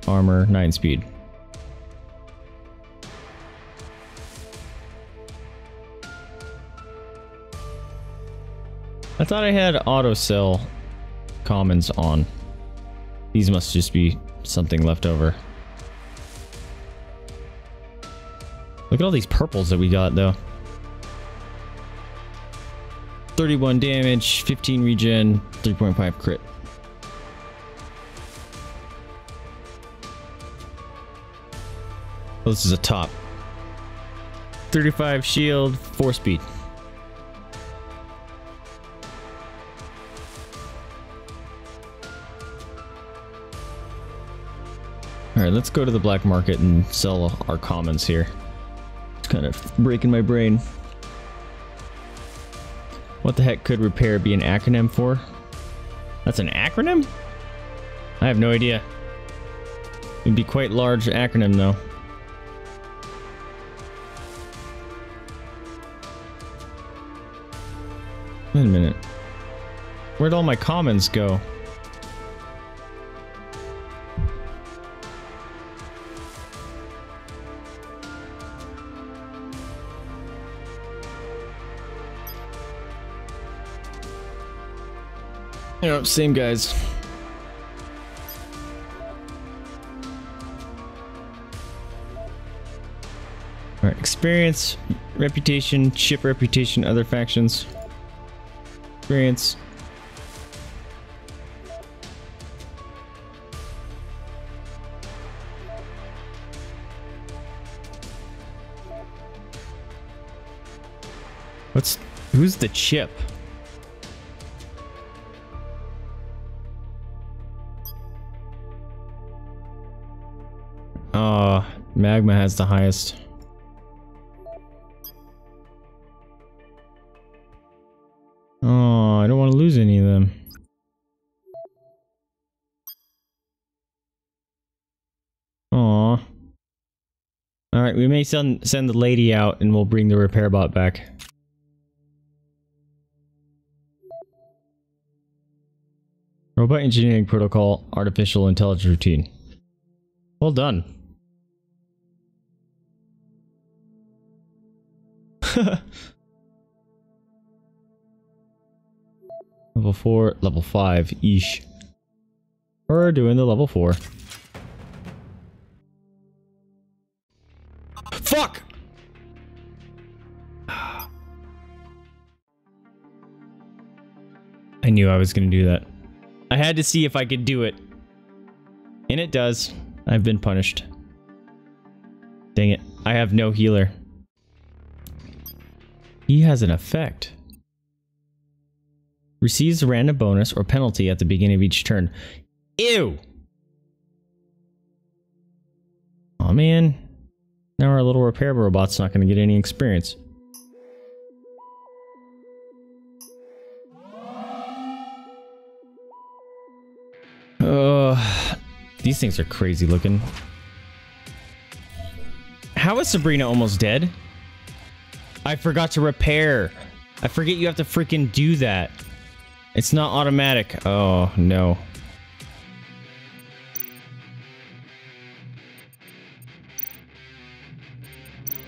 armor, nine speed. I thought I had auto sell commons on. These must just be something left over. Look at all these purples that we got though. 31 damage, 15 regen, 3.5 crit. Oh, this is a top. 35 shield, 4 speed. Alright, let's go to the black market and sell our commons here. It's kind of breaking my brain. What the heck could repair be an acronym for? That's an acronym? I have no idea. It'd be quite large acronym though. Wait a minute. Where'd all my commons go? Yep, same guys. Alright, experience, reputation, ship reputation, other factions. Experience. What's who's the chip? Oh, magma has the highest. Send, send the lady out and we'll bring the repair bot back. Robot Engineering Protocol Artificial Intelligence Routine. Well done. *laughs* level 4, level 5, eesh. We're doing the level 4. Knew I was gonna do that. I had to see if I could do it. And it does. I've been punished. Dang it. I have no healer. He has an effect. Receives a random bonus or penalty at the beginning of each turn. Ew! oh, man. Now our little repair robot's not going to get any experience. These things are crazy looking. How is Sabrina almost dead? I forgot to repair. I forget you have to freaking do that. It's not automatic. Oh, no.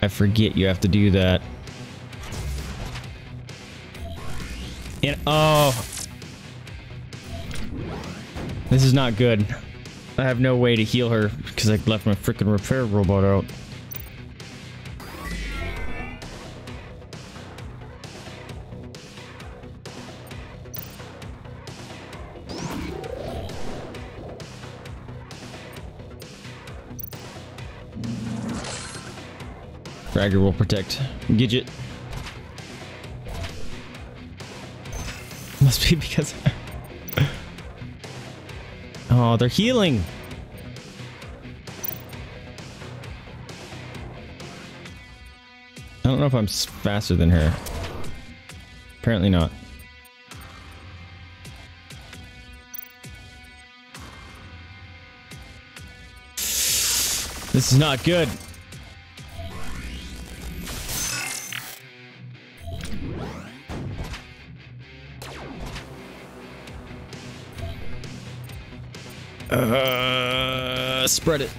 I forget you have to do that. And, oh. This is not good. I have no way to heal her because I left my freaking repair robot out. Fragger will protect Gidget. Must be because... Oh, they're healing. I don't know if I'm faster than her. Apparently not. This is not good. Uh, spread it.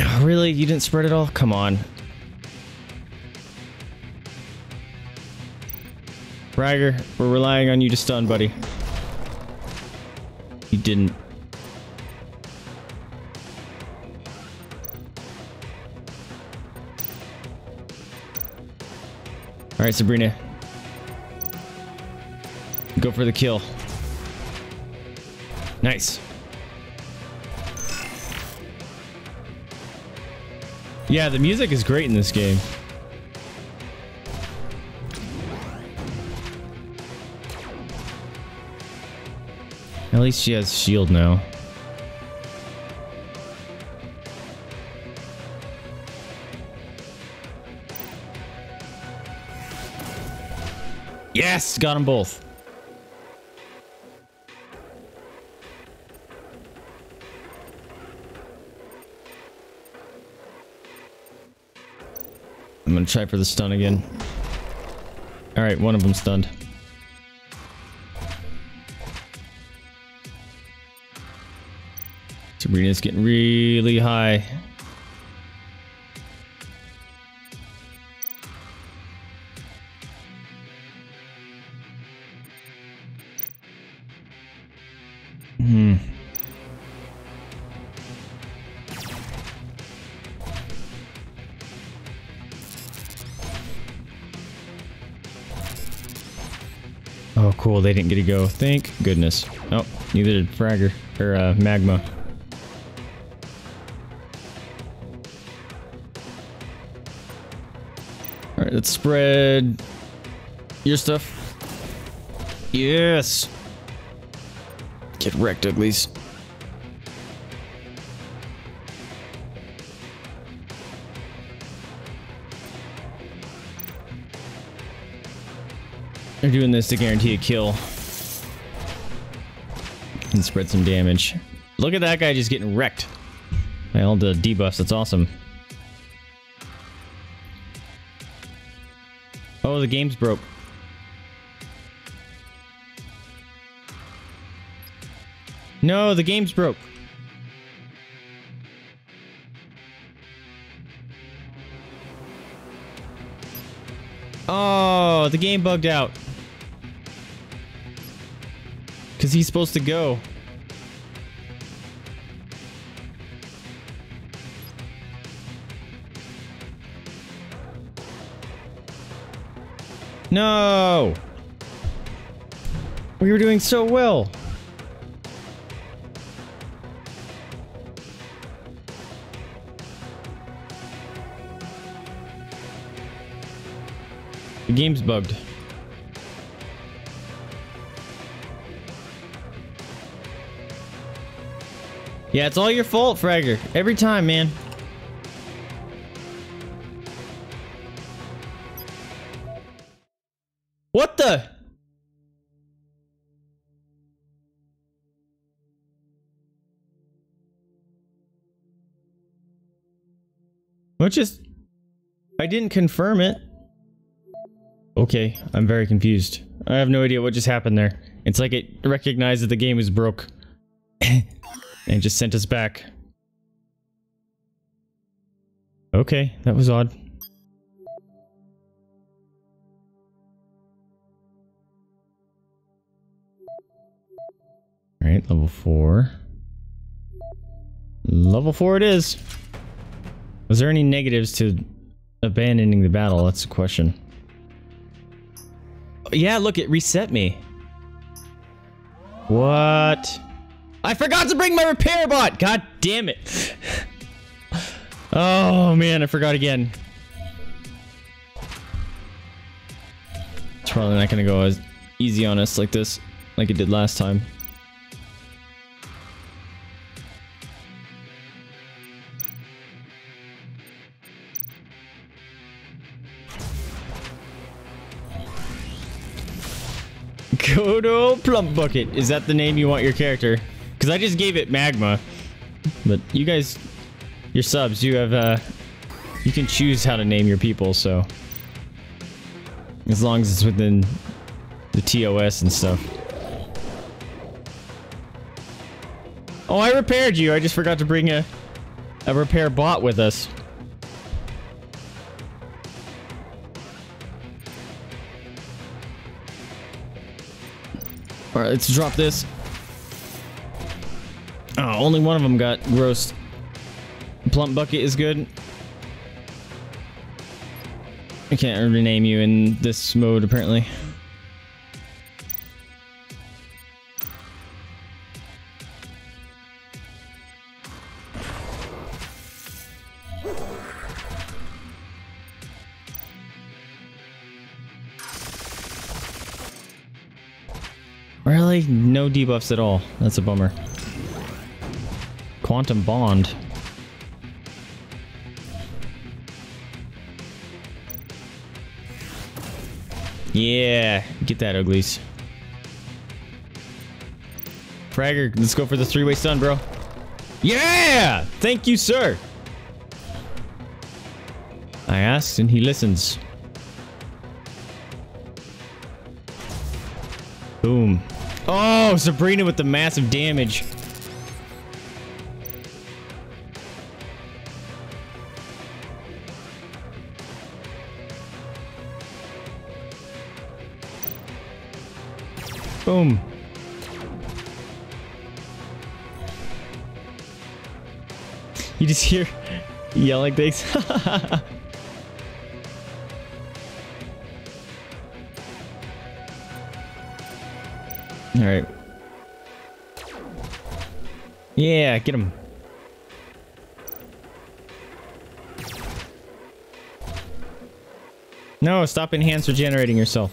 Oh, really? You didn't spread it all? Come on. Fragger, we're relying on you to stun, buddy. You didn't. All right, Sabrina. Go for the kill. Nice. Yeah, the music is great in this game. At least she has shield now. Yes, got them both. Gonna try for the stun again. All right, one of them stunned. Sabrina's getting really high. They didn't get to go. Thank goodness. Oh, neither did Fragger or uh, Magma. All right, let's spread your stuff. Yes. Get wrecked, uglies. They're doing this to guarantee a kill. And spread some damage. Look at that guy just getting wrecked. By all the debuffs, that's awesome. Oh, the game's broke. No, the game's broke. Oh, the game bugged out. Because he's supposed to go. No! We were doing so well. The game's bugged. Yeah, it's all your fault, Fragger. Every time, man. What the? What just... I didn't confirm it. Okay, I'm very confused. I have no idea what just happened there. It's like it recognized that the game is broke. *laughs* and just sent us back. Okay, that was odd. Alright, level 4. Level 4 it is! Was there any negatives to abandoning the battle? That's the question. Yeah, look, it reset me. What? I forgot to bring my repair bot. God damn it. Oh, man, I forgot again. It's probably not going to go as easy on us like this, like it did last time. *laughs* Good old Plump Bucket. Is that the name you want your character? Because I just gave it Magma. But you guys, your subs, you have, uh, you can choose how to name your people, so. As long as it's within the TOS and stuff. Oh, I repaired you. I just forgot to bring a, a repair bot with us. Alright, let's drop this. Oh, only one of them got roast. Plump bucket is good. I can't rename you in this mode, apparently. Really? No debuffs at all. That's a bummer. Quantum Bond. Yeah, get that, uglies. Fragger, let's go for the three-way stun, bro. Yeah! Thank you, sir. I asked and he listens. Boom. Oh, Sabrina with the massive damage. Boom. You just hear *laughs* yelling things. *laughs* All right. Yeah, get him. No, stop enhance regenerating yourself.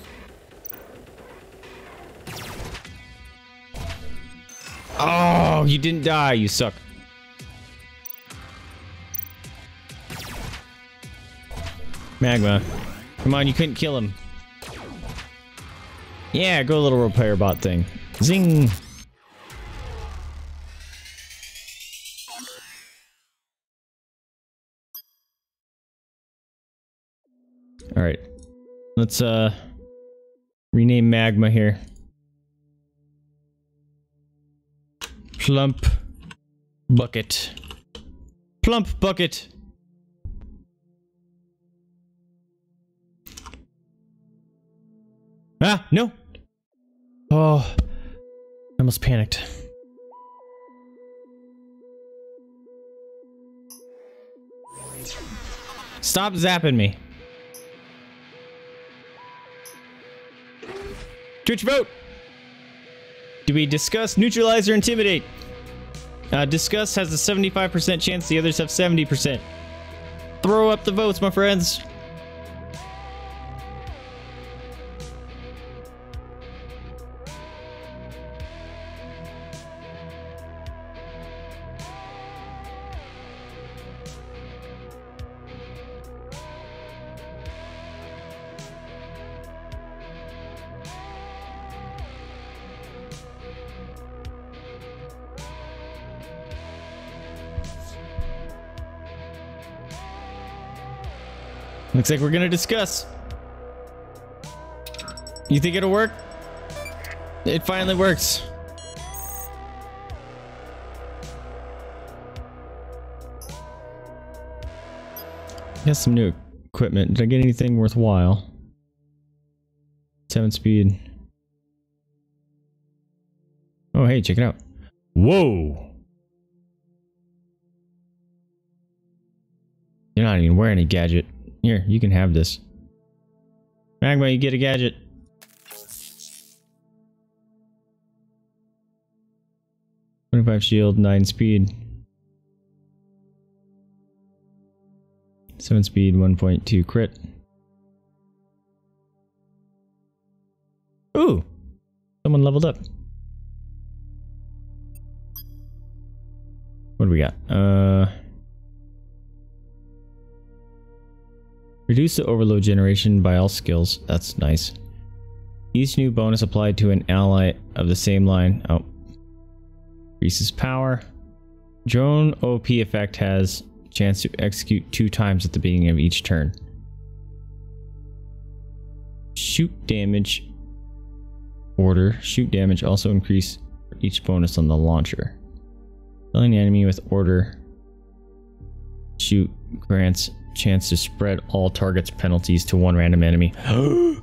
You didn't die, you suck. Magma. Come on, you couldn't kill him. Yeah, go little repair bot thing. Zing! Alright. Let's, uh... Rename Magma here. Plump bucket. Plump bucket. Ah, no. Oh, I almost panicked. Stop zapping me. Twitch vote. Do we discuss, neutralize, or intimidate? Uh, discuss has a 75% chance, the others have 70%. Throw up the votes, my friends. Looks like we're gonna discuss. You think it'll work? It finally works. Got some new equipment. Did I get anything worthwhile? Seven speed. Oh, hey, check it out. Whoa. You're not even wearing a gadget. Here, you can have this. Magma, you get a gadget. Twenty-five shield, nine speed, seven speed, one point two crit. Ooh, someone leveled up. What do we got? Uh. Reduce the overload generation by all skills. That's nice. Each new bonus applied to an ally of the same line. Oh. Increases power. Drone OP effect has chance to execute two times at the beginning of each turn. Shoot damage order. Shoot damage also increase each bonus on the launcher. Killing enemy with order shoot grants chance to spread all targets penalties to one random enemy. *gasps*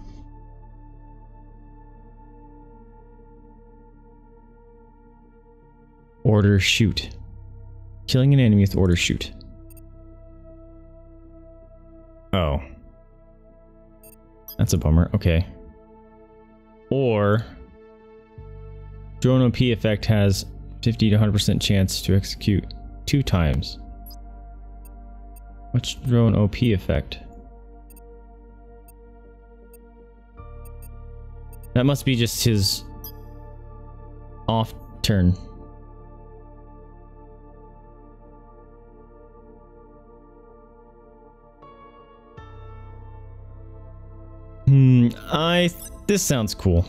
order shoot. Killing an enemy with order shoot. Oh. That's a bummer. Okay. Or drone OP effect has 50 to 100% chance to execute two times. What's drone OP effect? That must be just his off turn. Hmm, I this sounds cool.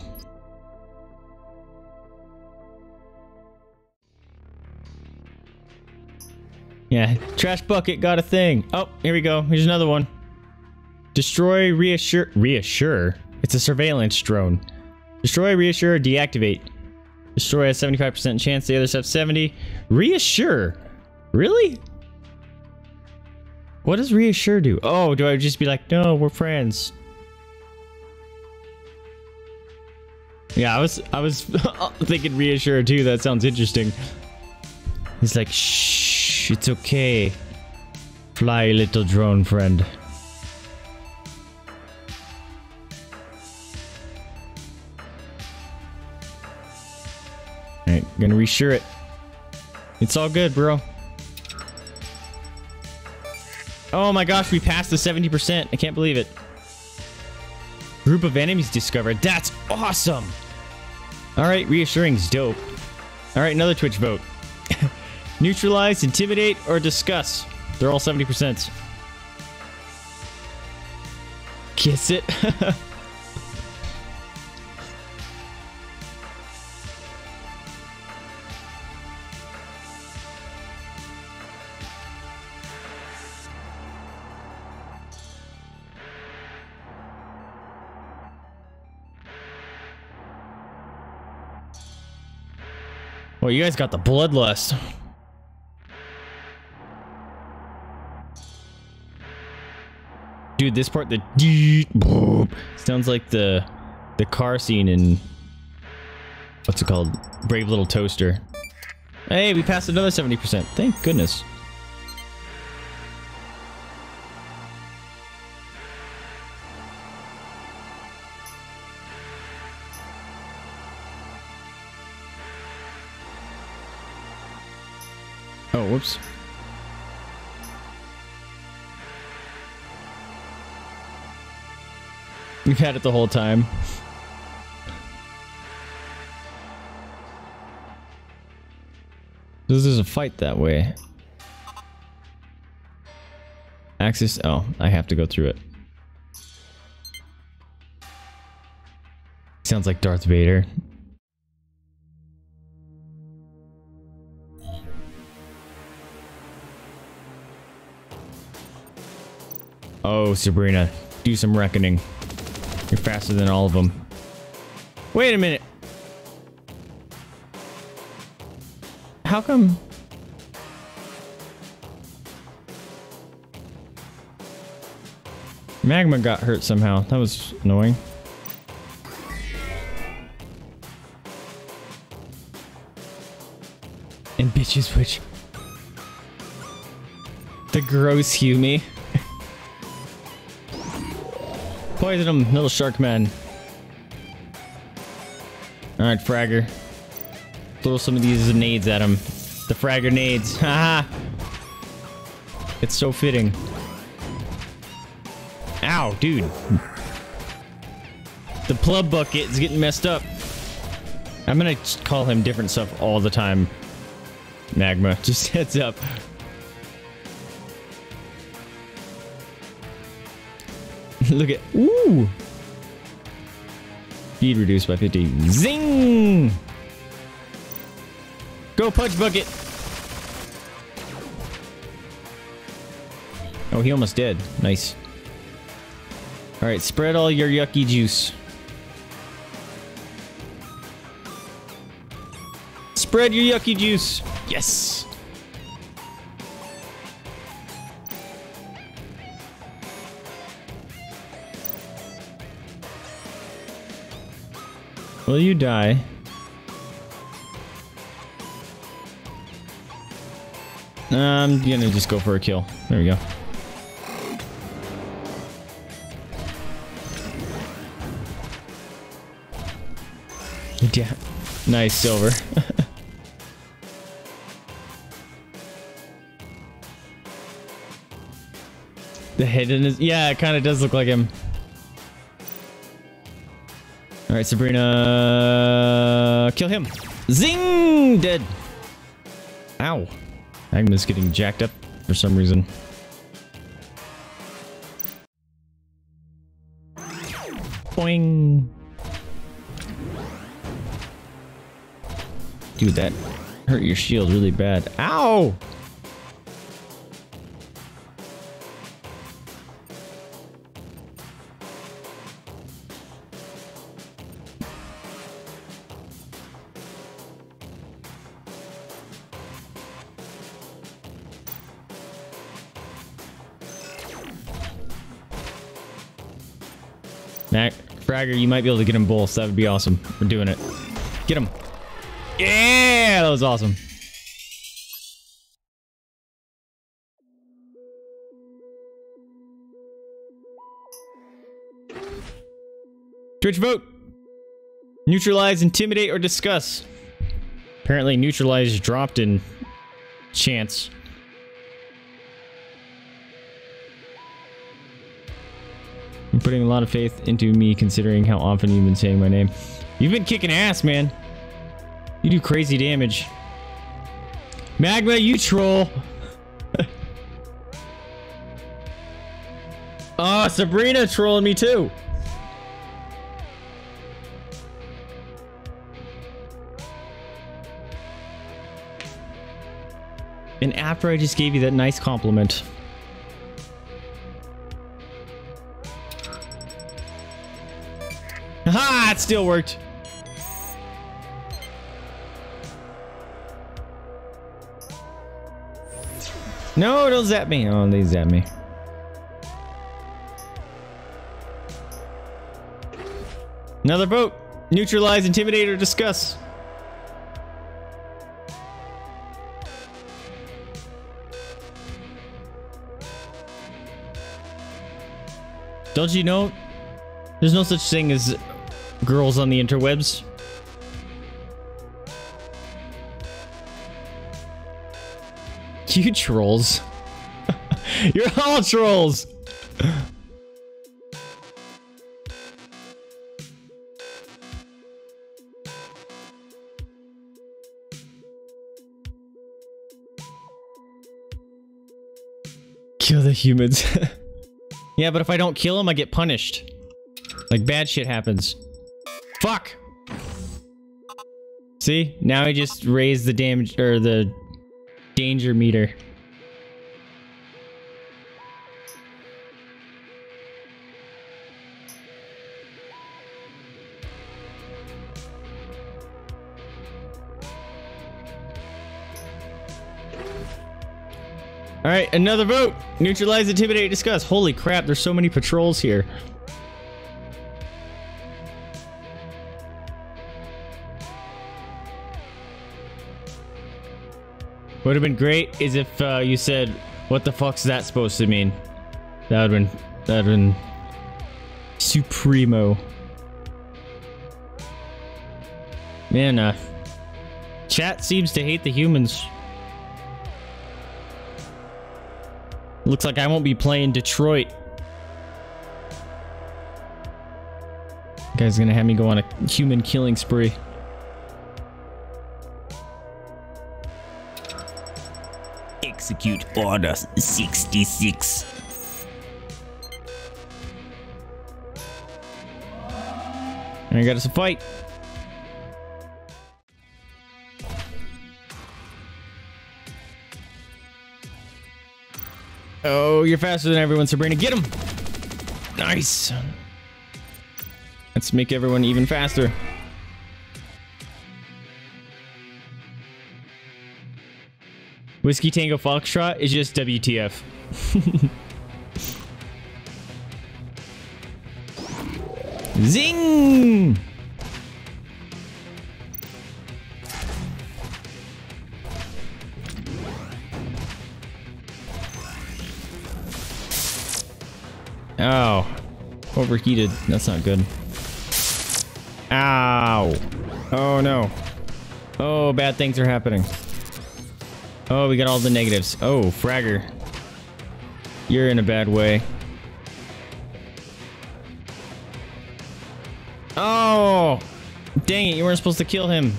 Yeah, trash bucket got a thing. Oh, here we go. Here's another one. Destroy, reassure, reassure. It's a surveillance drone. Destroy, reassure, deactivate. Destroy has 75% chance, the others have 70. Reassure? Really? What does reassure do? Oh, do I just be like, no, we're friends? Yeah, I was I was *laughs* thinking reassure too. That sounds interesting. He's like, shh, it's okay. Fly, little drone friend. Alright, gonna reassure it. It's all good, bro. Oh my gosh, we passed the 70%. I can't believe it. Group of enemies discovered. That's awesome! Alright, reassuring's dope. Alright, another Twitch vote. Neutralize, intimidate, or discuss. They're all 70%. Kiss it. *laughs* well, you guys got the bloodlust. Dude, this part, the sounds like the the car scene in what's it called? Brave Little Toaster. Hey, we passed another 70%. Thank goodness. Oh, whoops. We've had it the whole time. This is a fight that way. Access. Oh, I have to go through it. Sounds like Darth Vader. Oh, Sabrina, do some reckoning. You're faster than all of them. Wait a minute. How come... Magma got hurt somehow. That was annoying. And bitches which... The gross Humi. Poison him, little shark man. Alright, Fragger. Throw some of these nades at him. The Fragger nades. *laughs* Haha. it's so fitting. Ow, dude. The plug bucket is getting messed up. I'm gonna call him different stuff all the time. Magma, *laughs* just heads up. *laughs* Look at ooh. Speed reduced by 50. Zing! Go punch bucket! Oh, he almost dead. Nice. Alright, spread all your yucky juice. Spread your yucky juice. Yes! Will you die? I'm gonna just go for a kill. There we go. Yeah. Nice silver. *laughs* the head in his yeah, it kind of does look like him. All right, Sabrina, kill him. Zing, dead. Ow. Agma's getting jacked up for some reason. Boing. Dude, that hurt your shield really bad. Ow! Mac, Fragger, you might be able to get them both. That would be awesome. We're doing it. Get him. Yeah, that was awesome. Twitch vote. Neutralize, intimidate, or discuss. Apparently, neutralize dropped in chance. I'm putting a lot of faith into me considering how often you've been saying my name. You've been kicking ass, man. You do crazy damage. Magma, you troll. oh, *laughs* Sabrina trolling me too. And after I just gave you that nice compliment. Still worked. No, don't zap me. Oh, they zap me. Another vote. Neutralize, intimidate, or discuss. Don't you know? There's no such thing as girls on the interwebs. *laughs* You trolls. *laughs* You're all trolls. Kill the humans. *laughs* yeah, but if I don't kill them, I get punished. Like bad shit happens. Fuck! See? Now I just raised the damage or the danger meter. All right, another vote. Neutralize, intimidate, discuss. Holy crap, there's so many patrols here. Would have been great is if uh, you said, "What the fuck's that supposed to mean?" That would have been that would have been supremo. Man, uh, chat seems to hate the humans. Looks like I won't be playing Detroit. guy's gonna have me go on a human killing spree. Execute Order 66. And I got us a fight. Oh, you're faster than everyone, Sabrina. Get him! Nice. Let's make everyone even faster. Whiskey Tango Foxtrot is just WTF. *laughs* Zing! Oh. Overheated. That's not good. Ow. Oh no. Oh, bad things are happening. Oh, we got all the negatives. Oh, Fragger. You're in a bad way. Oh! Dang it, you weren't supposed to kill him.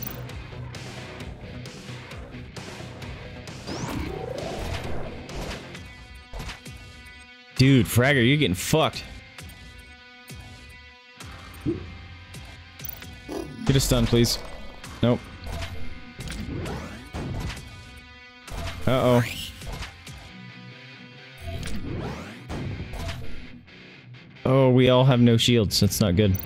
Dude, Fragger, you're getting fucked. Get a stun, please. Nope. Uh-oh. Oh, we all have no shields. That's not good.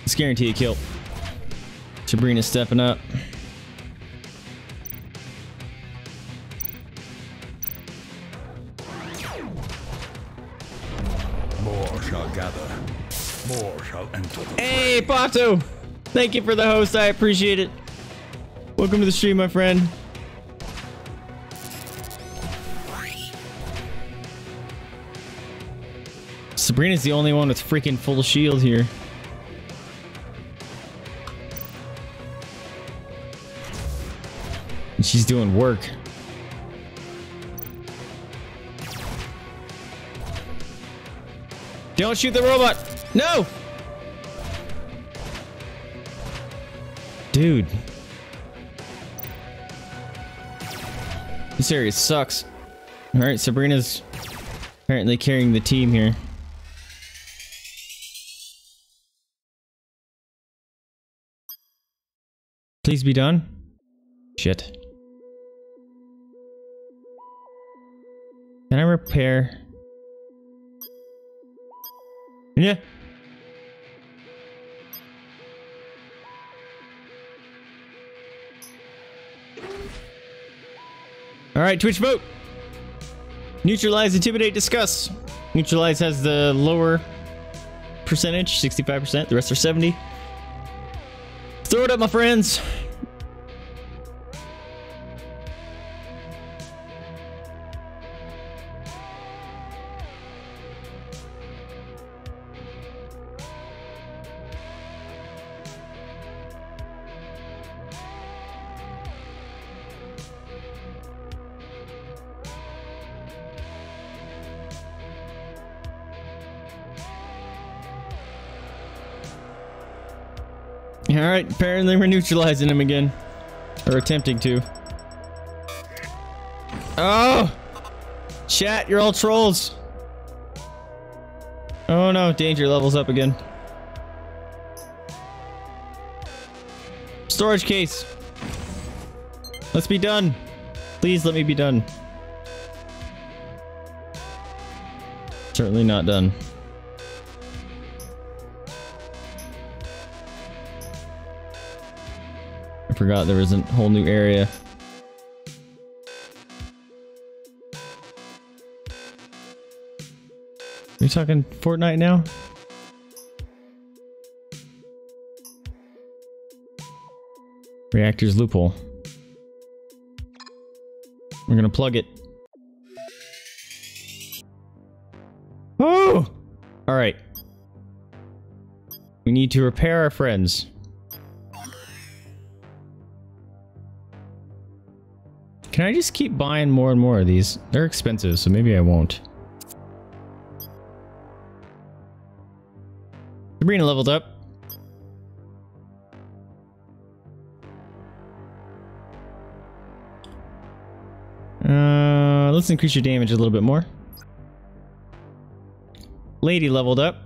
Let's guarantee a kill. Sabrina's stepping up. More shall gather. More shall enter the Hey, Pato! Thank you for the host. I appreciate it. Welcome to the stream, my friend. Sabrina's the only one with freaking full shield here. And she's doing work. Don't shoot the robot! No! Dude. This area sucks. Alright, Sabrina's apparently carrying the team here. Please be done. Shit. Can I repair? Yeah. All right, Twitch vote. Neutralize, intimidate, discuss. Neutralize has the lower percentage, 65%. The rest are 70. Throw it up, my friends. Alright, apparently we're neutralizing him again. Or attempting to. Oh! Chat, you're all trolls. Oh no, danger levels up again. Storage case. Let's be done. Please let me be done. Certainly not done. Forgot there was a whole new area. Are talking Fortnite now? Reactor's loophole. We're gonna plug it. Oh! Alright. We need to repair our friends. Can I just keep buying more and more of these? They're expensive, so maybe I won't. Sabrina leveled up. Uh, let's increase your damage a little bit more. Lady leveled up.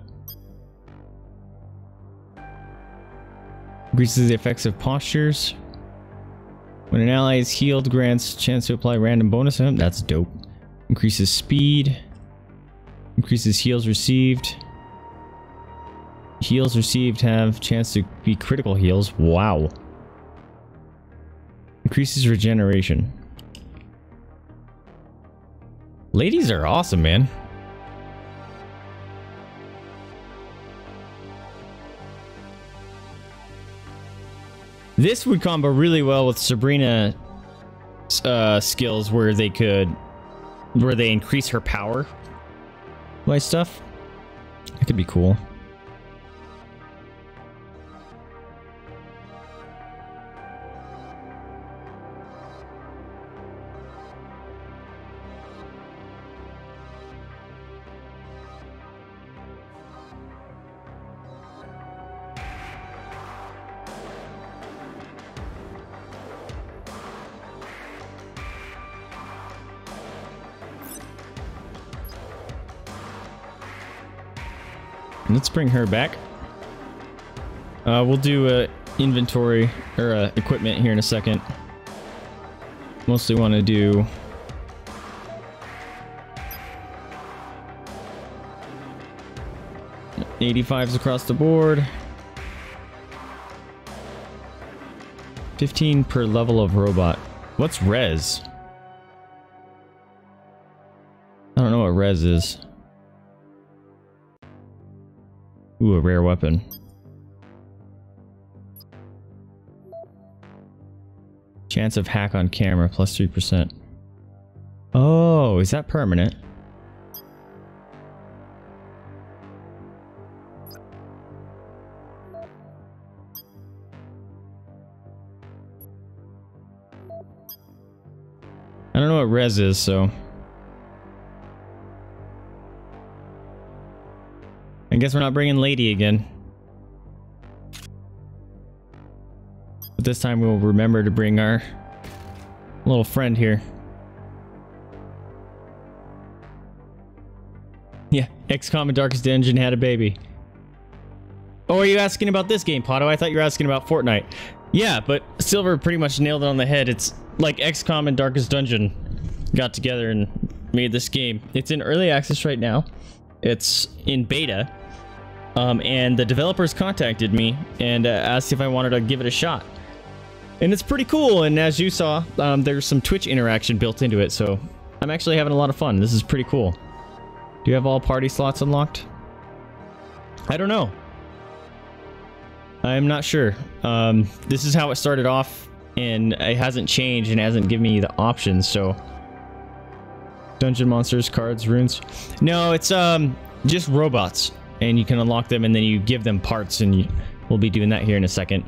Increases the effects of postures. When an ally is healed, grants chance to apply random bonus to him. That's dope. Increases speed. Increases heals received. Heals received have chance to be critical heals. Wow. Increases regeneration. Ladies are awesome, man. This would combo really well with Sabrina uh, skills where they could, where they increase her power by stuff. That could be cool. Bring her back. Uh, we'll do a inventory or uh, equipment here in a second. Mostly want to do. Eighty-fives across the board. Fifteen per level of robot. What's res? I don't know what res is. Rare weapon. Chance of hack on camera, plus 3%. Oh, is that permanent? I don't know what res is, so... guess we're not bringing Lady again. But this time we'll remember to bring our little friend here. Yeah, XCOM and Darkest Dungeon had a baby. Oh, are you asking about this game, Pato? I thought you were asking about Fortnite. Yeah, but Silver pretty much nailed it on the head. It's like XCOM and Darkest Dungeon got together and made this game. It's in early access right now. It's in beta. Um, and the developers contacted me and uh, asked if I wanted to give it a shot. And it's pretty cool, and as you saw, um, there's some Twitch interaction built into it, so I'm actually having a lot of fun. This is pretty cool. Do you have all party slots unlocked? I don't know. I'm not sure. Um, this is how it started off, and it hasn't changed and hasn't given me the options, so... Dungeon monsters, cards, runes. No, it's um just robots and you can unlock them and then you give them parts and you, we'll be doing that here in a second.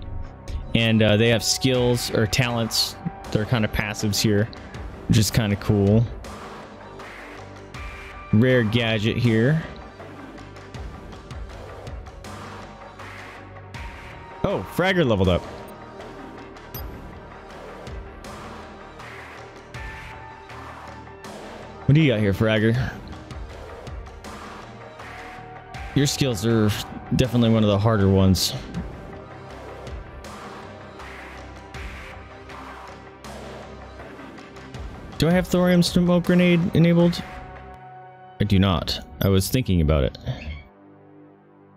And uh, they have skills or talents. They're kind of passives here which is kind of cool. Rare gadget here. Oh fragger leveled up. What do you got here fragger your skills are definitely one of the harder ones. Do I have thorium smoke grenade enabled? I do not. I was thinking about it.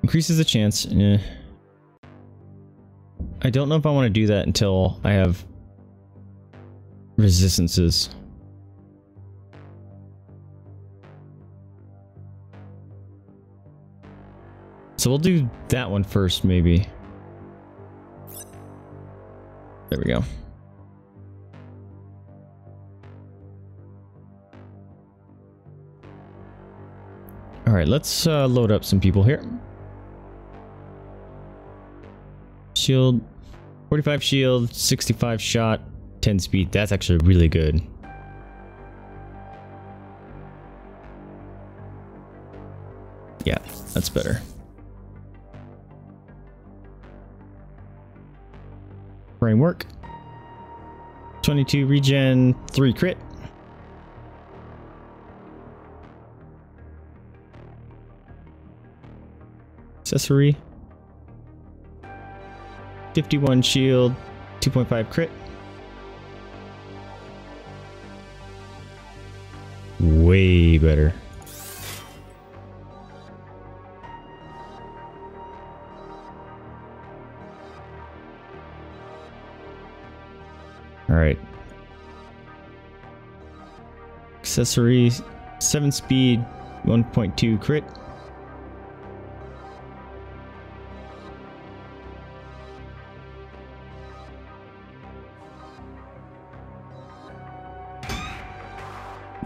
Increases the chance. Eh. I don't know if I want to do that until I have resistances. So we'll do that one first, maybe. There we go. All right, let's uh, load up some people here. Shield, 45 shield, 65 shot, 10 speed. That's actually really good. Yeah, that's better. framework. 22 regen, 3 crit. Accessory. 51 shield, 2.5 crit. Way better. All right. Accessory, 7 speed, 1.2 crit.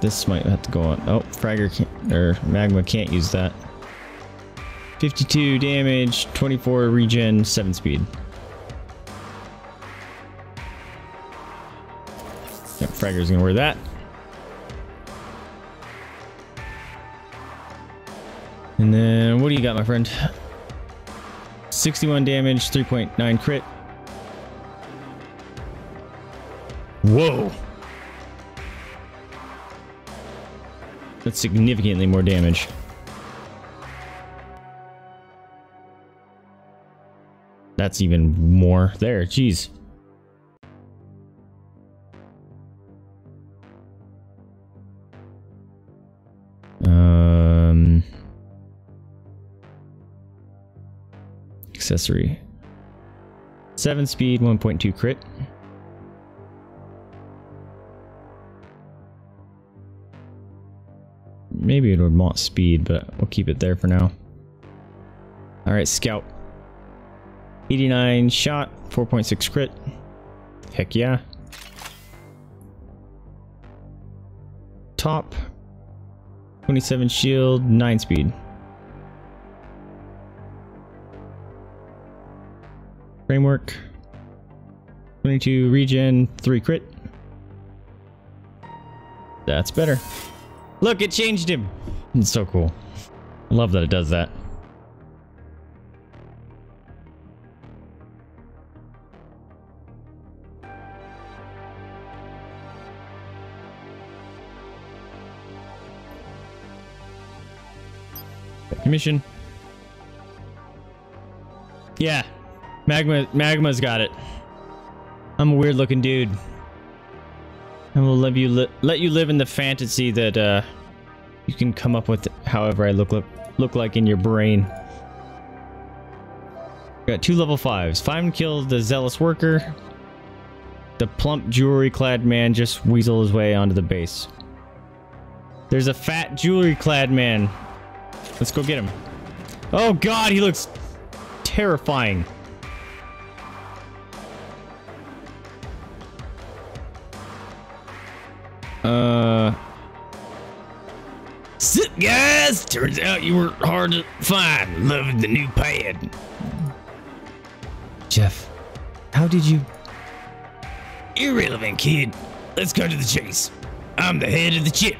This might have to go on. Oh, Fragger can't, or Magma can't use that. 52 damage, 24 regen, 7 speed. Fragger's gonna wear that. And then, what do you got, my friend? 61 damage, 3.9 crit. Whoa! That's significantly more damage. That's even more. There, jeez. Accessory. 7 speed, 1.2 crit. Maybe it would want speed, but we'll keep it there for now. Alright, scout. 89 shot, 4.6 crit. Heck yeah. Top. 27 shield, 9 speed. Framework. 22 regen, 3 crit. That's better. Look, it changed him. It's so cool. I love that it does that. Mission. Yeah. Magma Magma's got it. I'm a weird looking dude. I will let you li let you live in the fantasy that uh, you can come up with however I look look, look like in your brain. Got two level fives. Find kill the zealous worker. The plump jewelry clad man just weasel his way onto the base. There's a fat jewelry clad man. Let's go get him. Oh god, he looks terrifying. Uh. Sup, guys? Turns out you weren't hard to find. Loving the new pad. Jeff, how did you? Irrelevant, kid. Let's go to the chase. I'm the head of the chip.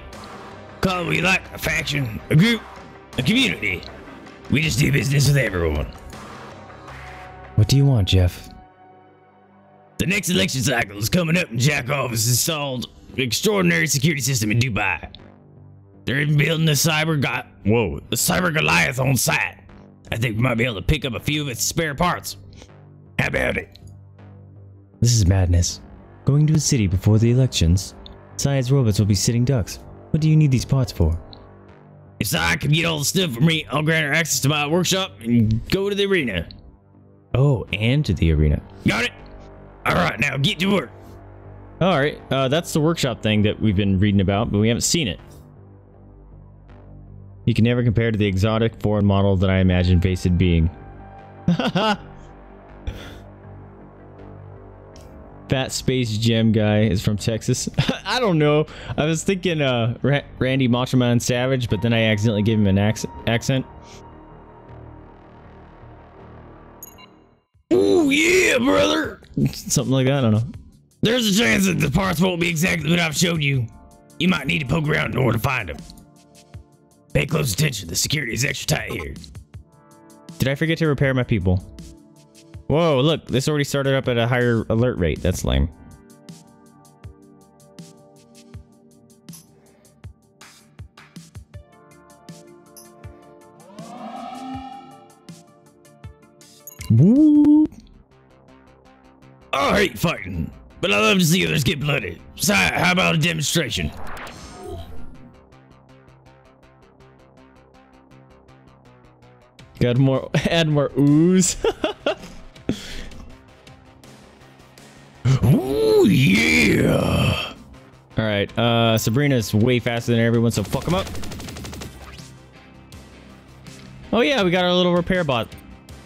Call you like, a faction, a group, a community. We just do business with everyone. What do you want, Jeff? The next election cycle is coming up, and Jackoff has installed an extraordinary security system in Dubai. They're even building a cyber go- whoa, a cyber Goliath on site. I think we might be able to pick up a few of its spare parts. How about it? This is madness. Going to a city before the elections. Science robots will be sitting ducks. What do you need these parts for? If Sai can get all the stuff for me, I'll grant her access to my workshop and go to the arena. Oh, and to the arena. Got it? Alright, now get to work. All right, uh, that's the workshop thing that we've been reading about, but we haven't seen it. You can never compare to the exotic foreign model that I imagine Vaesive being. *laughs* Fat Space Gem guy is from Texas. *laughs* I don't know. I was thinking uh, Ra Randy Macho Savage, but then I accidentally gave him an acc accent. Ooh, yeah, brother. *laughs* Something like that. I don't know. There's a chance that the parts won't be exactly what I've showed you. You might need to poke around in order to find them. Pay close attention. The security is extra tight here. Did I forget to repair my people? Whoa, look, this already started up at a higher alert rate. That's lame. Woo. I hate fighting, but I love to see others get bloody. So, how about a demonstration? Got more, *laughs* add more ooze. *laughs* Ooh, yeah. All right, uh, Sabrina's way faster than everyone, so fuck him up. Oh yeah, we got our little repair bot.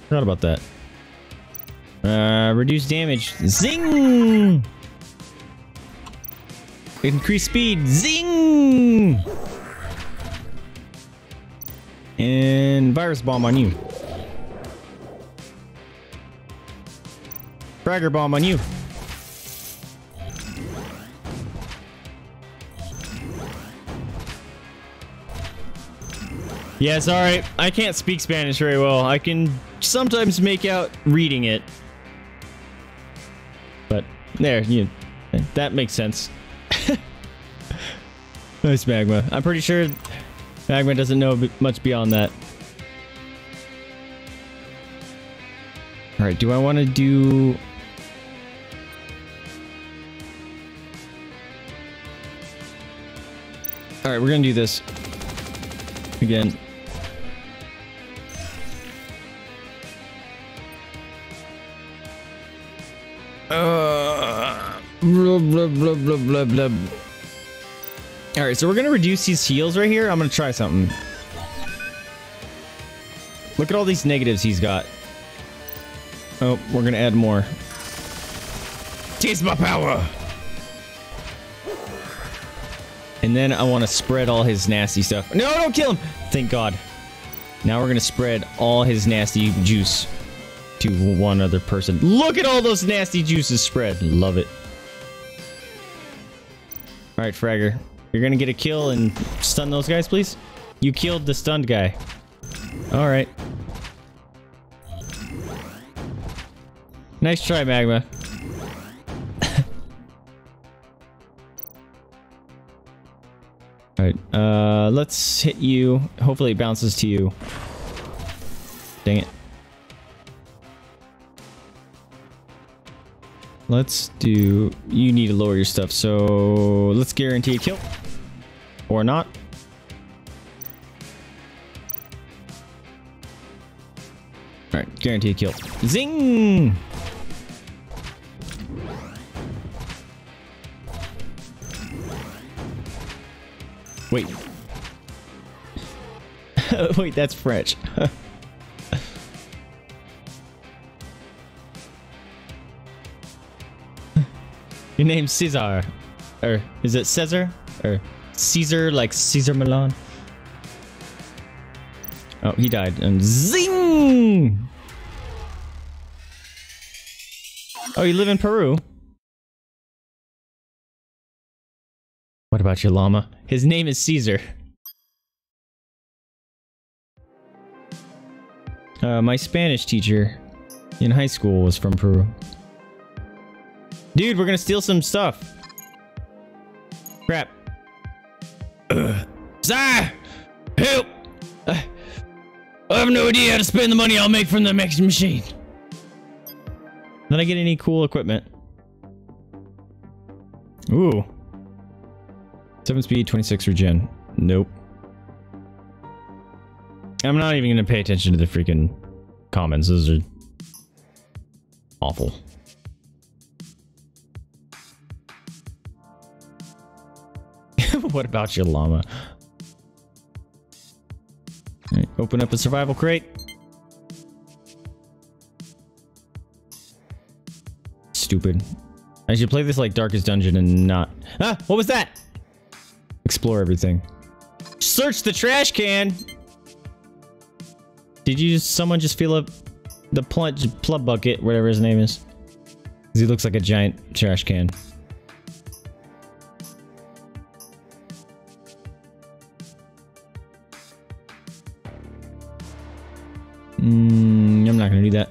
Forgot about that. Uh, reduce damage. Zing! Increase speed. Zing! And virus bomb on you. Fragger bomb on you. Yeah, sorry. I can't speak Spanish very well. I can sometimes make out reading it. There, you that makes sense. *laughs* nice magma. I'm pretty sure magma doesn't know much beyond that. All right, do I want to do All right, we're going to do this again. Uh, blah, blah, blah, blah, blah, blah. All right, so we're gonna reduce these heals right here. I'm gonna try something. Look at all these negatives he's got. Oh, we're gonna add more. Taste my power. And then I want to spread all his nasty stuff. No, don't kill him! Thank God. Now we're gonna spread all his nasty juice to one other person. Look at all those nasty juices spread. Love it. All right, Fragger. You're gonna get a kill and stun those guys, please? You killed the stunned guy. All right. Nice try, Magma. *laughs* All right, uh, let's hit you. Hopefully it bounces to you. Dang it. Let's do... You need to lower your stuff, so let's guarantee a kill. Or not. Alright, guarantee a kill. Zing! Wait. *laughs* Wait, that's French. *laughs* Your name's Caesar. Or is it Caesar? Or Caesar like Caesar Millan? Oh, he died. And zing! Oh, you live in Peru? What about your llama? His name is Caesar. Uh, my Spanish teacher in high school was from Peru. Dude, we're gonna steal some stuff. Crap. Sir! Help! Uh, I have no idea how to spend the money I'll make from the Mexican machine. Did I get any cool equipment? Ooh. 7 speed, 26 regen. Nope. I'm not even gonna pay attention to the freaking comments. Those are awful. *laughs* what about your llama? Alright, open up a survival crate. Stupid. I should play this like Darkest Dungeon and not... Ah! What was that? Explore everything. Search the trash can! Did you someone just fill up the plunge bucket, whatever his name is? he looks like a giant trash can. Mm, I'm not gonna do that.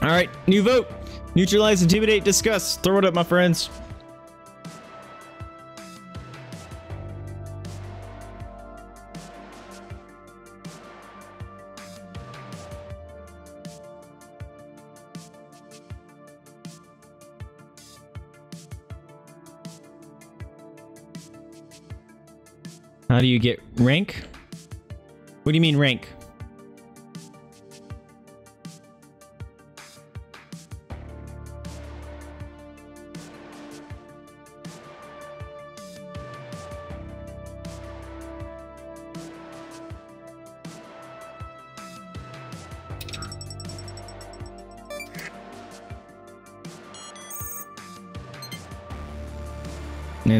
All right, new vote. Neutralize, intimidate, discuss. Throw it up, my friends. How do you get rank? What do you mean rank?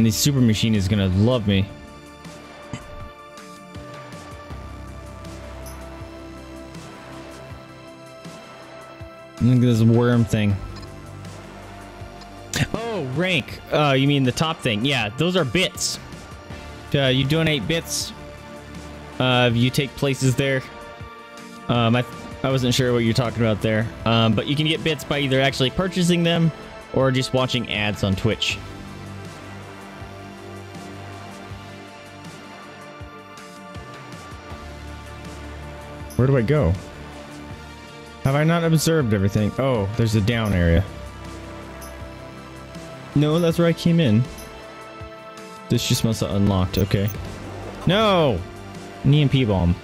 The super machine is gonna love me. Look at this worm thing. Oh, rank. Uh, you mean the top thing? Yeah, those are bits. Uh, you donate bits. Uh, you take places there. Um, I, I wasn't sure what you're talking about there. Um, but you can get bits by either actually purchasing them or just watching ads on Twitch. Where do I go? Have I not observed everything? Oh, there's a down area. No, that's where I came in. This just must have unlocked. Okay. No! An EMP bomb.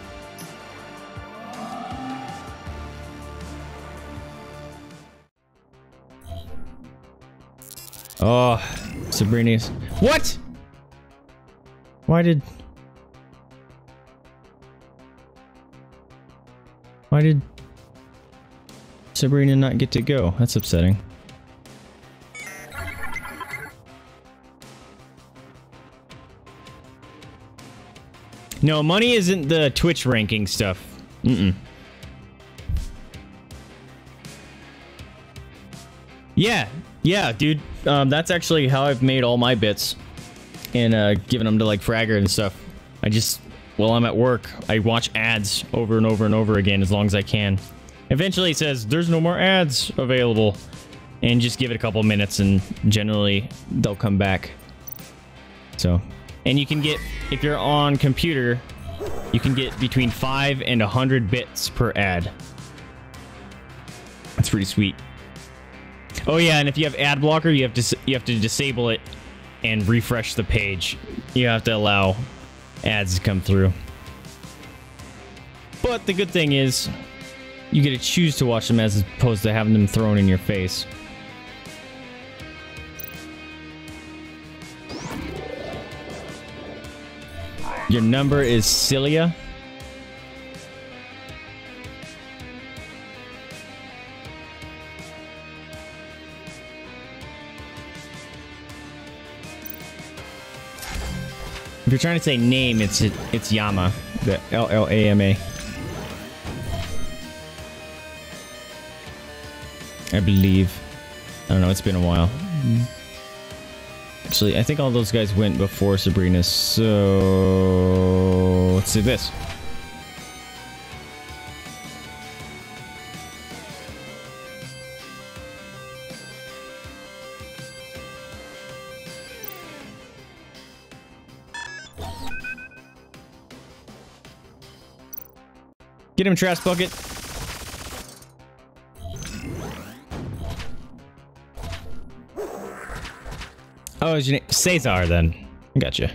Oh, Sabrina's. What? Why did... Why did Sabrina not get to go? That's upsetting. No, money isn't the Twitch ranking stuff. Mm-mm. Yeah, yeah, dude. Um, that's actually how I've made all my bits and uh, them to like Fragger and stuff. I just, while I'm at work, I watch ads over and over and over again as long as I can. Eventually it says there's no more ads available and just give it a couple minutes and generally they'll come back. So, and you can get, if you're on computer, you can get between 5 and a 100 bits per ad. That's pretty sweet. Oh yeah, and if you have ad blocker, you have to you have to disable it and refresh the page. You have to allow ads come through. But the good thing is you get to choose to watch them as opposed to having them thrown in your face. Your number is Cilia. If you're trying to say name, it's it's Yama, the L L A M A. I believe. I don't know. It's been a while. Actually, I think all those guys went before Sabrina. So let's do this. Get him, trash bucket. Oh, is your name Cesar then? I gotcha.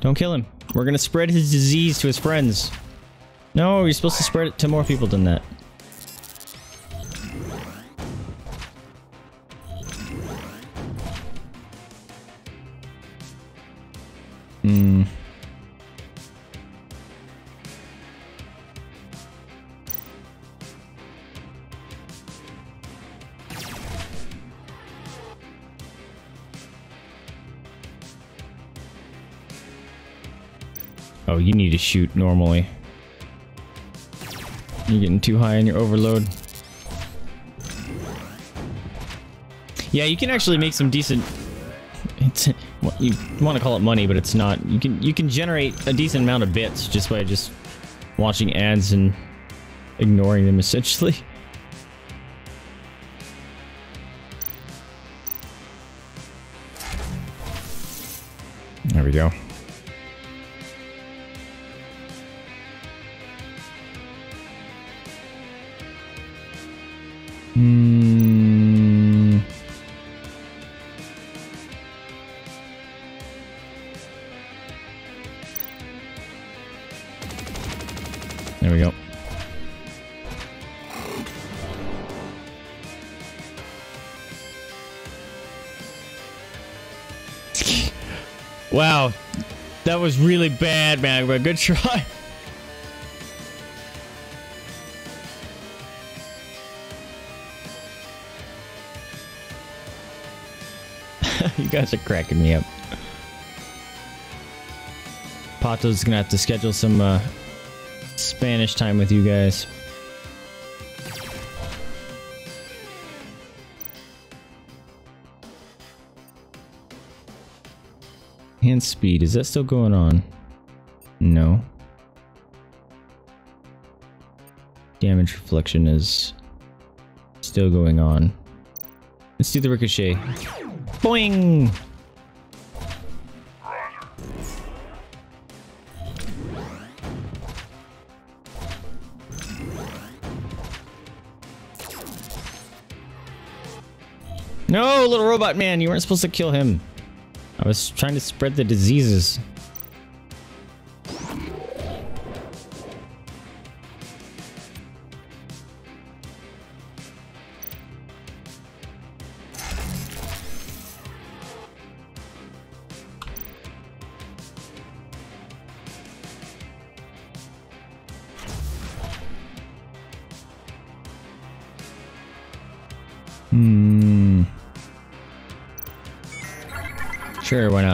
Don't kill him. We're gonna spread his disease to his friends. No, you're supposed to spread it to more people than that. Hmm. Shoot normally. You're getting too high on your overload. Yeah, you can actually make some decent... It's, you want to call it money, but it's not. You can you can generate a decent amount of bits just by just watching ads and ignoring them, essentially. *laughs* was really bad, man, but good try. *laughs* you guys are cracking me up. Pato's gonna have to schedule some uh, Spanish time with you guys. Speed, is that still going on? No. Damage reflection is still going on. Let's do the ricochet. Boing! No, little robot man, you weren't supposed to kill him. I was trying to spread the diseases. Sure, why not?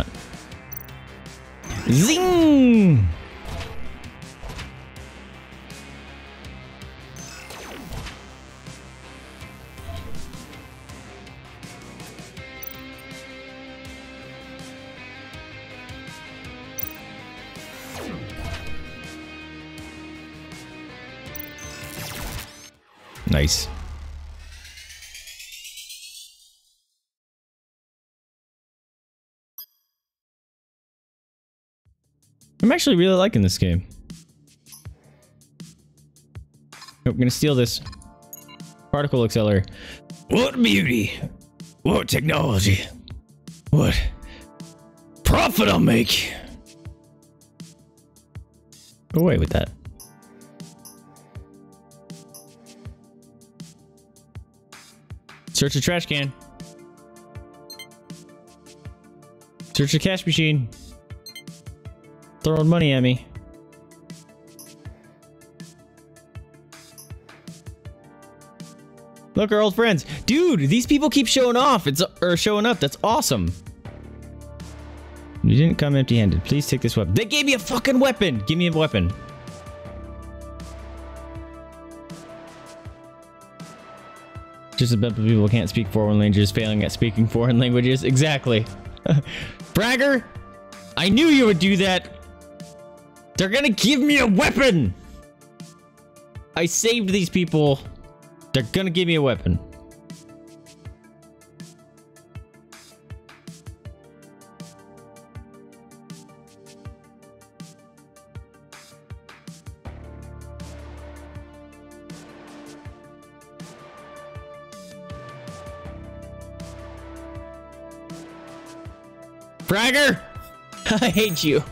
Actually really liking this game. Nope, I'm gonna steal this. Particle accelerator. What beauty! What technology! What profit I'll make! Go away with that. Search the trash can. Search the cash machine. Throwing money at me. Look, our old friends. Dude, these people keep showing off. It's or showing up. That's awesome. You didn't come empty-handed. Please take this weapon. They gave me a fucking weapon. Give me a weapon. Just a bunch of people can't speak foreign languages, failing at speaking foreign languages. Exactly. *laughs* Fragger, I knew you would do that. They're gonna give me a weapon. I saved these people. They're gonna give me a weapon. Fragger! *laughs* I hate you.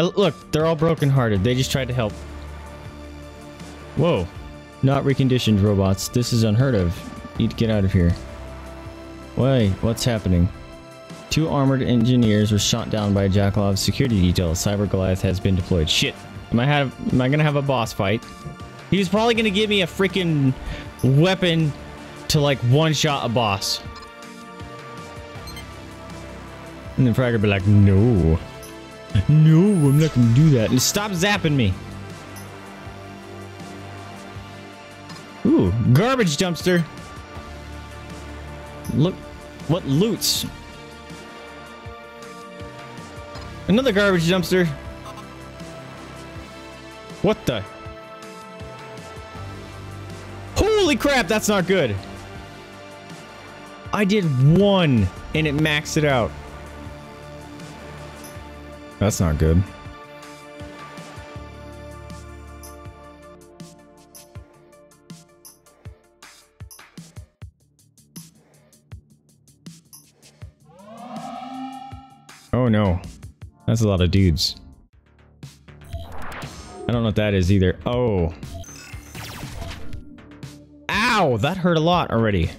Look, they're all brokenhearted. They just tried to help. Whoa. Not reconditioned robots. This is unheard of. Need to get out of here. Wait, what's happening? Two armored engineers were shot down by Jackalov's security detail. Cyber Goliath has been deployed. Shit. Am I have am I gonna have a boss fight? He's probably gonna give me a freaking weapon to like one shot a boss. And then Fragger be like, no. No, I'm not gonna do that. And stop zapping me. Ooh, garbage dumpster. Look what loots. Another garbage dumpster. What the? Holy crap, that's not good. I did one and it maxed it out. That's not good. Oh no. That's a lot of dudes. I don't know what that is either. Oh. Ow! That hurt a lot already.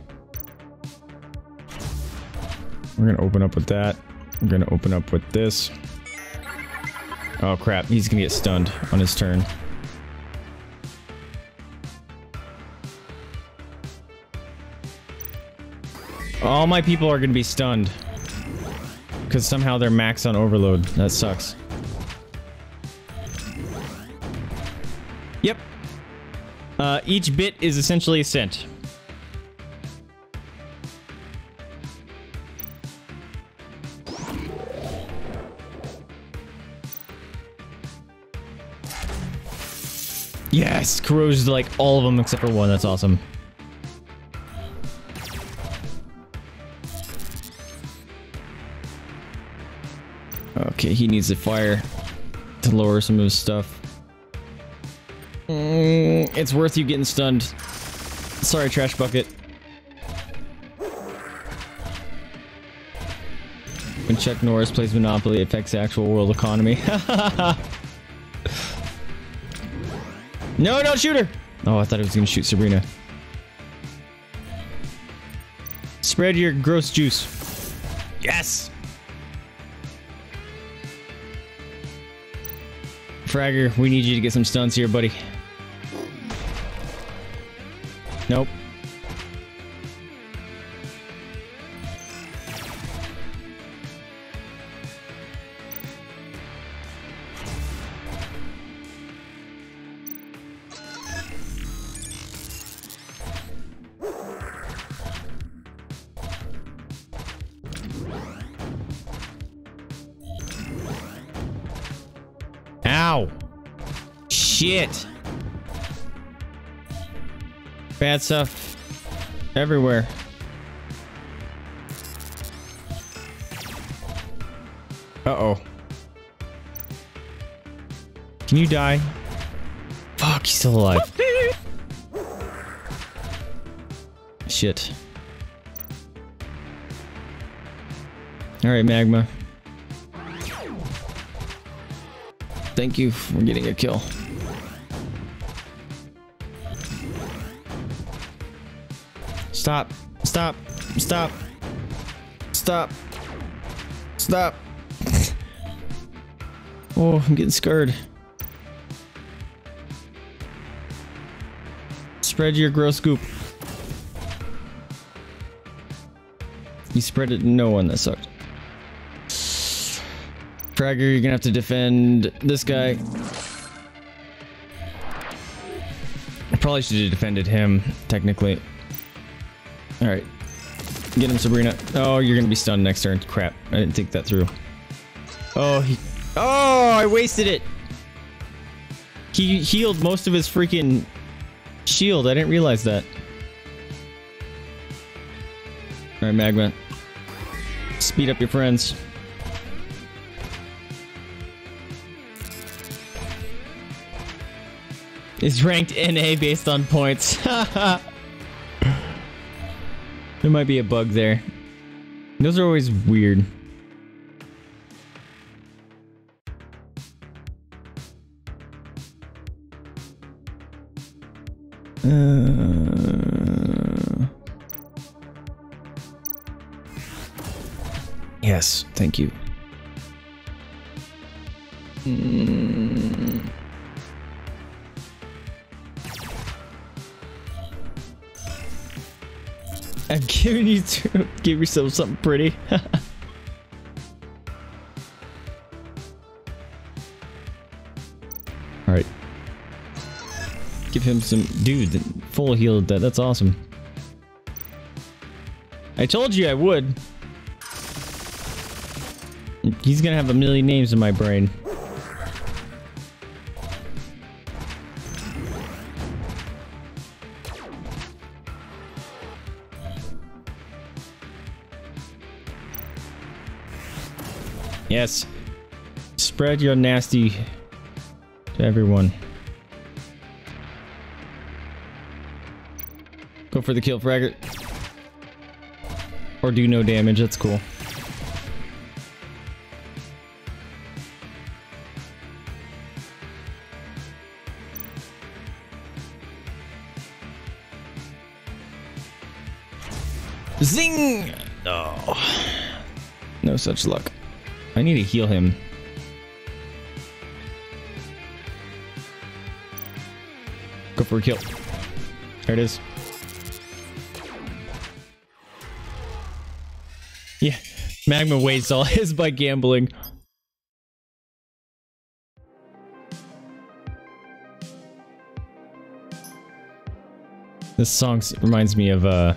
We're gonna open up with that. We're gonna open up with this. Oh crap, he's gonna get stunned on his turn. All my people are gonna be stunned. Because somehow they're max on overload. That sucks. Yep. Uh, each bit is essentially a cent. Corrodes like all of them except for one. That's awesome. Okay, he needs a fire to lower some of his stuff. Mm, it's worth you getting stunned. Sorry, trash bucket. When Chuck Norris plays Monopoly, it affects the actual world economy. *laughs* no, don't shoot her! Oh, I thought it was gonna shoot Sabrina. Spread your gross juice. Yes! Fragger, we need you to get some stunts here, buddy. Nope. Bad stuff everywhere. Uh-oh. Can you die? Fuck, he's still alive. Shit. Alright, Magma. Thank you for getting a kill. Stop. Stop. Stop. Stop. Stop. *laughs* oh, I'm getting scared. Spread your gross goop. You spread it no one, that sucked. Fragger, you're gonna have to defend this guy. I probably should have defended him, technically. Get him, Sabrina. Oh, you're gonna be stunned next turn. Crap. I didn't think that through. Oh, he... Oh, I wasted it! He healed most of his freaking shield. I didn't realize that. Alright, Magma. Speed up your friends. Is ranked NA based on points. *laughs* there might be a bug there. Those are always weird. Uh... Yes, thank you. Mm. I'm giving you give yourself something pretty. *laughs* Alright. Give him some dude, full healed that that's awesome. I told you I would. He's gonna have a million names in my brain. Yes. Spread your nasty to everyone. Go for the kill, Fragger. Or do no damage, that's cool. Zing! No. No such luck. I need to heal him. Go for a kill. There it is. Yeah, Magma wastes all *laughs* his by gambling. This song reminds me of uh,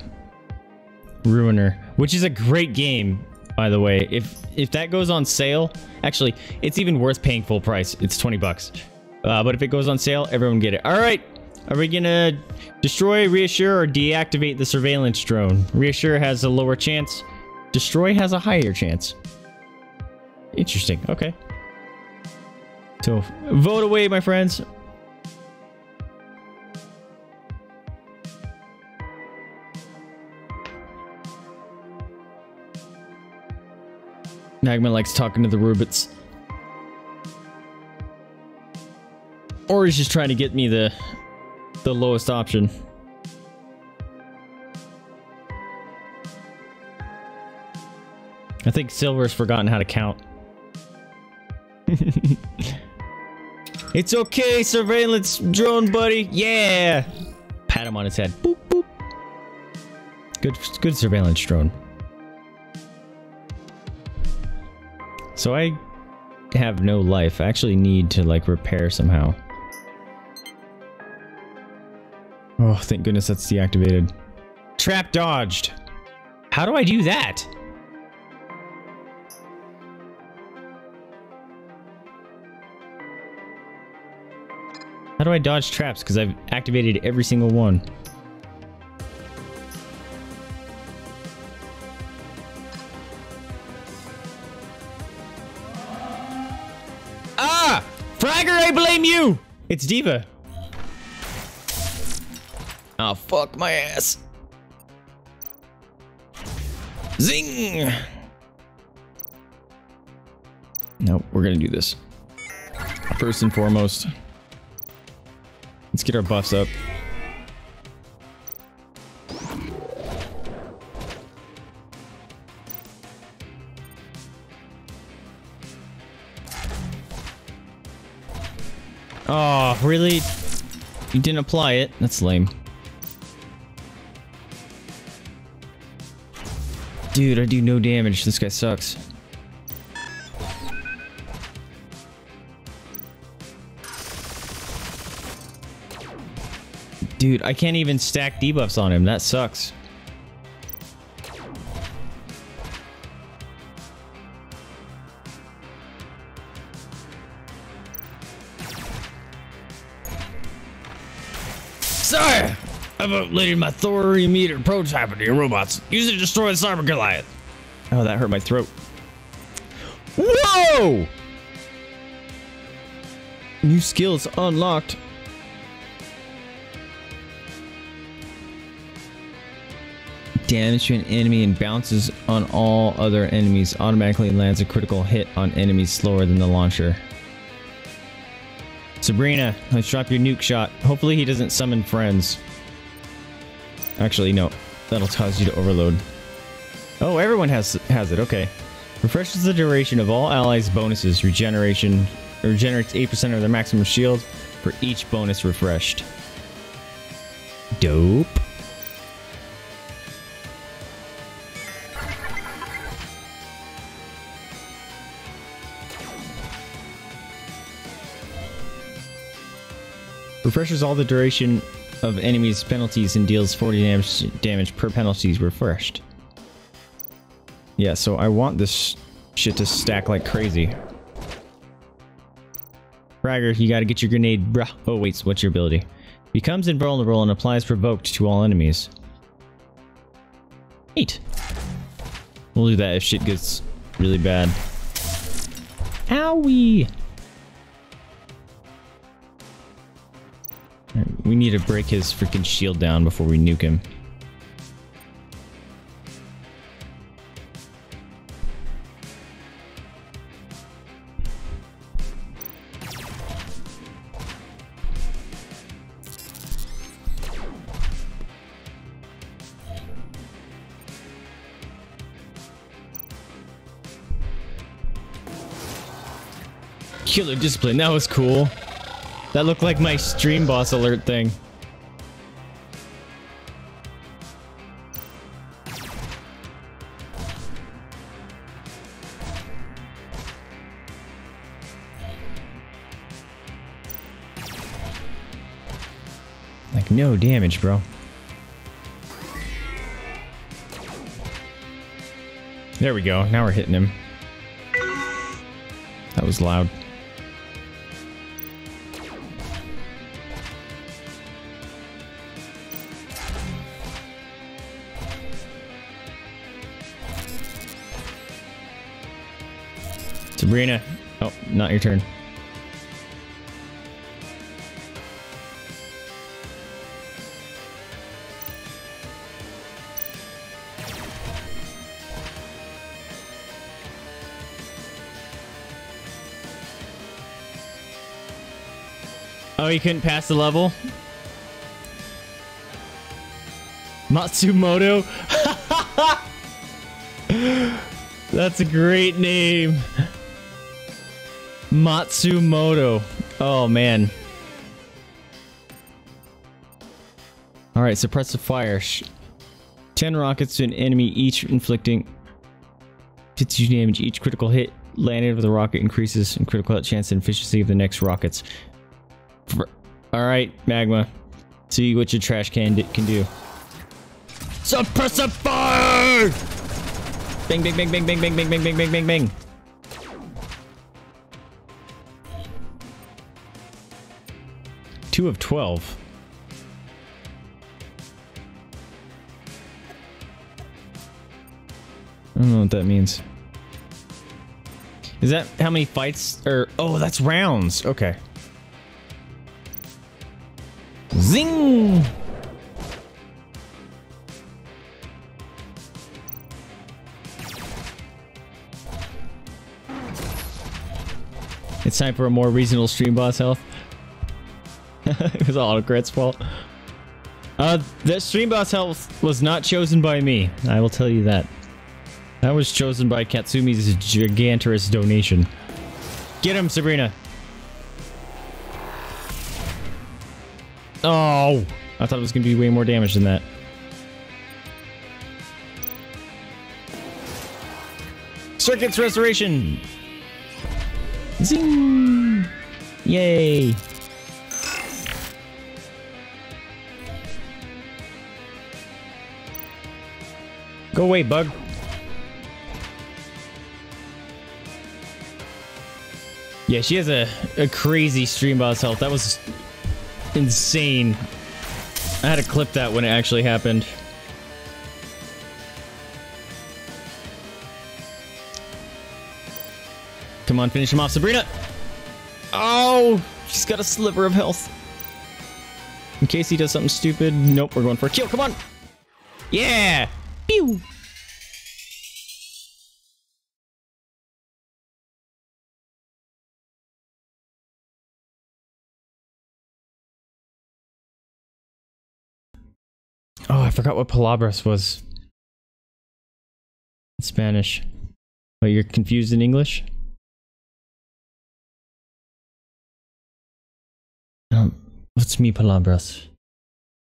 Ruiner, which is a great game, by the way. If if that goes on sale, actually, it's even worth paying full price. It's 20 bucks. Uh, but if it goes on sale, everyone get it. All right, are we gonna destroy, reassure, or deactivate the surveillance drone? Reassure has a lower chance. Destroy has a higher chance. Interesting. Okay. So vote away, my friends. Magma likes talking to the Rubits. Or he's just trying to get me the the lowest option. I think Silver's forgotten how to count. *laughs* it's okay, surveillance drone buddy. Yeah. Pat him on his head. Boop boop. Good good surveillance drone. So I have no life. I actually need to like repair somehow. Oh, thank goodness that's deactivated. Trap dodged. How do I do that? How do I dodge traps? Because I've activated every single one. I blame you! It's Diva. Oh, fuck my ass. Zing! No, we're gonna do this. First and foremost. Let's get our buffs up. Oh, really? You didn't apply it? That's lame. Dude, I do no damage. This guy sucks. Dude, I can't even stack debuffs on him. That sucks. Uploaded my thorium meter prototype into your robots. Use it to destroy the Cyber Goliath. Oh, that hurt my throat. Whoa! New skills unlocked. Damage to an enemy and bounces on all other enemies. Automatically lands a critical hit on enemies slower than the launcher. Sabrina, let's drop your nuke shot. Hopefully he doesn't summon friends. Actually, no. That'll cause you to overload. Oh, everyone has has it. Okay. Refreshes the duration of all allies' bonuses. Regeneration regenerates 8% of their maximum shield for each bonus refreshed. Dope. Refreshes all the duration of enemies' penalties and deals 40 damage, damage per penalties refreshed. Yeah, so I want this shit to stack like crazy. Fragger, you gotta get your grenade, bruh. Oh, wait, so what's your ability? Becomes invulnerable and applies provoked to all enemies. Neat. We'll do that if shit gets really bad. Owie! We need to break his freaking shield down before we nuke him. Killer Discipline, that was cool. That looked like my stream boss alert thing. Like no damage, bro. There we go. Now we're hitting him. That was loud. Sabrina. Oh, not your turn. Oh, you couldn't pass the level? Matsumoto? *laughs* That's a great name. Matsumoto. Oh, man. Alright, suppress the fire. 10 rockets to an enemy, each inflicting 52 damage. Each critical hit landed with a rocket increases in critical hit chance and efficiency of the next rockets. Alright, Magma. See what your trash can can do. Suppressive fire! Bing, bing, bing, bing, bing, bing, bing, bing, bing, bing, bing, bing. 2 of 12. I don't know what that means. Is that how many fights or oh that's rounds. Okay. Zing! It's time for a more reasonable stream boss health. *laughs* it was all Autocrat's fault. Uh, the stream boss health was not chosen by me. I will tell you that. That was chosen by Katsumi's gigantorous donation. Get him, Sabrina. Oh, I thought it was going to be way more damage than that. Circuits restoration. Zing! Yay! Go away, bug. Yeah, she has a, a crazy stream boss health. That was insane. I had to clip that when it actually happened. Come on, finish him off, Sabrina. Oh, she's got a sliver of health. In case he does something stupid. Nope, we're going for a kill. Come on. Yeah. I forgot what palabras was. In Spanish. But you're confused in English? Um, what's me palabras? Is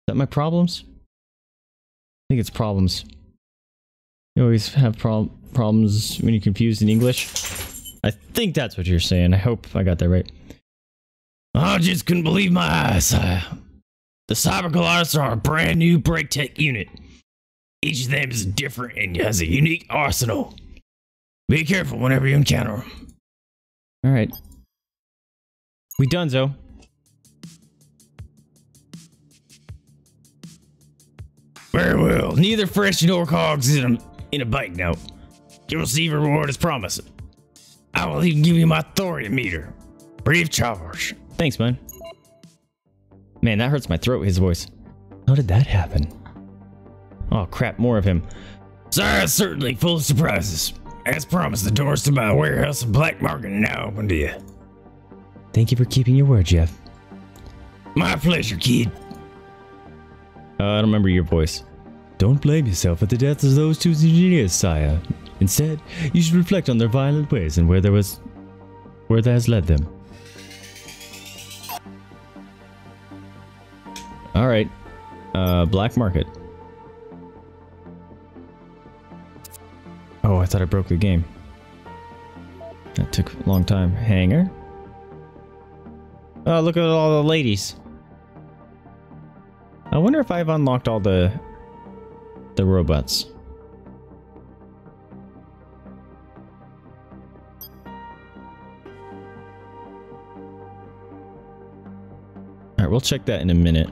that my problems? I think it's problems. You always have prob problems when you're confused in English. I think that's what you're saying. I hope I got that right. I just couldn't believe my eyes. The Cyber Goliaths are a brand new Breaktech unit. Each of them is different and has a unique arsenal. Be careful whenever you encounter them. All right. We done, Zo. Very well. Neither fresh nor cogs in a, in a bank note. You'll receive a reward as promised. I will even give you my thorium meter. Brief charge. Thanks, man. Man, that hurts my throat, his voice. How did that happen? Oh, crap, more of him. It's certainly full of surprises. As promised, the doors to my warehouse and black market are now open to you. Thank you for keeping your word, Jeff. My pleasure, kid. Uh, I don't remember your voice. Don't blame yourself for the deaths of those two engineers, sire. Instead, you should reflect on their violent ways and where there was where that has led them. All right. Uh, black market. Oh, I thought I broke the game. That took a long time. Hanger. Oh, look at all the ladies. I wonder if I've unlocked all the the robots. Alright, we'll check that in a minute.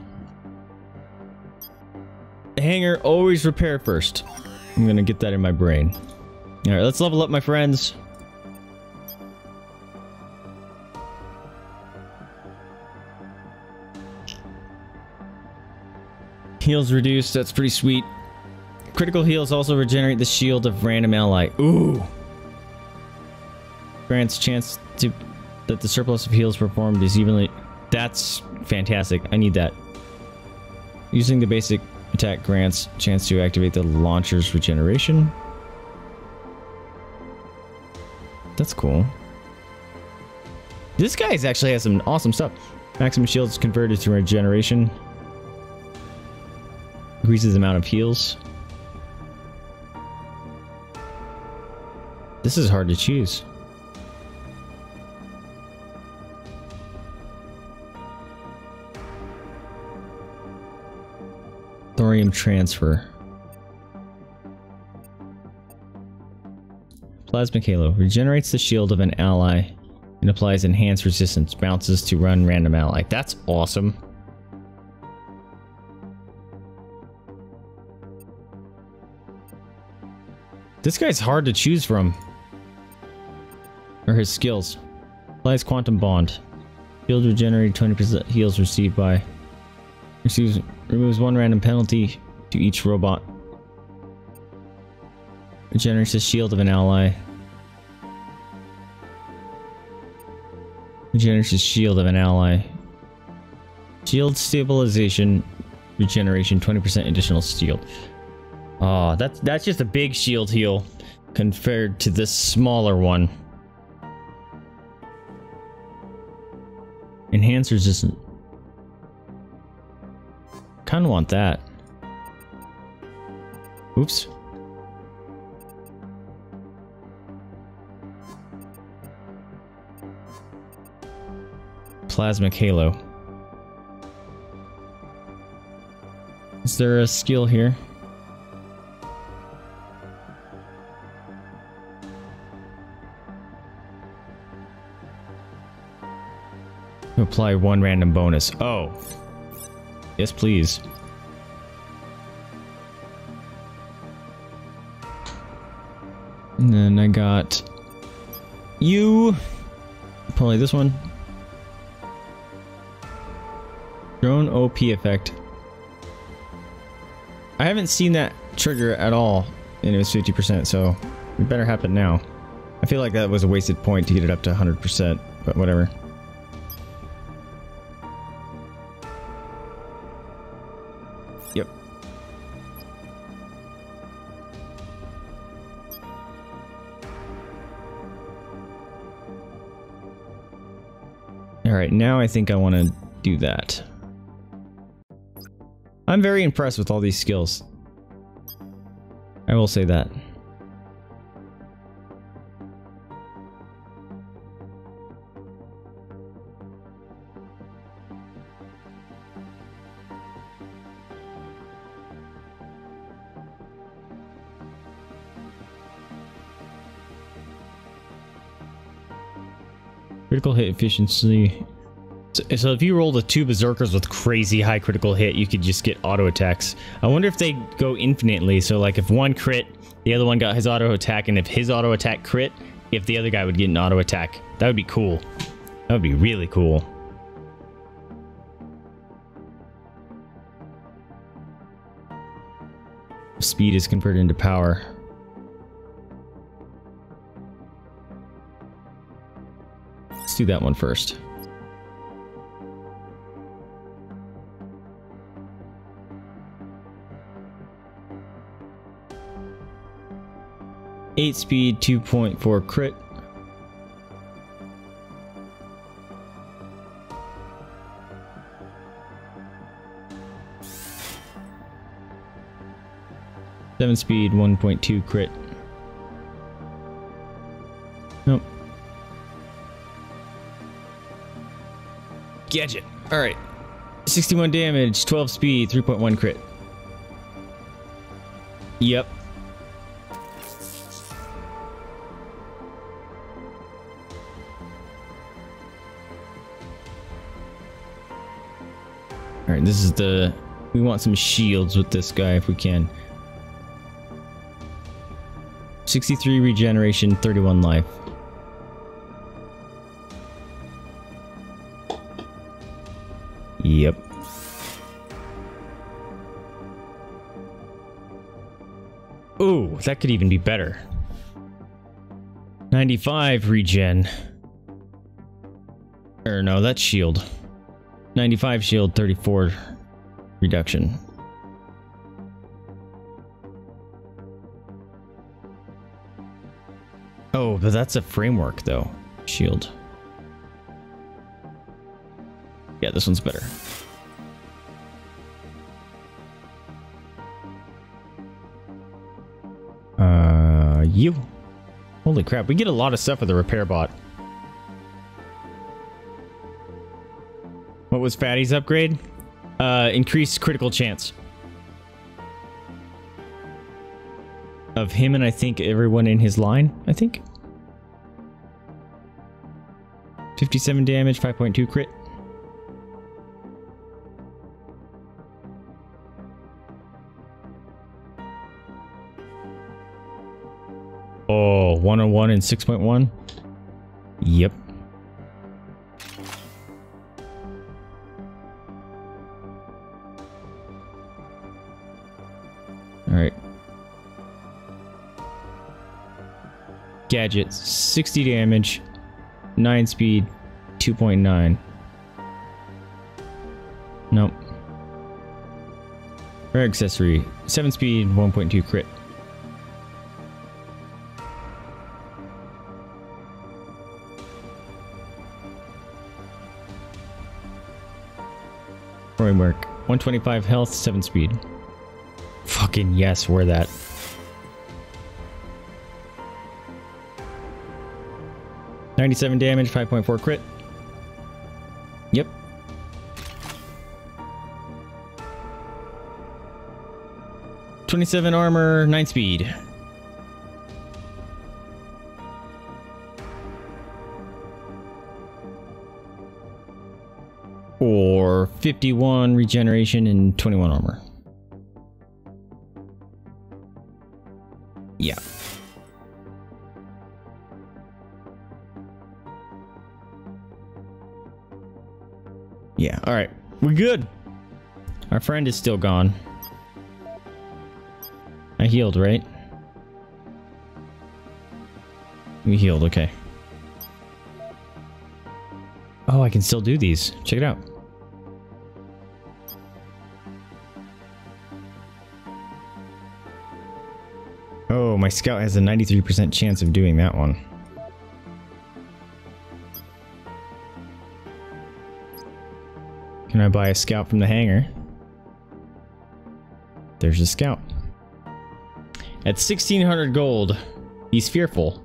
Hanger, always repair first. I'm gonna get that in my brain. Alright, let's level up my friends. Heals reduced, that's pretty sweet. Critical heals also regenerate the shield of random ally. Ooh! Grants chance to that the surplus of heals performed is evenly. That's fantastic. I need that. Using the basic attack grants chance to activate the launcher's regeneration. That's cool. This guy's actually has some awesome stuff. Maximum shields converted to regeneration. Increases the amount of heals. This is hard to choose. Transfer. Plasma Halo regenerates the shield of an ally and applies enhanced resistance. Bounces to run random ally. That's awesome. This guy's hard to choose from. Or his skills. Applies Quantum Bond. Shield regenerated 20% heals received by... Removes one random penalty to each robot. Regenerates the shield of an ally. Regenerates the shield of an ally. Shield stabilization. Regeneration 20% additional shield. Oh, that's that's just a big shield heal compared to this smaller one. Enhanced resistance. Kinda want that. Oops. Plasmic Halo. Is there a skill here? Apply one random bonus. Oh. Yes, please. And then I got you. Probably this one. Drone OP effect. I haven't seen that trigger at all, and it was 50%, so it better happen now. I feel like that was a wasted point to get it up to 100%, but whatever. Alright, now I think I want to do that. I'm very impressed with all these skills. I will say that. Critical hit efficiency. So, if you roll the two berserkers with crazy high critical hit, you could just get auto attacks. I wonder if they go infinitely. So like if one crit, the other one got his auto attack, and if his auto attack crit, if the other guy would get an auto attack. That would be cool. That would be really cool. Speed is converted into power. Let's do that one first. 8 speed, 2.4 crit. Seven speed, 1.2 crit. Nope. Gadget. Alright. 61 damage, 12 speed, 3.1 crit. Yep, Alright, this is the... We want some shields with this guy if we can. 63 regeneration, 31 life. Yep. Ooh, that could even be better. 95 regen. Or no, that's shield. 95 shield, 34 reduction. Oh, but that's a framework though. Shield. Yeah, this one's better. Uh, you. Holy crap, we get a lot of stuff with the repair bot. Was Fatty's upgrade? Uh, increased critical chance. Of him and I think everyone in his line, I think. 57 damage, 5.2 crit. Oh, 101 and 6.1? Yep. Gadget, 60 damage, 9 speed, 2.9. Nope. Rare accessory, 7 speed, 1.2 crit. Framework, 125 health, 7 speed. Fucking yes, wear that. Ninety-seven damage, five point four crit. Yep. Twenty-seven armor, nine speed. Or fifty-one regeneration and twenty-one armor. Yeah. Yeah, alright. We're good. Our friend is still gone. I healed, right? We healed, okay. Oh, I can still do these. Check it out. Oh, my scout has a 93% chance of doing that one. Can I buy a scout from the hangar? There's a scout. At 1600 gold, he's fearful.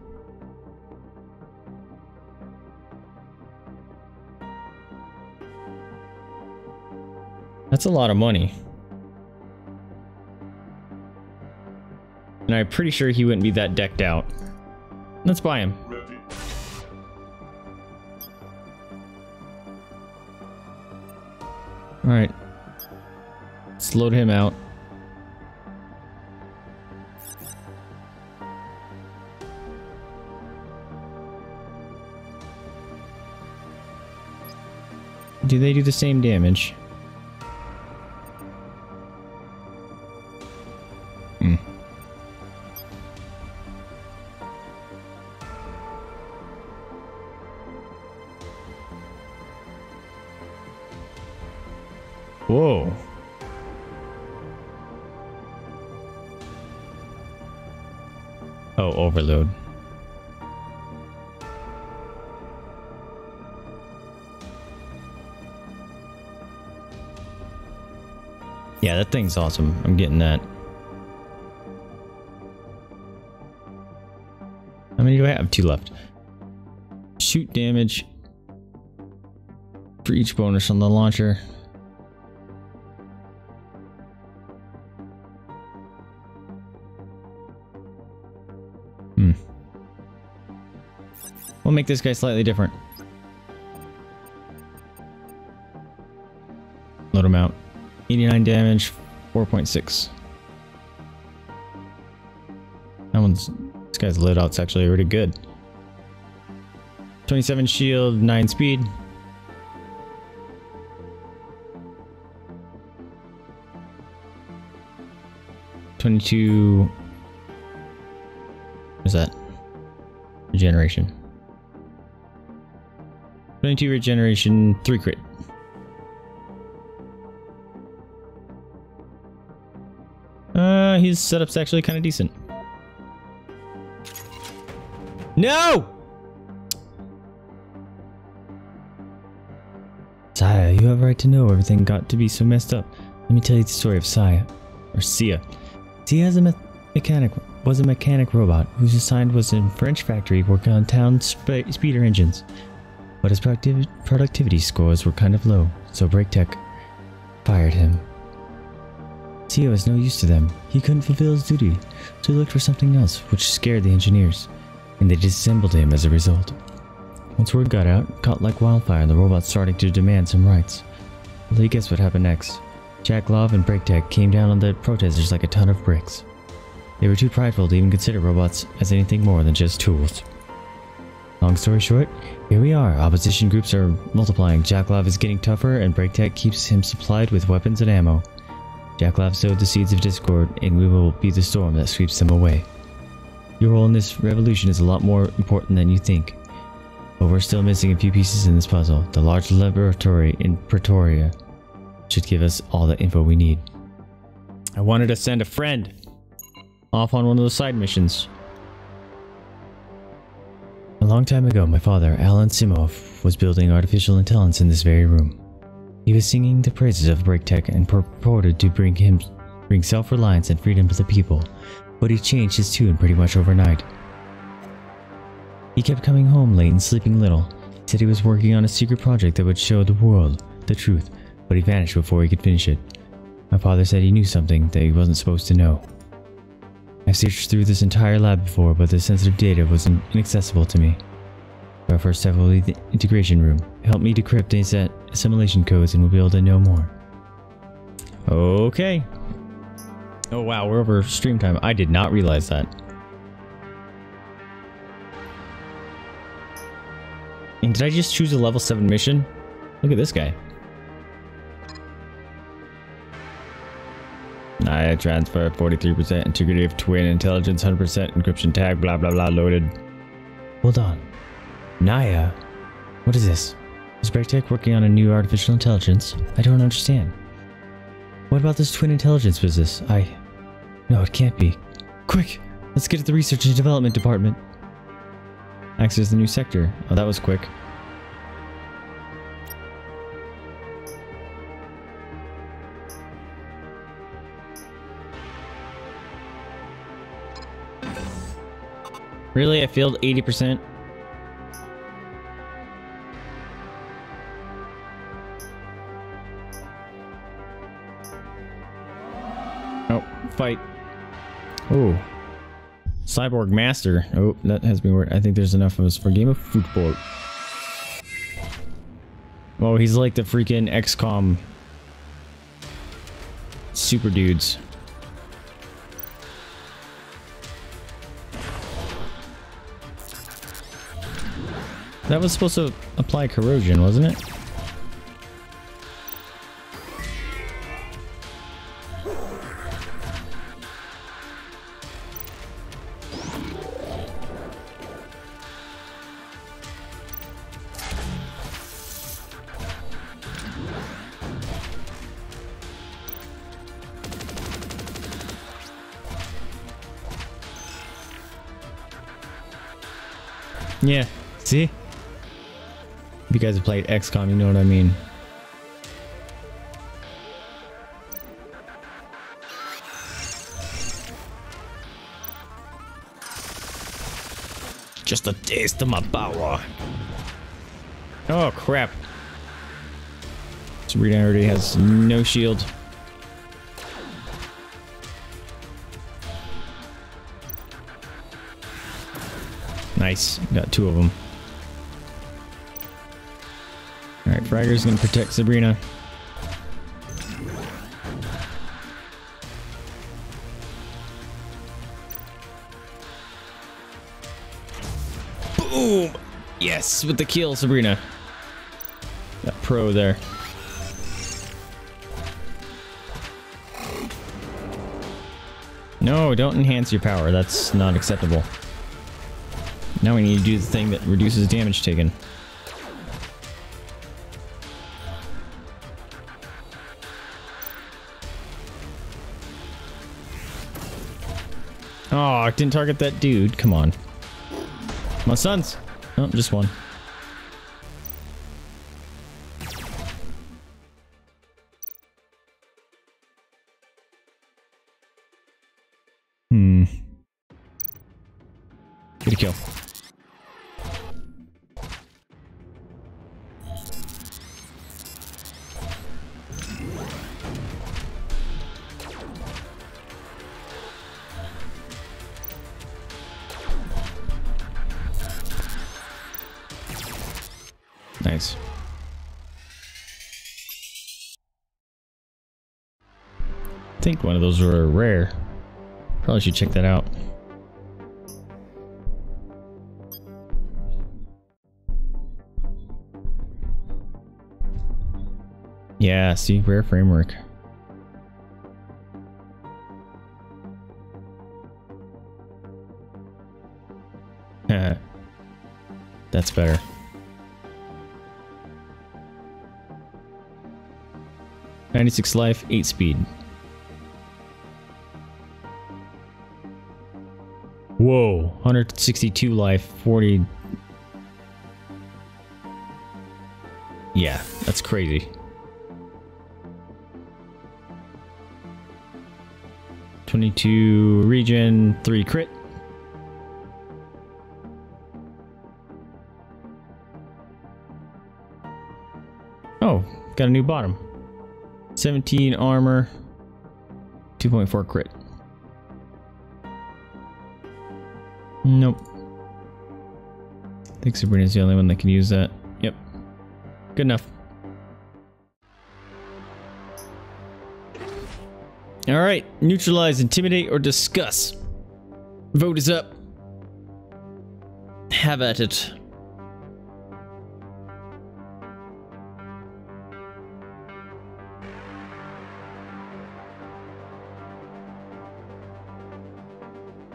That's a lot of money. And I'm pretty sure he wouldn't be that decked out. Let's buy him. Alright. Let's load him out. Do they do the same damage? overload. Yeah, that thing's awesome. I'm getting that. How many do I have? Two left. Shoot damage for each bonus on the launcher. Make this guy slightly different. Load him out. 89 damage, 4.6. That one's this guy's loadout's actually pretty good. 27 shield, 9 speed. Twenty-two. What is that? Regeneration. Twenty-two regeneration, three crit. Uh, his setup's actually kind of decent. No! Saya, you have a right to know everything got to be so messed up. Let me tell you the story of Saya. Or Sia. Sia is a me mechanic, was a mechanic robot whose assigned was in French factory working on town sp speeder engines. But his productiv productivity scores were kind of low, so BreakTech fired him. Sia was no use to them. He couldn't fulfill his duty, so he looked for something else, which scared the engineers and they disassembled him as a result. Once word got out, caught like wildfire, the robots starting to demand some rights. Well, you guess what happened next? Jack Love and BreakTech came down on the protesters like a ton of bricks. They were too prideful to even consider robots as anything more than just tools. Long story short, here we are. Opposition groups are multiplying. Jack Love is getting tougher, and BreakTech keeps him supplied with weapons and ammo. Jack Love sowed the seeds of discord, and we will be the storm that sweeps them away. Your role in this revolution is a lot more important than you think. But we're still missing a few pieces in this puzzle. The large laboratory in Pretoria should give us all the info we need. I wanted to send a friend off on one of those side missions. A long time ago, my father, Alan Simov, was building artificial intelligence in this very room. He was singing the praises of BreakTech and purported to bring him bring self-reliance and freedom to the people but he changed his tune pretty much overnight. He kept coming home late and sleeping little. He said he was working on a secret project that would show the world the truth, but he vanished before he could finish it. My father said he knew something that he wasn't supposed to know. I've searched through this entire lab before, but the sensitive data was inaccessible to me. Our first step will be the integration room. Help me decrypt the assimilation codes and we'll be able to know more. Okay. Oh wow, we're over stream time. I did not realize that. And did I just choose a level 7 mission? Look at this guy. I transfer 43% integrity of twin intelligence, 100% encryption tag, blah blah blah loaded. Hold on. Naya? What is this? Is BreakTech working on a new artificial intelligence? I don't understand. What about this twin intelligence business? I... No, it can't be. Quick! Let's get to the research and development department. Access the new sector. Oh, that was quick. Really? I failed 80%? Oh, fight. Oh. Cyborg Master. Oh, that has been worried. I think there's enough of us for a game of football. Oh, he's like the freaking XCOM super dudes. That was supposed to apply corrosion, wasn't it? Yeah, see? If you guys have played XCOM, you know what I mean. Just a taste of my power. Oh crap. Sabrina already has no shield. Nice. Got two of them. Fragger's gonna protect Sabrina. Boom! Yes, with the kill, Sabrina. That pro there. No, don't enhance your power. That's not acceptable. Now we need to do the thing that reduces damage taken. I didn't target that dude. Come on. My sons. Oh, just one. Probably should check that out. Yeah, see, rare framework. *laughs* That's better. Ninety-six life, eight speed. Whoa, 162 life, 40. Yeah, that's crazy. Twenty-two region, three crit. Oh, got a new bottom. 17 armor, 2.4 crit. Think Sabrina's the only one that can use that. Yep. Good enough. Alright, neutralize, intimidate, or discuss. Vote is up. Have at it.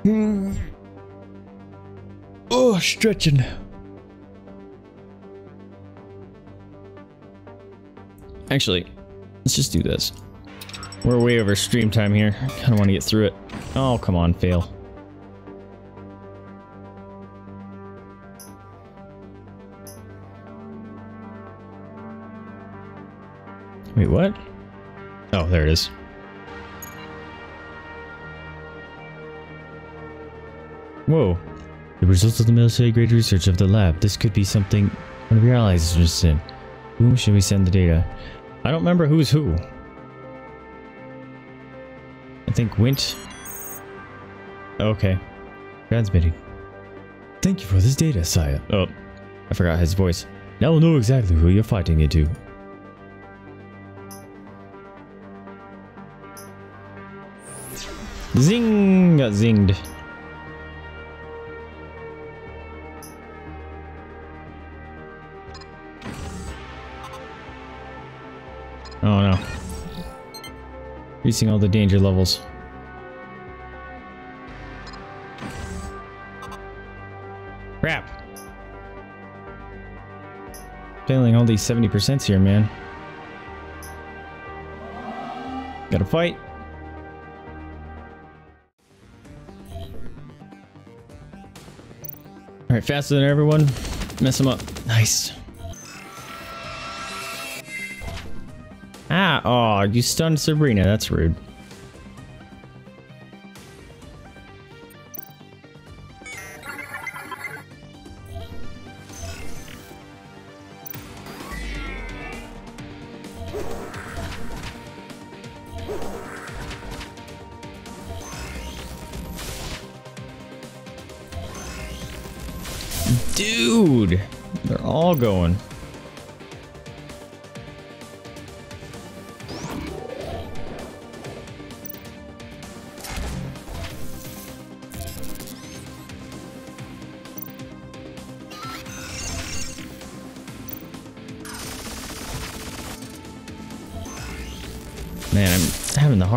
Hmm. Oh, stretching. Actually, let's just do this. We're way over stream time here. I kind of want to get through it. Oh, come on, fail. Wait, what? Oh, there it is. Whoa. The results of the military-grade research of the lab. This could be something one of your allies is interested in. Whom should we send the data? I don't remember who's who. I think Wint. Okay. Transmitting. Thank you for this data, Saya. Oh, I forgot his voice. Now we'll know exactly who you're fighting into. Zing! Got zinged. Increasing all the danger levels. Crap. Failing all these 70% here, man. Gotta fight. Alright, faster than everyone. Mess them up. Nice. You stunned Sabrina. That's rude.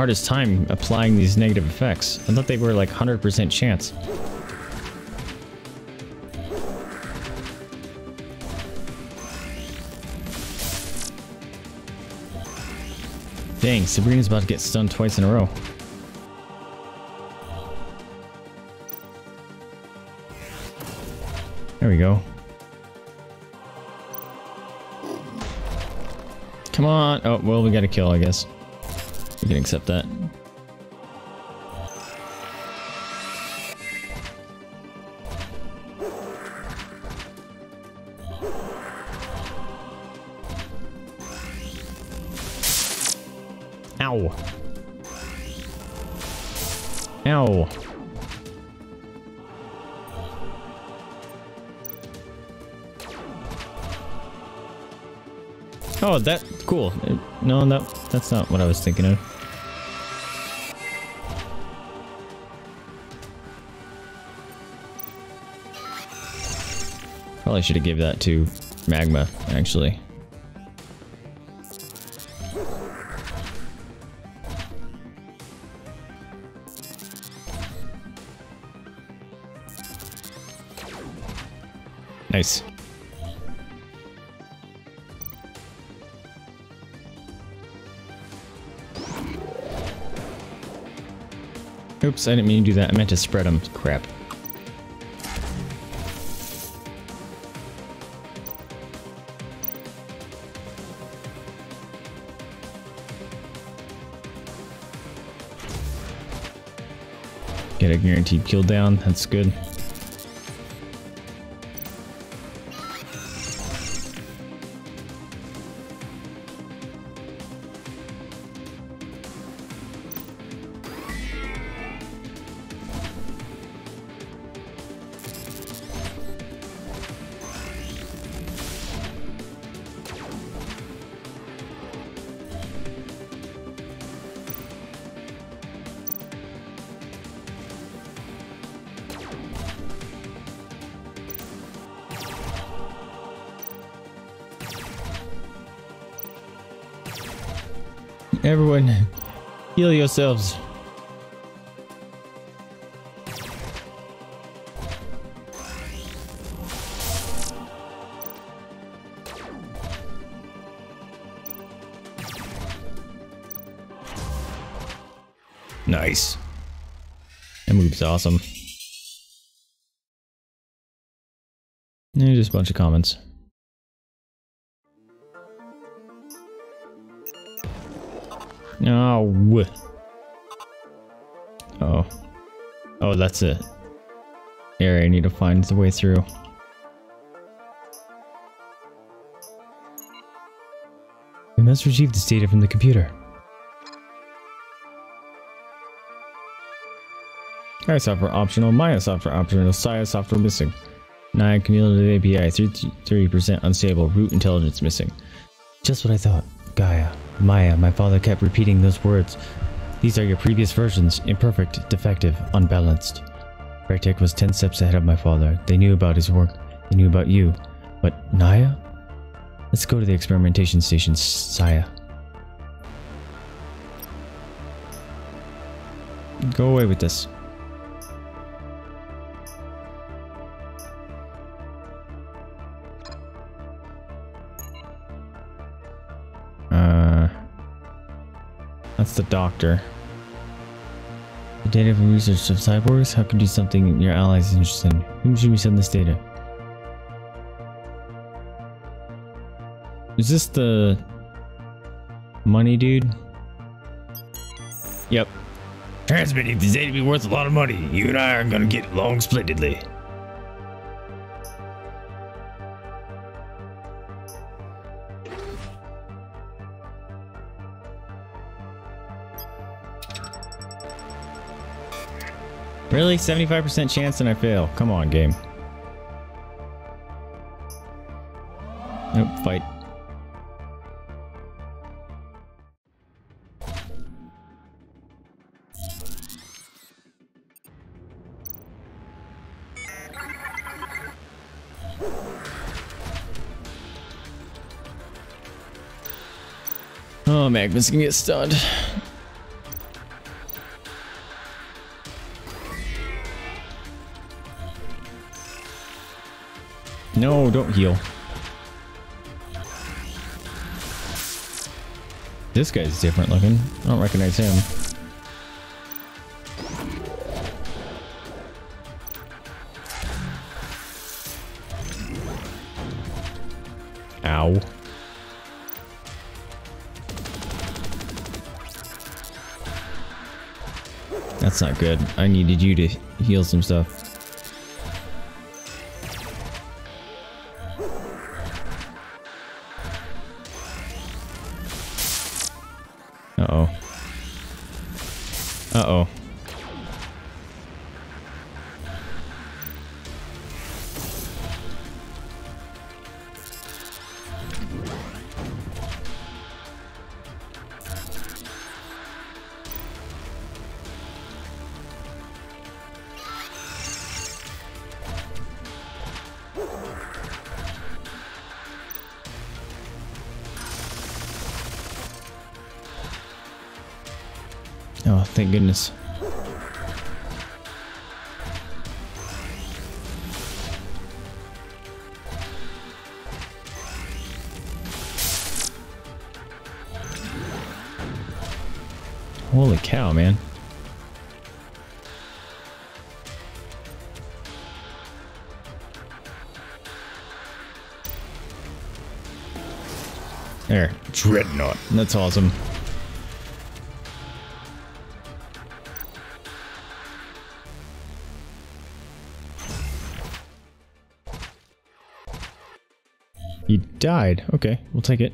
Hardest time applying these negative effects. I thought they were like 100% chance. Dang, Sabrina's about to get stunned twice in a row. There we go. Come on. Oh, well, we got a kill, I guess. We can accept that. Ow. Ow. Oh, that cool. No, no, that's not what I was thinking of. Probably should have gave that to Magma, actually. Nice. Oops, I didn't mean to do that. I meant to spread them. Crap. Guaranteed kill down. That's good. Heal yourselves. Nice. That move's awesome. Yeah, just a bunch of comments. Oh. Oh, that's it. Area I need to find the way through. We must retrieve this data from the computer. Sky software optional, Maya software optional, Saya software missing. Nine cumulative API, 30% unstable, root intelligence missing. Just what I thought. Gaia. Maya, my father kept repeating those words. These are your previous versions, imperfect, defective, unbalanced. Breaktech was 10 steps ahead of my father. They knew about his work. They knew about you. But Naya? Let's go to the experimentation station, Saya. Go away with this. Uh, that's the doctor. Data from research of cyborgs? How can do something your allies are interested in? Whom should we send this data? Is this the money dude? Yep. Transmitting this data be worth a lot of money. You and I are gonna get along splendidly. Really? 75% chance and I fail. Come on, game. Nope, fight. Oh, Magma's gonna get stunned. Don't heal. This guy's different looking. I don't recognize him. Ow. That's not good. I needed you to heal some stuff. That's awesome. He died. Okay, we'll take it.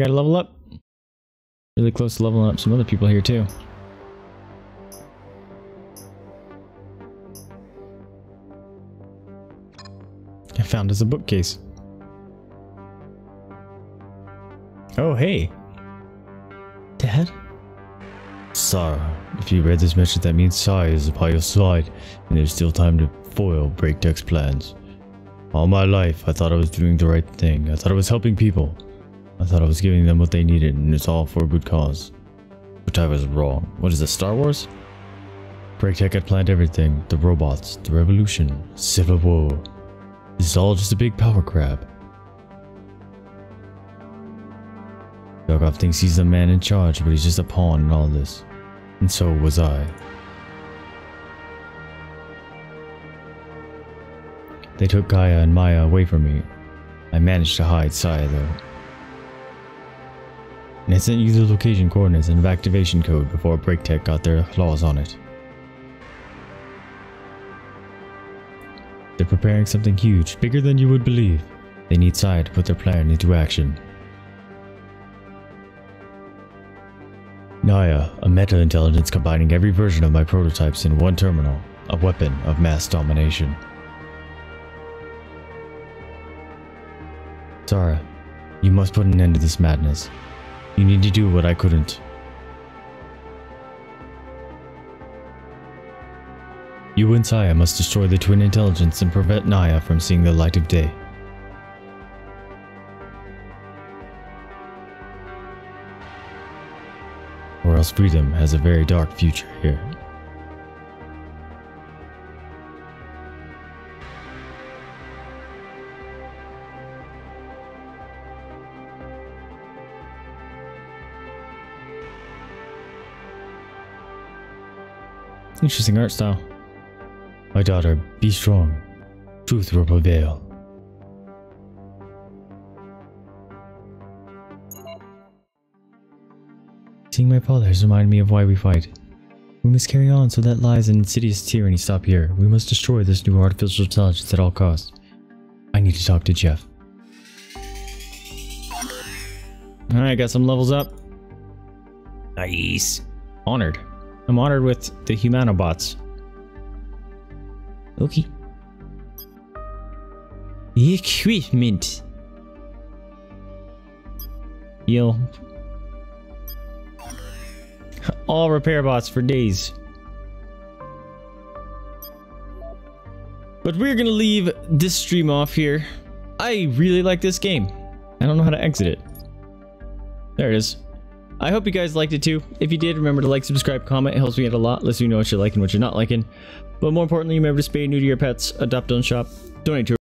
Gotta level up. Really close to leveling up some other people here too. I found us a bookcase. Oh, hey. Dad? Sarah, if you read this message, that means Sai is by your side, and there's still time to foil Breaktech's plans. All my life, I thought I was doing the right thing. I thought I was helping people. I thought I was giving them what they needed, and it's all for a good cause. But I was wrong. What is this, Star Wars? Breaktech had planned everything the robots, the revolution, civil war. This is all just a big power grab. Yogov thinks he's the man in charge, but he's just a pawn in all this. And so was I. They took Gaia and Maya away from me. I managed to hide Saya though. Sent you the location coordinates and activation code before Breaktech got their claws on it. They're preparing something huge, bigger than you would believe. They need Saya to put their plan into action. Naya, a meta-intelligence combining every version of my prototypes in one terminal, a weapon of mass domination. Zara, you must put an end to this madness. You need to do what I couldn't. You and Saya must destroy the twin intelligence and prevent Naya from seeing the light of day. Or else freedom has a very dark future here. Interesting art style. My daughter, be strong. Truth will prevail. Seeing my father has reminded me of why we fight. We must carry on so that lies and insidious tyranny stop here. We must destroy this new artificial intelligence at all costs. I need to talk to Jeff. Alright, got some levels up. Nice. Honored. I'm honored with the Humanobots. Okay. Equipment. Heal. All repair bots for days. But we're gonna leave this stream off here. I really like this game. I don't know how to exit it. There it is. I hope you guys liked it too. If you did, remember to like, subscribe, comment. It helps me out a lot. Lets me know what you're liking, what you're not liking. But more importantly, remember to spay new to your pets, adopt, don't shop, donate to